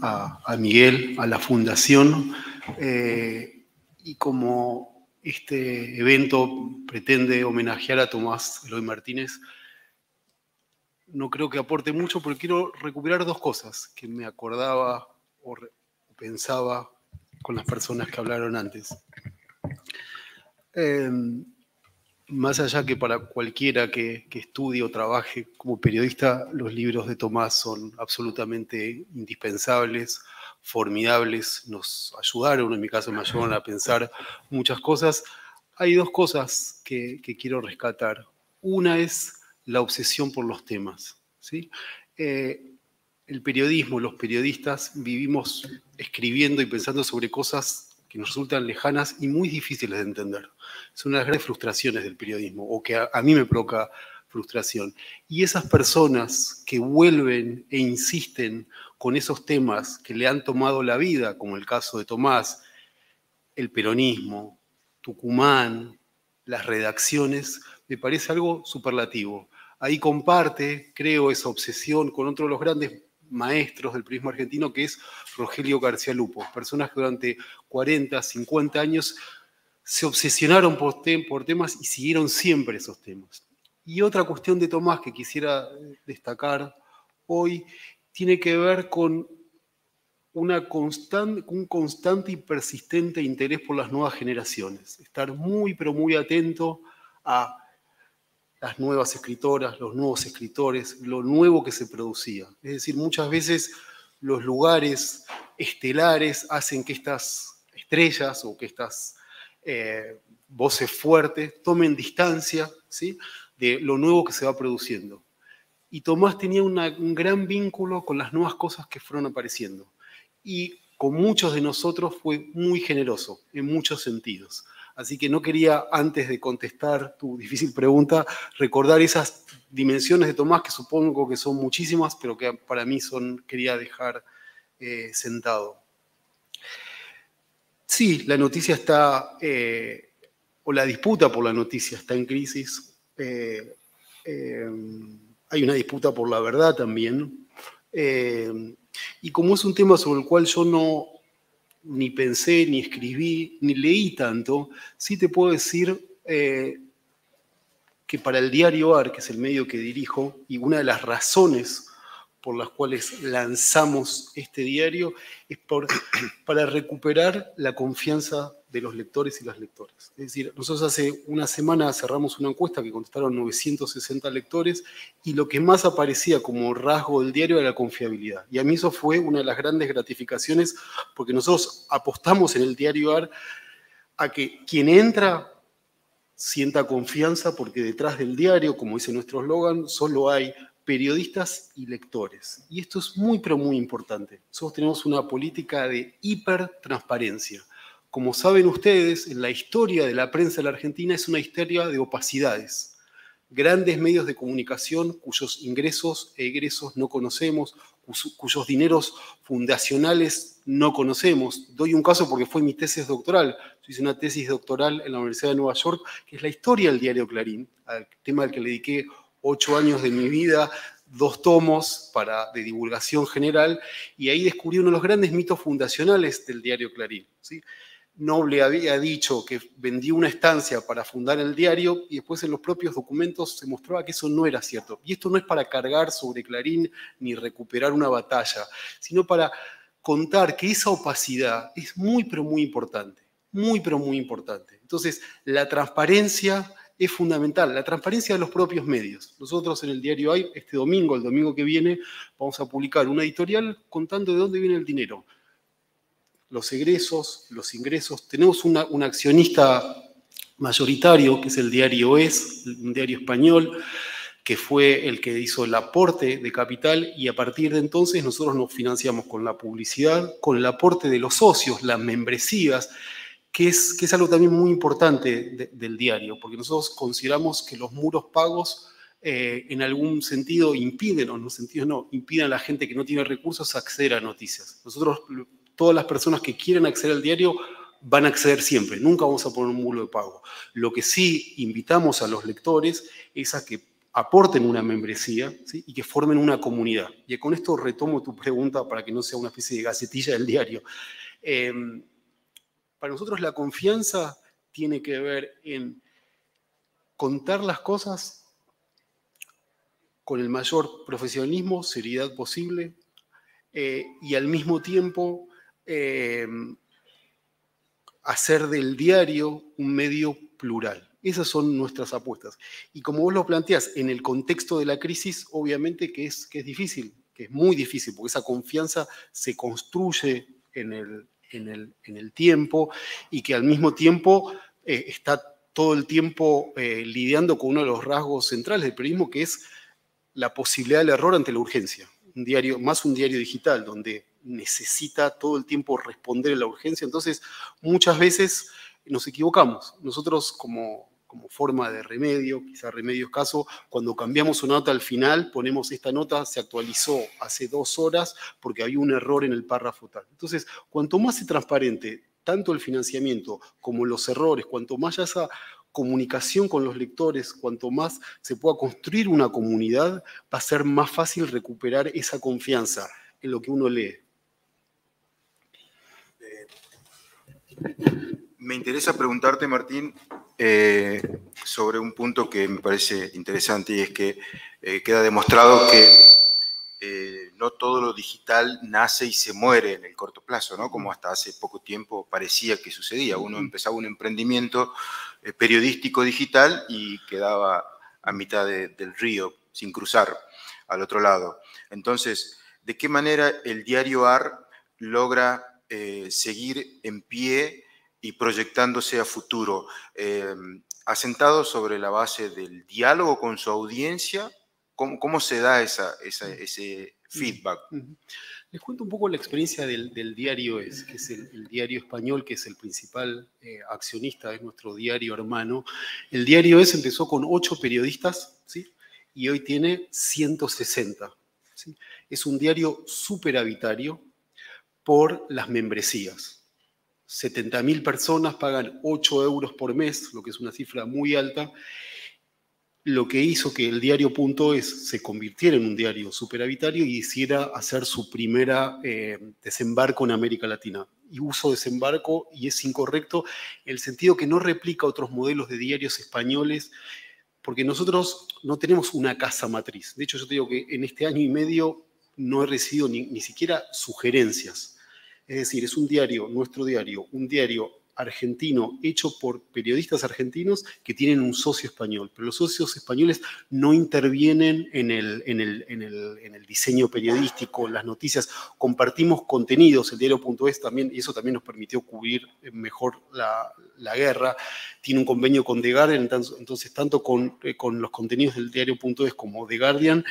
a, Miguel, a la Fundación. Eh, y como este evento pretende homenajear a Tomás Eloy Martínez, no creo que aporte mucho porque quiero recuperar dos cosas que me acordaba o, pensaba con las personas que hablaron antes. Em, más allá que para cualquiera que, estudie o trabaje como periodista, los libros de Tomás son absolutamente indispensables formidables, nos ayudaron, en mi caso me ayudaron a pensar muchas cosas. Hay dos cosas que, quiero rescatar. Una es la obsesión por los temas. ¿sí? Eh, el periodismo, los periodistas vivimos escribiendo y pensando sobre cosas que nos resultan lejanas y muy difíciles de entender. Es una de las grandes frustraciones del periodismo, o que a mí me provoca frustración. Y esas personas que vuelven e insisten con esos temas que le han tomado la vida, como el caso de Tomás, el peronismo, Tucumán, las redacciones, me parece algo superlativo. Ahí comparte, creo, esa obsesión con otro de los grandes maestros del periodismo argentino, que es Rogelio García Lupo, personas que durante 40, 50 años se obsesionaron por, temas y siguieron siempre esos temas. Y otra cuestión de Tomás que quisiera destacar hoy tiene que ver con una un constante y persistente interés por las nuevas generaciones. Estar muy, pero muy atento a las nuevas escritoras, los nuevos escritores, lo nuevo que se producía. Es decir, muchas veces los lugares estelares hacen que estas estrellas o que estas eh, voces fuertes tomen distancia ¿sí? de lo nuevo que se va produciendo y Tomás tenía un gran vínculo con las nuevas cosas que fueron apareciendo. Y con muchos de nosotros fue muy generoso en muchos sentidos. Así que no quería, antes de contestar tu difícil pregunta, recordar esas dimensiones de Tomás, que supongo que son muchísimas, pero que para mí son, quería dejar eh, sentado. Sí, la noticia está, eh, o la disputa por la noticia está en crisis. Eh, hay una disputa por la verdad también. Eh, y como es un tema sobre el cual yo no ni pensé, ni escribí, ni leí tanto, sí te puedo decir eh, que para el diario AR, que es el medio que dirijo, y una de las razones por las cuales lanzamos este diario es para recuperar la confianza de los lectores y las lectoras. Es decir, nosotros hace una semana cerramos una encuesta que contestaron 960 lectores y lo que más aparecía como rasgo del diario era la confiabilidad. Y a mí eso fue una de las grandes gratificaciones porque nosotros apostamos en el diario AR a que quien entra sienta confianza porque detrás del diario, como dice nuestro eslogan, solo hay periodistas y lectores. Y esto es muy, pero muy importante. Nosotros tenemos una política de hipertransparencia. Como saben ustedes, en la historia de la prensa de la Argentina es una historia de opacidades. grandes medios de comunicación cuyos ingresos e egresos no conocemos, cuyos dineros fundacionales no conocemos. Doy un caso porque fue mi tesis doctoral. Yo hice una tesis doctoral en la Universidad de Nueva York, que es la historia del diario Clarín, al tema al que le dediqué ocho años de mi vida, dos tomos para, de divulgación general, y ahí descubrí uno de los grandes mitos fundacionales del diario Clarín. ¿sí? Noble había dicho que vendió una estancia para fundar el diario y después en los propios documentos se mostraba que eso no era cierto. Y esto no es para cargar sobre Clarín ni recuperar una batalla, sino para contar que esa opacidad es muy, pero muy importante. Muy, pero muy importante. Entonces, la transparencia es fundamental, la transparencia de los propios medios. Nosotros en el diario hay, este domingo, el domingo que viene, vamos a publicar una editorial contando de dónde viene el dinero los egresos, los ingresos. Tenemos un accionista mayoritario, que es el diario ES, un diario español, que fue el que hizo el aporte de capital y a partir de entonces nosotros nos financiamos con la publicidad, con el aporte de los socios, las membresías, que es, que es algo también muy importante del diario, porque nosotros consideramos que los muros pagos eh, en algún sentido impiden, o en un sentido no, impiden a la gente que no tiene recursos acceder a noticias. Nosotros todas las personas que quieren acceder al diario van a acceder siempre, nunca vamos a poner un muro de pago. Lo que sí invitamos a los lectores es a que aporten una membresía y que formen una comunidad. Y con esto retomo tu pregunta para que no sea una especie de gacetilla del diario. Em, para nosotros la confianza tiene que ver en contar las cosas con el mayor profesionalismo, seriedad posible, eh, y al mismo tiempo Em, hacer del diario un medio plural. Esas son nuestras apuestas. Y como vos lo planteás, en el contexto de la crisis, obviamente que es, que es difícil, que es muy difícil, porque esa confianza se construye en el, en el, tiempo y que al mismo tiempo eh, está todo el tiempo eh, lidiando con uno de los rasgos centrales del periodismo, que es la posibilidad del error ante la urgencia. Un diario, más un diario digital, donde necesita todo el tiempo responder a la urgencia. Entonces, muchas veces nos equivocamos. Nosotros como, como forma de remedio, quizá remedio escaso, cuando cambiamos una nota al final, ponemos esta nota, se actualizó hace dos horas porque había un error en el párrafo tal. Entonces, cuanto más se transparente tanto el financiamiento como los errores, cuanto más haya comunicación con los lectores, cuanto más se pueda construir una comunidad, va a ser más fácil recuperar esa confianza en lo que uno lee. Me interesa preguntarte, Martín, eh, sobre un punto que me parece interesante y es que eh, queda demostrado que eh, no todo lo digital nace y se muere en el corto plazo, ¿no? Como hasta hace poco tiempo parecía que sucedía. Uno empezaba un emprendimiento periodístico digital y quedaba a mitad del río, sin cruzar al otro lado. Entonces, ¿de qué manera el diario AR logra seguir en pie y proyectándose a futuro, em, asentado sobre la base del diálogo con su audiencia. ¿Cómo, se da esa, ese feedback? Les cuento un poco la experiencia del, diario ES, que es el, diario español, que es el principal eh, accionista, de nuestro diario hermano. El diario ES empezó con ocho periodistas, ¿sí? Y hoy tiene 160. ¿sí? Es un diario superhabitario, por las membresías. 70.000 personas pagan 8 euros por mes, lo que es una cifra muy alta, lo que hizo que el diario.es se convirtiera en un diario superhabitario y hiciera hacer su primera eh, desembarco en América Latina. Y uso desembarco y es incorrecto en el sentido que no replica otros modelos de diarios españoles, porque nosotros no tenemos una casa matriz. De hecho, yo te digo que en este año y medio no he recibido ni, ni siquiera sugerencias es decir, es un diario, nuestro diario, un diario argentino hecho por periodistas argentinos que tienen un socio español, pero los socios españoles no intervienen en el, diseño periodístico, en las noticias, compartimos contenidos, el diario.es también, y eso también nos permitió cubrir mejor la, guerra, tiene un convenio con The Guardian, entonces tanto con, eh, con los contenidos del diario.es como The Guardian,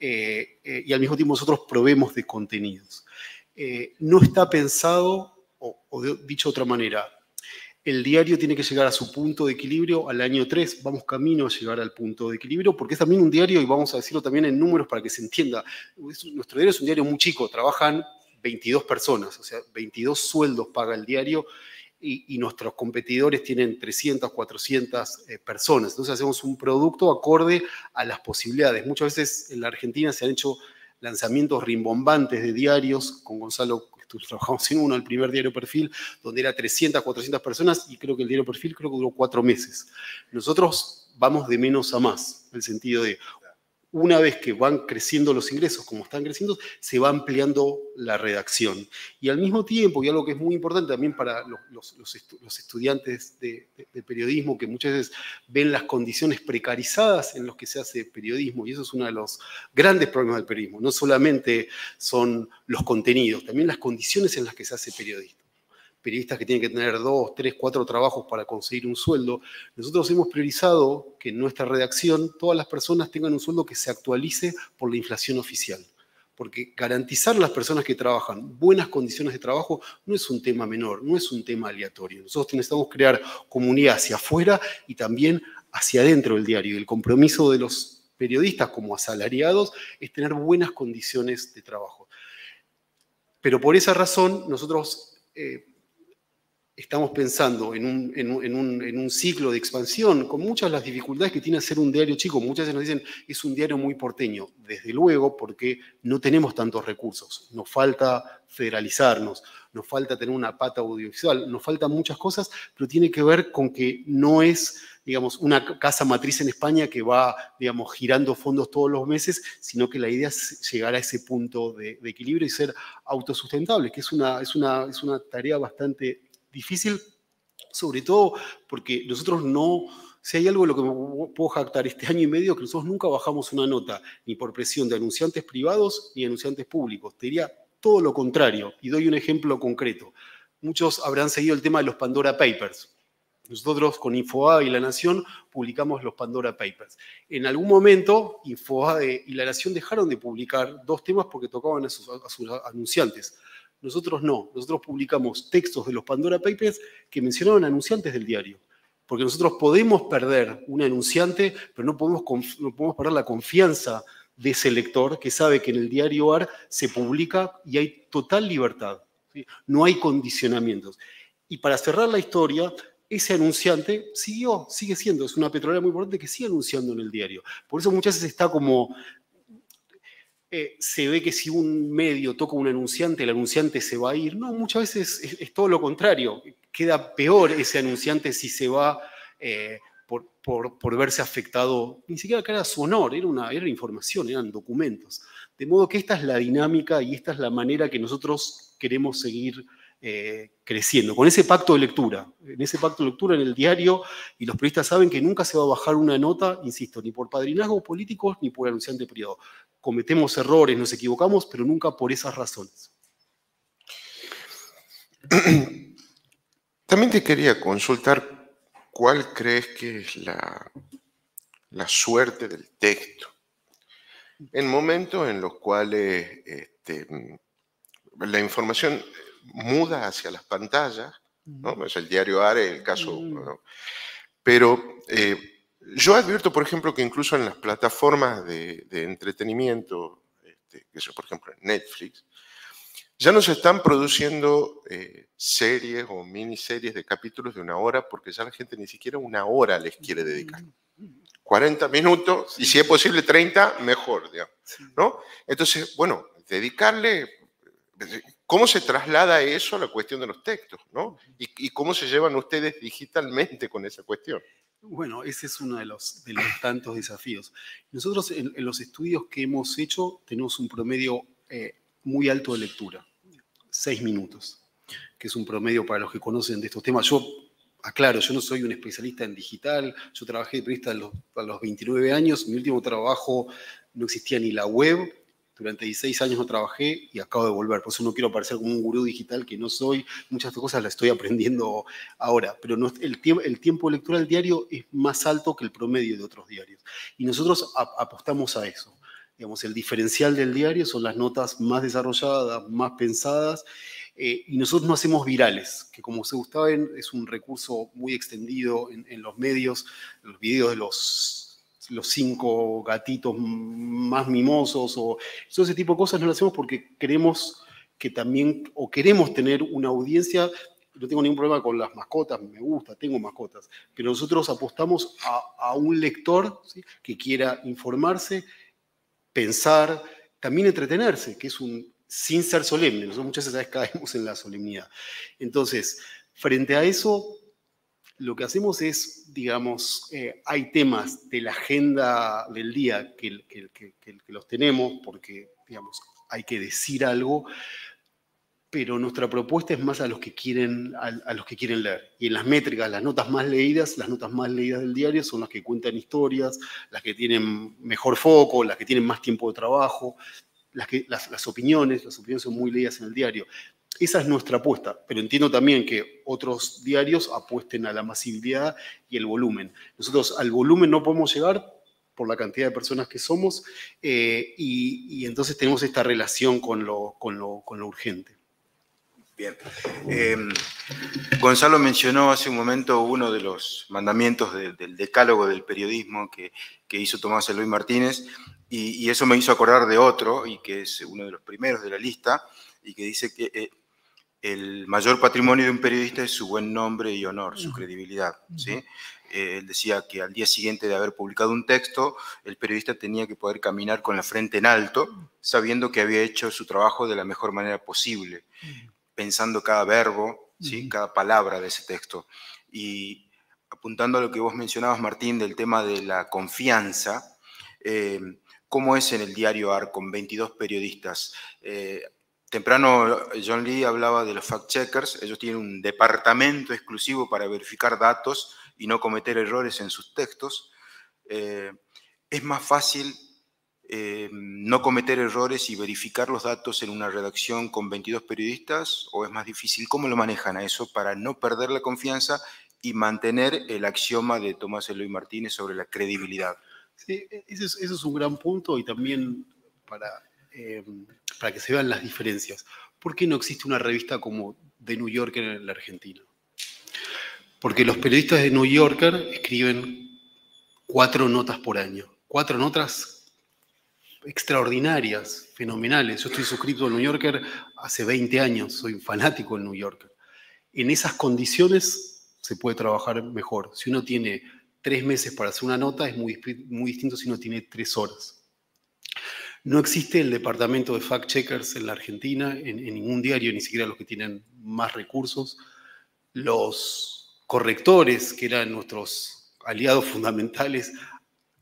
eh, eh, y al mismo tiempo nosotros probemos de contenidos. Eh, no está pensado, o, dicho de otra manera, El diario tiene que llegar a su punto de equilibrio al año 3, vamos camino a llegar al punto de equilibrio, porque es también un diario, y vamos a decirlo también en números para que se entienda, nuestro diario es un diario muy chico, trabajan 22 personas, o sea, 22 sueldos paga el diario, y, nuestros competidores tienen 300, 400 eh, personas. Entonces hacemos un producto acorde a las posibilidades. Muchas veces en la Argentina se han hecho lanzamientos rimbombantes de diarios, con Gonzalo trabajamos en uno, el primer diario Perfil, donde era 300, 400 personas y creo que el diario Perfil creo que duró cuatro meses. Nosotros vamos de menos a más, en el sentido de una vez que van creciendo los ingresos, como están creciendo, se va ampliando la redacción. Y al mismo tiempo, y algo que es muy importante también para los, estudiantes de, periodismo, que muchas veces ven las condiciones precarizadas en las que se hace periodismo, y eso es uno de los grandes problemas del periodismo, no solamente son los contenidos, también las condiciones en las que se hace periodismo periodistas que tienen que tener dos, tres, cuatro trabajos para conseguir un sueldo, nosotros hemos priorizado que en nuestra redacción todas las personas tengan un sueldo que se actualice por la inflación oficial. Porque garantizar a las personas que trabajan buenas condiciones de trabajo no es un tema menor, no es un tema aleatorio. Nosotros necesitamos crear comunidad hacia afuera y también hacia adentro del diario. El compromiso de los periodistas como asalariados es tener buenas condiciones de trabajo. Pero por esa razón nosotros eh, estamos pensando en un, ciclo de expansión, con muchas de las dificultades que tiene hacer un diario chico. Muchas veces nos dicen, es un diario muy porteño. Desde luego, porque no tenemos tantos recursos. Nos falta federalizarnos, nos falta tener una pata audiovisual, nos faltan muchas cosas, pero tiene que ver con que no es digamos, una casa matriz en España que va, digamos, girando fondos todos los meses, sino que la idea es llegar a ese punto de, equilibrio y ser autosustentable, que es una, es una, es una tarea bastante difícil, sobre todo porque nosotros no, si hay algo de lo que me puedo jactar este año y medio, que nosotros nunca bajamos una nota, ni por presión de anunciantes privados ni anunciantes públicos. Te diría todo lo contrario, y doy un ejemplo concreto. Muchos habrán seguido el tema de los Pandora Papers. Nosotros con Infoa y La Nación publicamos los Pandora Papers. En algún momento, Infoa y La Nación dejaron de publicar dos temas porque tocaban a sus anunciantes. Nosotros no, nosotros publicamos textos de los Pandora Papers que mencionaban anunciantes del diario. Porque nosotros podemos perder un anunciante, pero no podemos, no podemos perder la confianza de ese lector que sabe que en el diario AR se publica y hay total libertad. No hay condicionamientos. Y para cerrar la historia, ese anunciante siguió, sigue siendo, es una petrolera muy importante que sigue anunciando en el diario. Por eso muchas veces está como eh, se ve que si un medio toca un anunciante, el anunciante se va a ir. No, muchas veces es, todo lo contrario. Queda peor ese anunciante si se va eh, por, verse afectado. Ni siquiera que era su honor, era, una, era información, eran documentos. De modo que esta es la dinámica y esta es la manera que nosotros queremos seguir eh, creciendo, con ese pacto de lectura. En ese pacto de lectura en el diario, y los periodistas saben que nunca se va a bajar una nota, insisto, ni por padrinazgo políticos ni por anunciante privado. Cometemos errores, nos equivocamos, pero nunca por esas razones. También te quería consultar cuál crees que es la, la suerte del texto. En momentos en los cuales este, la información muda hacia las pantallas, ¿no? Es el diario ARE, el caso. Pero eh, yo advierto, por ejemplo, que incluso en las plataformas de, entretenimiento, este, que son, por ejemplo, Netflix, ya no se están produciendo eh, series o miniseries de capítulos de una hora porque ya la gente ni siquiera una hora les quiere dedicar. 40 minutos y si es posible 30, mejor, digamos, ¿no? Entonces, bueno, dedicarle ¿Cómo se traslada eso a la cuestión de los textos? ¿no? ¿Y, cómo se llevan ustedes digitalmente con esa cuestión? Bueno, ese es uno de los, tantos desafíos. Nosotros en, los estudios que hemos hecho tenemos un promedio eh, muy alto de lectura, seis minutos, que es un promedio para los que conocen de estos temas. Yo aclaro, yo no soy un especialista en digital, yo trabajé de periodista a los 29 años, mi último trabajo no existía ni la web, durante 16 años no trabajé y acabo de volver. Por eso no quiero parecer como un gurú digital que no soy. Muchas cosas las estoy aprendiendo ahora. Pero el, tiempo, el tiempo electoral diario es más alto que el promedio de otros diarios. Y nosotros apostamos a eso. Digamos, el diferencial del diario son las notas más desarrolladas, más pensadas. eh, y nosotros no hacemos virales, que como ustedes saben es un recurso muy extendido en, en los medios, los videos de los los cinco gatitos más mimosos o todo ese tipo de cosas no lo hacemos porque queremos que también, o queremos tener una audiencia, no tengo ningún problema con las mascotas, me gusta, tengo mascotas, pero nosotros apostamos a, un lector que quiera informarse, pensar, también entretenerse, que es un, sin ser solemne, nosotros muchas veces caemos en la solemnidad. Entonces, frente a eso, lo que hacemos es, digamos, eh, hay temas de la agenda del día que, los tenemos porque, digamos, hay que decir algo, pero nuestra propuesta es más a los que quieren, a, los que quieren leer. Y en las métricas, las notas más leídas, las notas más leídas del diario son las que cuentan historias, las que tienen mejor foco, las que tienen más tiempo de trabajo, las, que, las opiniones, las opiniones son muy leídas en el diario. Esa es nuestra apuesta, pero entiendo también que otros diarios apuesten a la masividad y el volumen. Nosotros al volumen no podemos llegar por la cantidad de personas que somos eh, y, entonces tenemos esta relación con lo, con lo, urgente. Bien. Em, Gonzalo mencionó hace un momento uno de los mandamientos del decálogo del periodismo que, hizo Tomás Eloy Martínez, y, eso me hizo acordar de otro, y que es uno de los primeros de la lista, y que dice que eh, el mayor patrimonio de un periodista es su buen nombre y honor, su credibilidad. ¿sí? Eh, él decía que al día siguiente de haber publicado un texto, el periodista tenía que poder caminar con la frente en alto, sabiendo que había hecho su trabajo de la mejor manera posible, pensando cada verbo, ¿sí? cada palabra de ese texto. Y apuntando a lo que vos mencionabas, Martín, del tema de la confianza, eh, ¿cómo es en el diario AR con 22 periodistas? Eh, Temprano John Lee hablaba de los fact-checkers, ellos tienen un departamento exclusivo para verificar datos y no cometer errores en sus textos. Eh, es más fácil eh, no cometer errores y verificar los datos en una redacción con 22 periodistas o es más difícil? ¿Cómo lo manejan a eso para no perder la confianza y mantener el axioma de Tomás Eloy Martínez sobre la credibilidad? Sí, e-, ese es un gran punto y también para eh, para que se vean las diferencias. ¿Por qué no existe una revista como The New Yorker en la Argentina? Porque los periodistas de New Yorker escriben cuatro notas por año. Cuatro notas extraordinarias, fenomenales. Yo estoy suscrito al New Yorker hace 20 años, soy un fanático del New Yorker. En esas condiciones se puede trabajar mejor. Si uno tiene tres meses para hacer una nota, es muy, muy distinto si uno tiene tres horas. No existe el departamento de fact-checkers en la Argentina, en, ningún diario, ni siquiera los que tienen más recursos. Los correctores, que eran nuestros aliados fundamentales,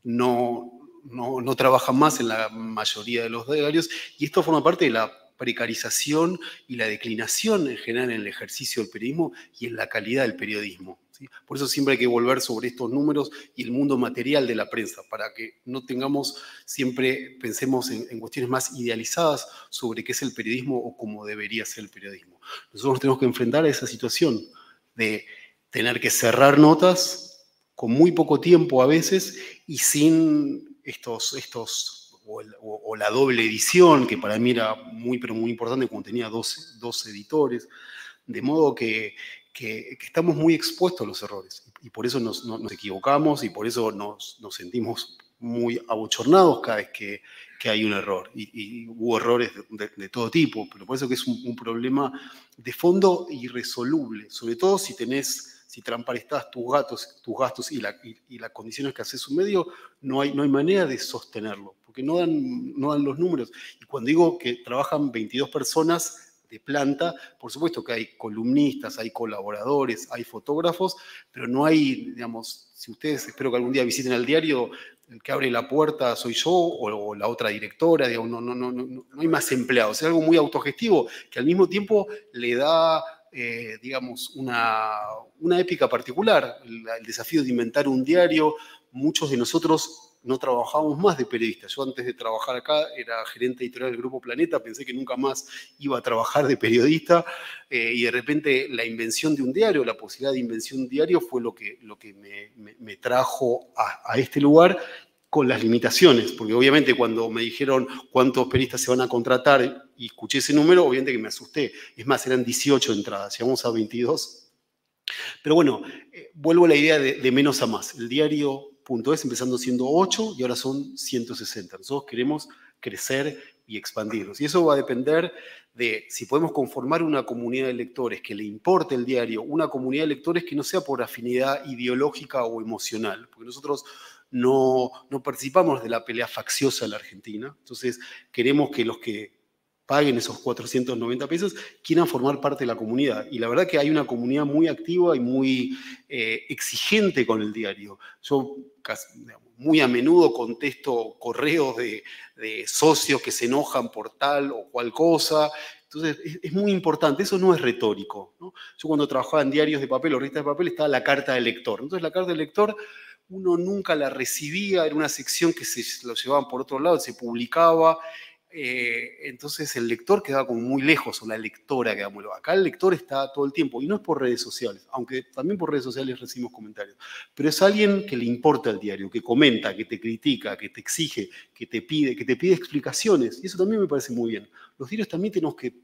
no, no, trabajan más en la mayoría de los diarios y esto forma parte de la precarización y la declinación en general en el ejercicio del periodismo y en la calidad del periodismo. Por eso siempre hay que volver sobre estos números y el mundo material de la prensa, para que no tengamos, siempre pensemos en, cuestiones más idealizadas sobre qué es el periodismo o cómo debería ser el periodismo. Nosotros tenemos que enfrentar a esa situación de tener que cerrar notas con muy poco tiempo a veces y sin estos, estos o, la doble edición, que para mí era muy, pero muy importante cuando tenía dos, dos editores, de modo que, que, estamos muy expuestos a los errores y por eso nos, equivocamos y por eso nos, sentimos muy abochornados cada vez que, hay un error. Y, hubo errores de, todo tipo, pero por eso que es un, problema de fondo irresoluble, sobre todo si tenés, si transparentás tus, gatos, tus gastos y, y, las condiciones que haces un medio, no hay, no hay manera de sostenerlo, porque no dan, no dan los números. Y cuando digo que trabajan 22 personas, de planta. Por supuesto que hay columnistas, hay colaboradores, hay fotógrafos, pero no hay, digamos, si ustedes espero que algún día visiten el diario, el que abre la puerta soy yo o, la otra directora, digamos, no, no, no, no, hay más empleados. Es algo muy autogestivo que al mismo tiempo le da eh, digamos, una, una, épica particular, el, desafío de inventar un diario. Muchos de nosotros no trabajábamos más de periodista. Yo antes de trabajar acá era gerente editorial del Grupo Planeta, pensé que nunca más iba a trabajar de periodista eh, y de repente la invención de un diario, la posibilidad de invención de un diario fue lo que, lo que me, trajo a, este lugar con las limitaciones, porque obviamente cuando me dijeron cuántos periodistas se van a contratar y escuché ese número, obviamente que me asusté. Es más, eran 18 entradas, llegamos a 22. Pero bueno, eh, vuelvo a la idea de, de menos a más. El diario.es empezando siendo 8 y ahora son 160. Nosotros queremos crecer y expandirnos. Y eso va a depender de si podemos conformar una comunidad de lectores que le importe el diario, una comunidad de lectores que no sea por afinidad ideológica o emocional, porque nosotros no, no participamos de la pelea facciosa en la Argentina, entonces queremos que los que paguen esos 490 pesos, quieran formar parte de la comunidad. Y la verdad que hay una comunidad muy activa y muy eh, exigente con el diario. Yo muy a menudo contesto correos de, socios que se enojan por tal o cual cosa. Entonces, es, muy importante, eso no es retórico. Yo cuando trabajaba en diarios de papel o revistas de papel estaba la carta del lector. Entonces, la carta del lector uno nunca la recibía, era una sección que se lo llevaban por otro lado, se publicaba eh, entonces el lector queda como muy lejos, o la lectora queda muy lejos. Acá el lector está todo el tiempo, y no es por redes sociales, aunque también por redes sociales recibimos comentarios, pero es alguien que le importa el diario, que comenta, que te critica, que te exige, que te pide, que te pide explicaciones, y eso también me parece muy bien. Los diarios también tenemos que,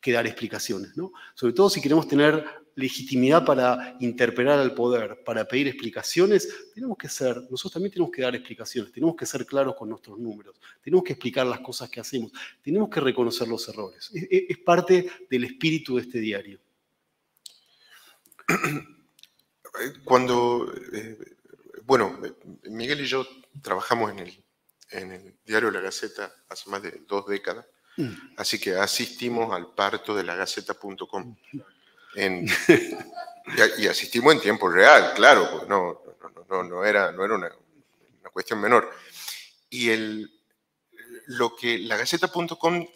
que dar explicaciones, ¿no? Sobre todo si queremos tener legitimidad para interpelar al poder, para pedir explicaciones, tenemos que ser, nosotros también tenemos que dar explicaciones, tenemos que ser claros con nuestros números, tenemos que explicar las cosas que hacemos, tenemos que reconocer los errores. Es, parte del espíritu de este diario. Cuando, eh, bueno, Miguel y yo trabajamos en el, en el diario La Gaceta hace más de dos décadas, mm. así que asistimos al parto de la Gaceta.com y, asistimos en tiempo real, claro, pues no, no, no, era, no era una, cuestión menor. Y el, lo que la Gaceta.com,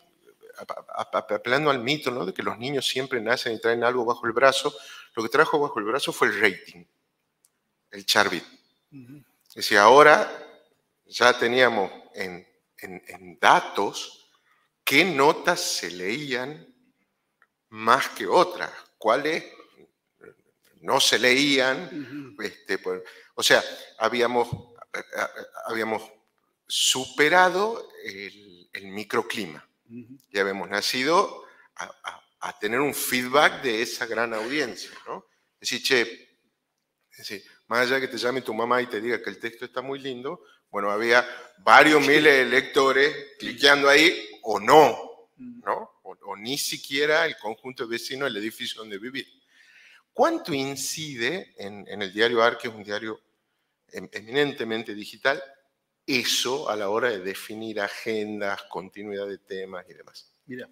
apelando al mito ¿no? de que los niños siempre nacen y traen algo bajo el brazo, lo que trajo bajo el brazo fue el rating, el Charbit. Es decir, ahora ya teníamos en, en, en datos qué notas se leían más que otras cuales no se leían. este, o sea, habíamos, habíamos superado el, microclima y habíamos nacido a, tener un feedback de esa gran audiencia. ¿no? Es decir, che, más allá de que te llame tu mamá y te diga que el texto está muy lindo, bueno, había varios miles de lectores cliqueando ahí o no, ¿no? O, ni siquiera el conjunto de vecinos del edificio donde vivir. ¿Cuánto incide en, el diario AR, que es un diario em, eminentemente digital, eso a la hora de definir agendas, continuidad de temas y demás? Mira,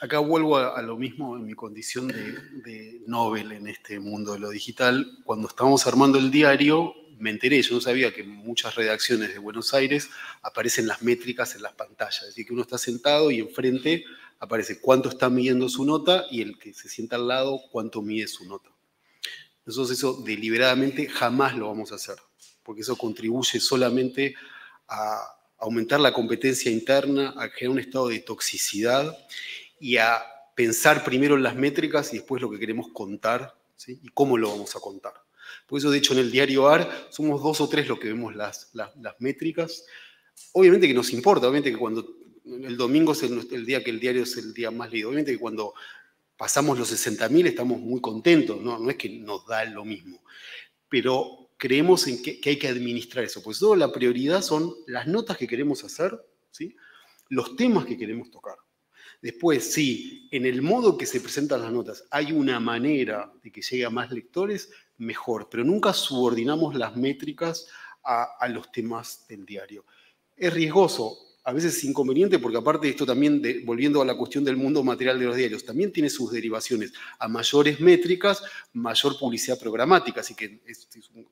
acá vuelvo a, lo mismo en mi condición de, de Nobel en este mundo de lo digital. Cuando estábamos armando el diario, me enteré, yo no sabía que en muchas redacciones de Buenos Aires aparecen las métricas en las pantallas, es decir, que uno está sentado y enfrente aparece cuánto está midiendo su nota y el que se sienta al lado cuánto mide su nota. Nosotros eso deliberadamente jamás lo vamos a hacer, porque eso contribuye solamente a aumentar la competencia interna, a crear un estado de toxicidad y a pensar primero en las métricas y después lo que queremos contar y cómo lo vamos a contar. Por eso, de hecho, en el diario AR somos dos o tres los que vemos las, métricas. Obviamente que nos importa, obviamente que cuando el domingo es el, día que el diario es el día más leído. Obviamente que cuando pasamos los 60.000 estamos muy contentos, ¿no? no es que nos da lo mismo, pero creemos en que, hay que administrar eso, pues todo la prioridad son las notas que queremos hacer, los temas que queremos tocar. Después, sí, en el modo que se presentan las notas hay una manera de que llegue a más lectores, mejor, pero nunca subordinamos las métricas a, los temas del diario. Es riesgoso, a veces es inconveniente porque aparte de esto también, volviendo a la cuestión del mundo material de los diarios, también tiene sus derivaciones. A mayores métricas, mayor publicidad programática, así que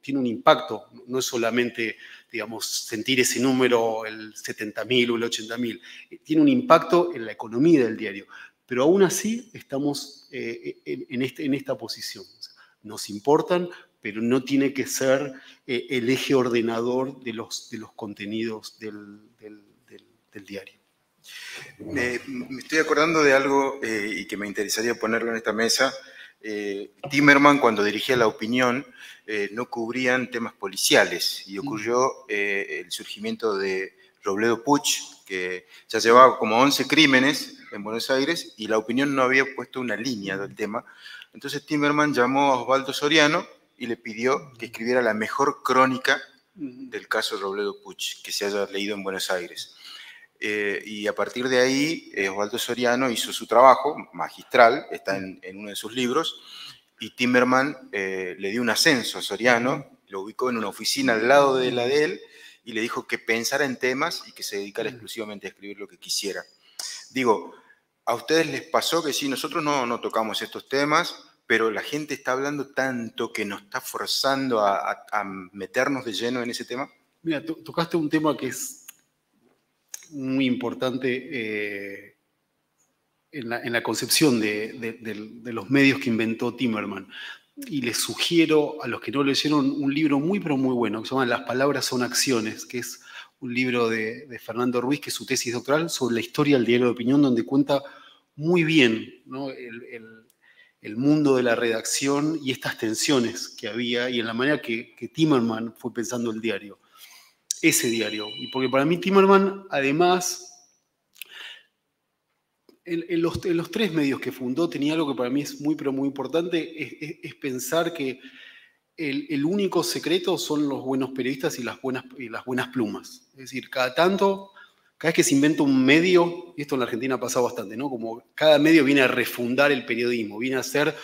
tiene un impacto, no es solamente, digamos, sentir ese número, el 70.000 o el 80.000, eh, tiene un impacto en la economía del diario. Pero aún así estamos eh, este, en, esta posición. Nos importan, pero no tiene que ser eh, el eje ordenador de los, de los contenidos del, del del diario. Me, me estoy acordando de algo eh, y que me interesaría ponerlo en esta mesa. Eh, Timerman, cuando dirigía la opinión, eh, no cubrían temas policiales y ocurrió eh, el surgimiento de Robledo Puch, que ya llevaba como 11 crímenes en Buenos Aires y la opinión no había puesto una línea del tema. Entonces Timerman llamó a Osvaldo Soriano y le pidió que escribiera la mejor crónica del caso Robledo Puch que se haya leído en Buenos Aires. Eh, y a partir de ahí, eh, Osvaldo Soriano hizo su trabajo magistral, está en, en uno de sus libros, y Timerman eh, le dio un ascenso a Soriano, lo ubicó en una oficina al lado de la de él y le dijo que pensara en temas y que se dedicara exclusivamente a escribir lo que quisiera. Digo, ¿a ustedes les pasó que sí, nosotros no, no tocamos estos temas, pero la gente está hablando tanto que nos está forzando a, a- meternos de lleno en ese tema? Mira, to- tocaste un tema que es muy importante eh, en, la, en la concepción de, de los medios que inventó Timerman. Y les sugiero a los que no leyeron un libro muy, pero muy bueno, que se llama Las palabras son acciones, que es un libro de, de Fernando Ruiz, que es su tesis doctoral sobre la historia del diario de opinión, donde cuenta muy bien el, el- mundo de la redacción y estas tensiones que había y en la manera que, que fue pensando el diario ese diario. Y porque para mí Timerman, además, en, los, en los tres medios que fundó, tenía algo que para mí es muy, pero muy importante, es pensar que el, el único secreto son los buenos periodistas y las, buenas, y las buenas plumas. Es decir, cada tanto, cada vez que se inventa un medio, y esto en la Argentina ha pasado bastante, ¿no? Como cada medio viene a refundar el periodismo, viene a hacer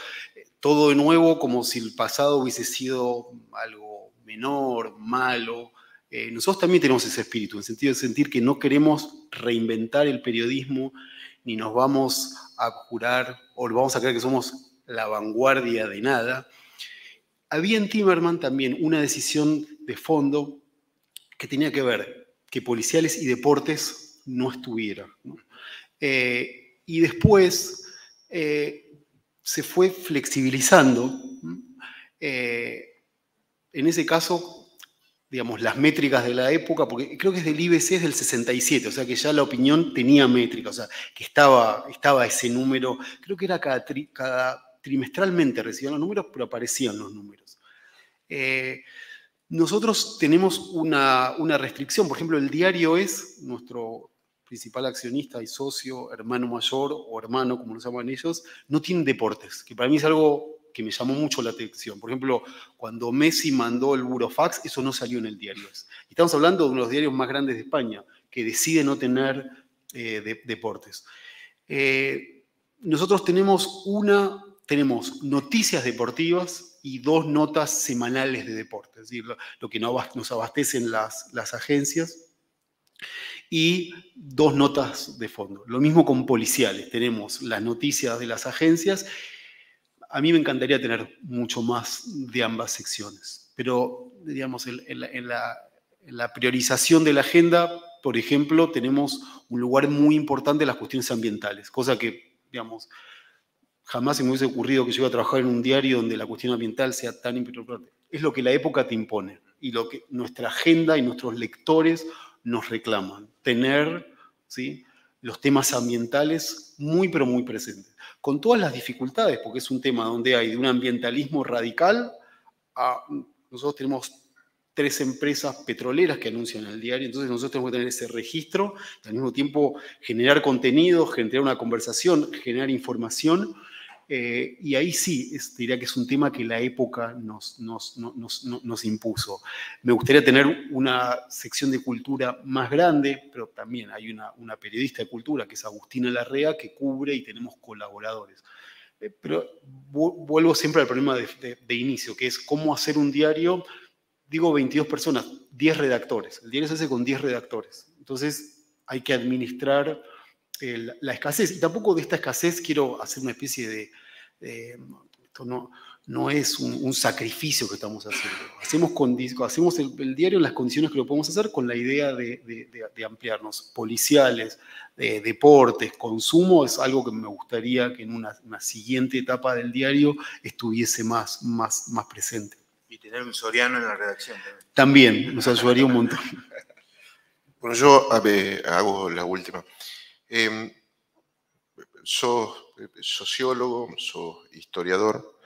todo de nuevo como si el pasado hubiese sido algo menor, malo. Eh, nosotros también tenemos ese espíritu, en el sentido de sentir que no queremos reinventar el periodismo, ni nos vamos a jurar o vamos a creer que somos la vanguardia de nada. Había en Timerman también una decisión de fondo que tenía que ver que policiales y deportes no estuvieran. ¿no? Eh, y después eh, se fue flexibilizando. Eh, en ese caso, digamos, las métricas de la época, porque creo que es del IBC, es del 67, o sea que ya la opinión tenía métrica, o sea, que estaba, estaba ese número, creo que era cada, tri- cada trimestralmente recibían los números, pero aparecían los números. Nosotros tenemos una, restricción, por ejemplo, el diario es nuestro principal accionista y socio, hermano mayor o hermano, como lo llaman ellos, no tienen deportes, que para mí es algo que me llamó mucho la atención. Por ejemplo, cuando Messi mandó el burofax, eso no salió en el diario. Estamos hablando de uno de los diarios más grandes de España, que decide no tener eh, de- deportes. Eh, nosotros tenemos una, tenemos noticias deportivas y dos notas semanales de deportes, es decir, lo, que nos abastecen las, las agencias y dos notas de fondo. Lo mismo con policiales, tenemos las noticias de las agencias. A mí me encantaría tener mucho más de ambas secciones, pero digamos, en, en la, en la- en la priorización de la agenda, por ejemplo, tenemos un lugar muy importante en las cuestiones ambientales, cosa que, digamos, jamás se me hubiese ocurrido que yo iba a trabajar en un diario donde la cuestión ambiental sea tan importante. Es lo que la época te impone y lo que nuestra agenda y nuestros lectores nos reclaman. Tener ¿sí? los temas ambientales muy, pero muy presentes. Con todas las dificultades, porque es un tema donde hay de un ambientalismo radical a... Nosotros tenemos tres empresas petroleras que anuncian el diario, entonces nosotros tenemos que tener ese registro al mismo tiempo generar contenido, generar una conversación, generar información. Eh, y ahí sí, diría que es un tema que la época nos, nos, no- nos, no- nos impuso. Me gustaría tener una sección de cultura más grande, pero también hay una, una periodista de cultura que es Agustina Larrea que cubre y tenemos colaboradores. Eh, Pero vu- vuelvo siempre al problema de, de- de inicio, que es cómo hacer un diario digo 22 personas, 10 redactores. El diario se hace con 10 redactores. Entonces hay que administrar el- la escasez. Y tampoco de esta escasez quiero hacer una especie de... de- esto no, no es un, un sacrificio que estamos haciendo. Hacemos, con, hacemos el, el diario en las condiciones que lo podemos hacer con la idea de, de- de- de ampliarnos. Policiales, de deportes, consumo, es algo que me gustaría que en una, una siguiente etapa del diario estuviese más, más, más presente. Y tener un Soriano en la redacción también. También nos ayudaría un montón. Bueno, yo a ver, hago la última. Em, sos eh, sociólogo, sos historiador,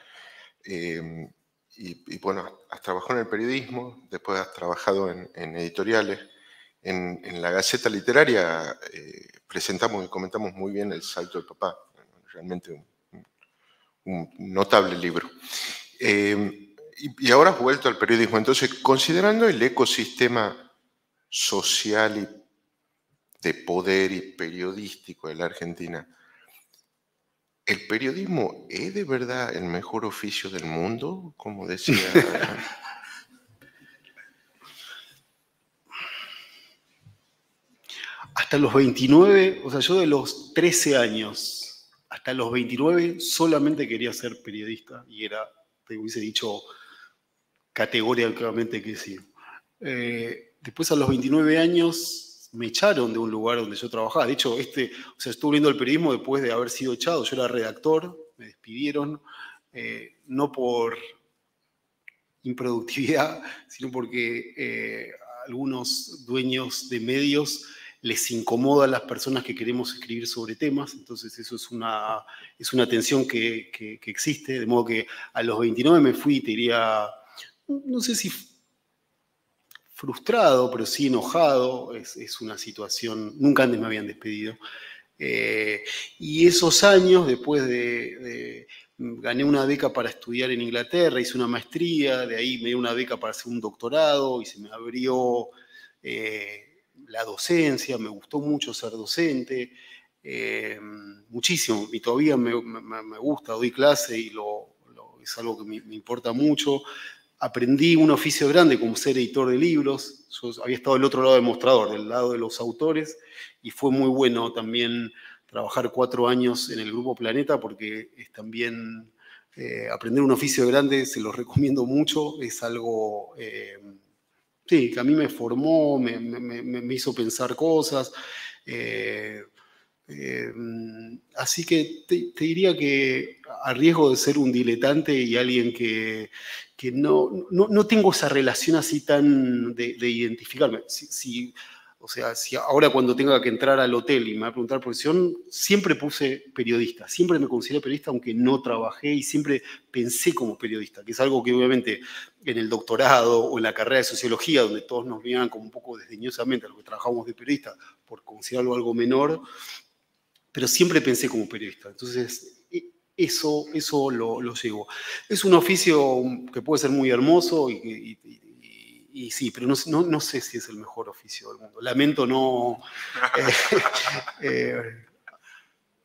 em, y, bueno, has trabajado en el periodismo, después has trabajado en, editoriales. En, la Gaceta Literaria eh, presentamos y comentamos muy bien El Salto del Papá, realmente un, notable libro. Em, y, y, ahora has vuelto al periodismo. Entonces, considerando el ecosistema social y de poder y periodístico de la Argentina, ¿el periodismo es de verdad el mejor oficio del mundo? Como decía... hasta los 29, o sea, yo de los 13 años hasta los 29 solamente quería ser periodista y era, te hubiese dicho categóricamente que sí. Eh, después a los 29 años me echaron de un lugar donde yo trabajaba. De hecho, este, o sea, estuve viendo el periodismo después de haber sido echado. Yo era redactor, me despidieron, eh, no por improductividad, sino porque eh, algunos dueños de medios les incomoda a las personas que queremos escribir sobre temas, entonces eso es una, es una tensión que, que existe, de modo que a los 29 me fui, te diría, no sé si frustrado, pero sí enojado. Es, una situación, nunca antes me habían despedido. Eh, y esos años, después de, gané una beca para estudiar en Inglaterra, hice una maestría, de ahí me dio una beca para hacer un doctorado y se me abrió eh, la docencia, me gustó mucho ser docente, eh, muchísimo, y todavía me, gusta, doy clase y lo, es algo que me, me importa mucho aprendí un oficio grande como ser editor de libros. Yo había estado del otro lado del mostrador, del lado de los autores, y fue muy bueno también trabajar cuatro años en el Grupo Planeta porque es también eh, aprender un oficio grande, se los recomiendo mucho, es algo eh, sí, que a mí me formó, me, hizo pensar cosas. Eh, así que te, diría que a riesgo de ser un diletante y alguien que, que no, no, tengo esa relación así tan de, identificarme. Si, o sea, si ahora cuando tenga que entrar al hotel y me va a preguntar profesión, siempre puse periodista, siempre me consideré periodista aunque no trabajé y siempre pensé como periodista, que es algo que obviamente en el doctorado o en la carrera de sociología, donde todos nos miran como un poco desdeñosamente a lo que trabajamos de periodista, por considerarlo algo menor, pero siempre pensé como periodista. Entonces, eso, eso lo, lo llevo. Es un oficio que puede ser muy hermoso y, sí, pero no, no, sé si es el mejor oficio del mundo. Lamento no... Eh, eh,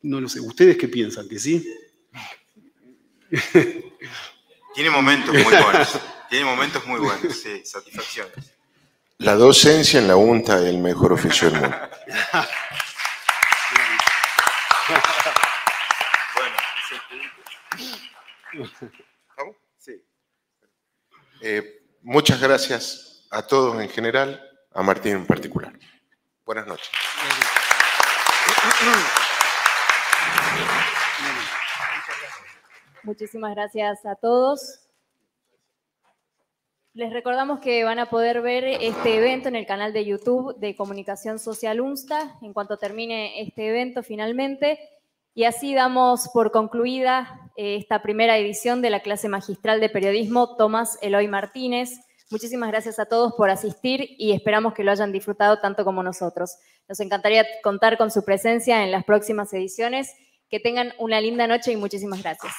no lo sé. ¿Ustedes qué piensan? ¿Que sí? Tiene momentos muy buenos. Tiene momentos muy buenos, sí, satisfacciones. La docencia en la UNTA es el mejor oficio del mundo. Sí. Eh, muchas gracias a todos en general, a Martín en particular. Buenas noches. Muchísimas gracias a todos. Les recordamos que van a poder ver este evento en el canal de YouTube de Comunicación Social UNSTA en cuanto termine este evento finalmente. Y así damos por concluida eh, esta primera edición de la clase magistral de periodismo Tomás Eloy Martínez. Muchísimas gracias a todos por asistir y esperamos que lo hayan disfrutado tanto como nosotros. Nos encantaría contar con su presencia en las próximas ediciones. Que tengan una linda noche y muchísimas gracias.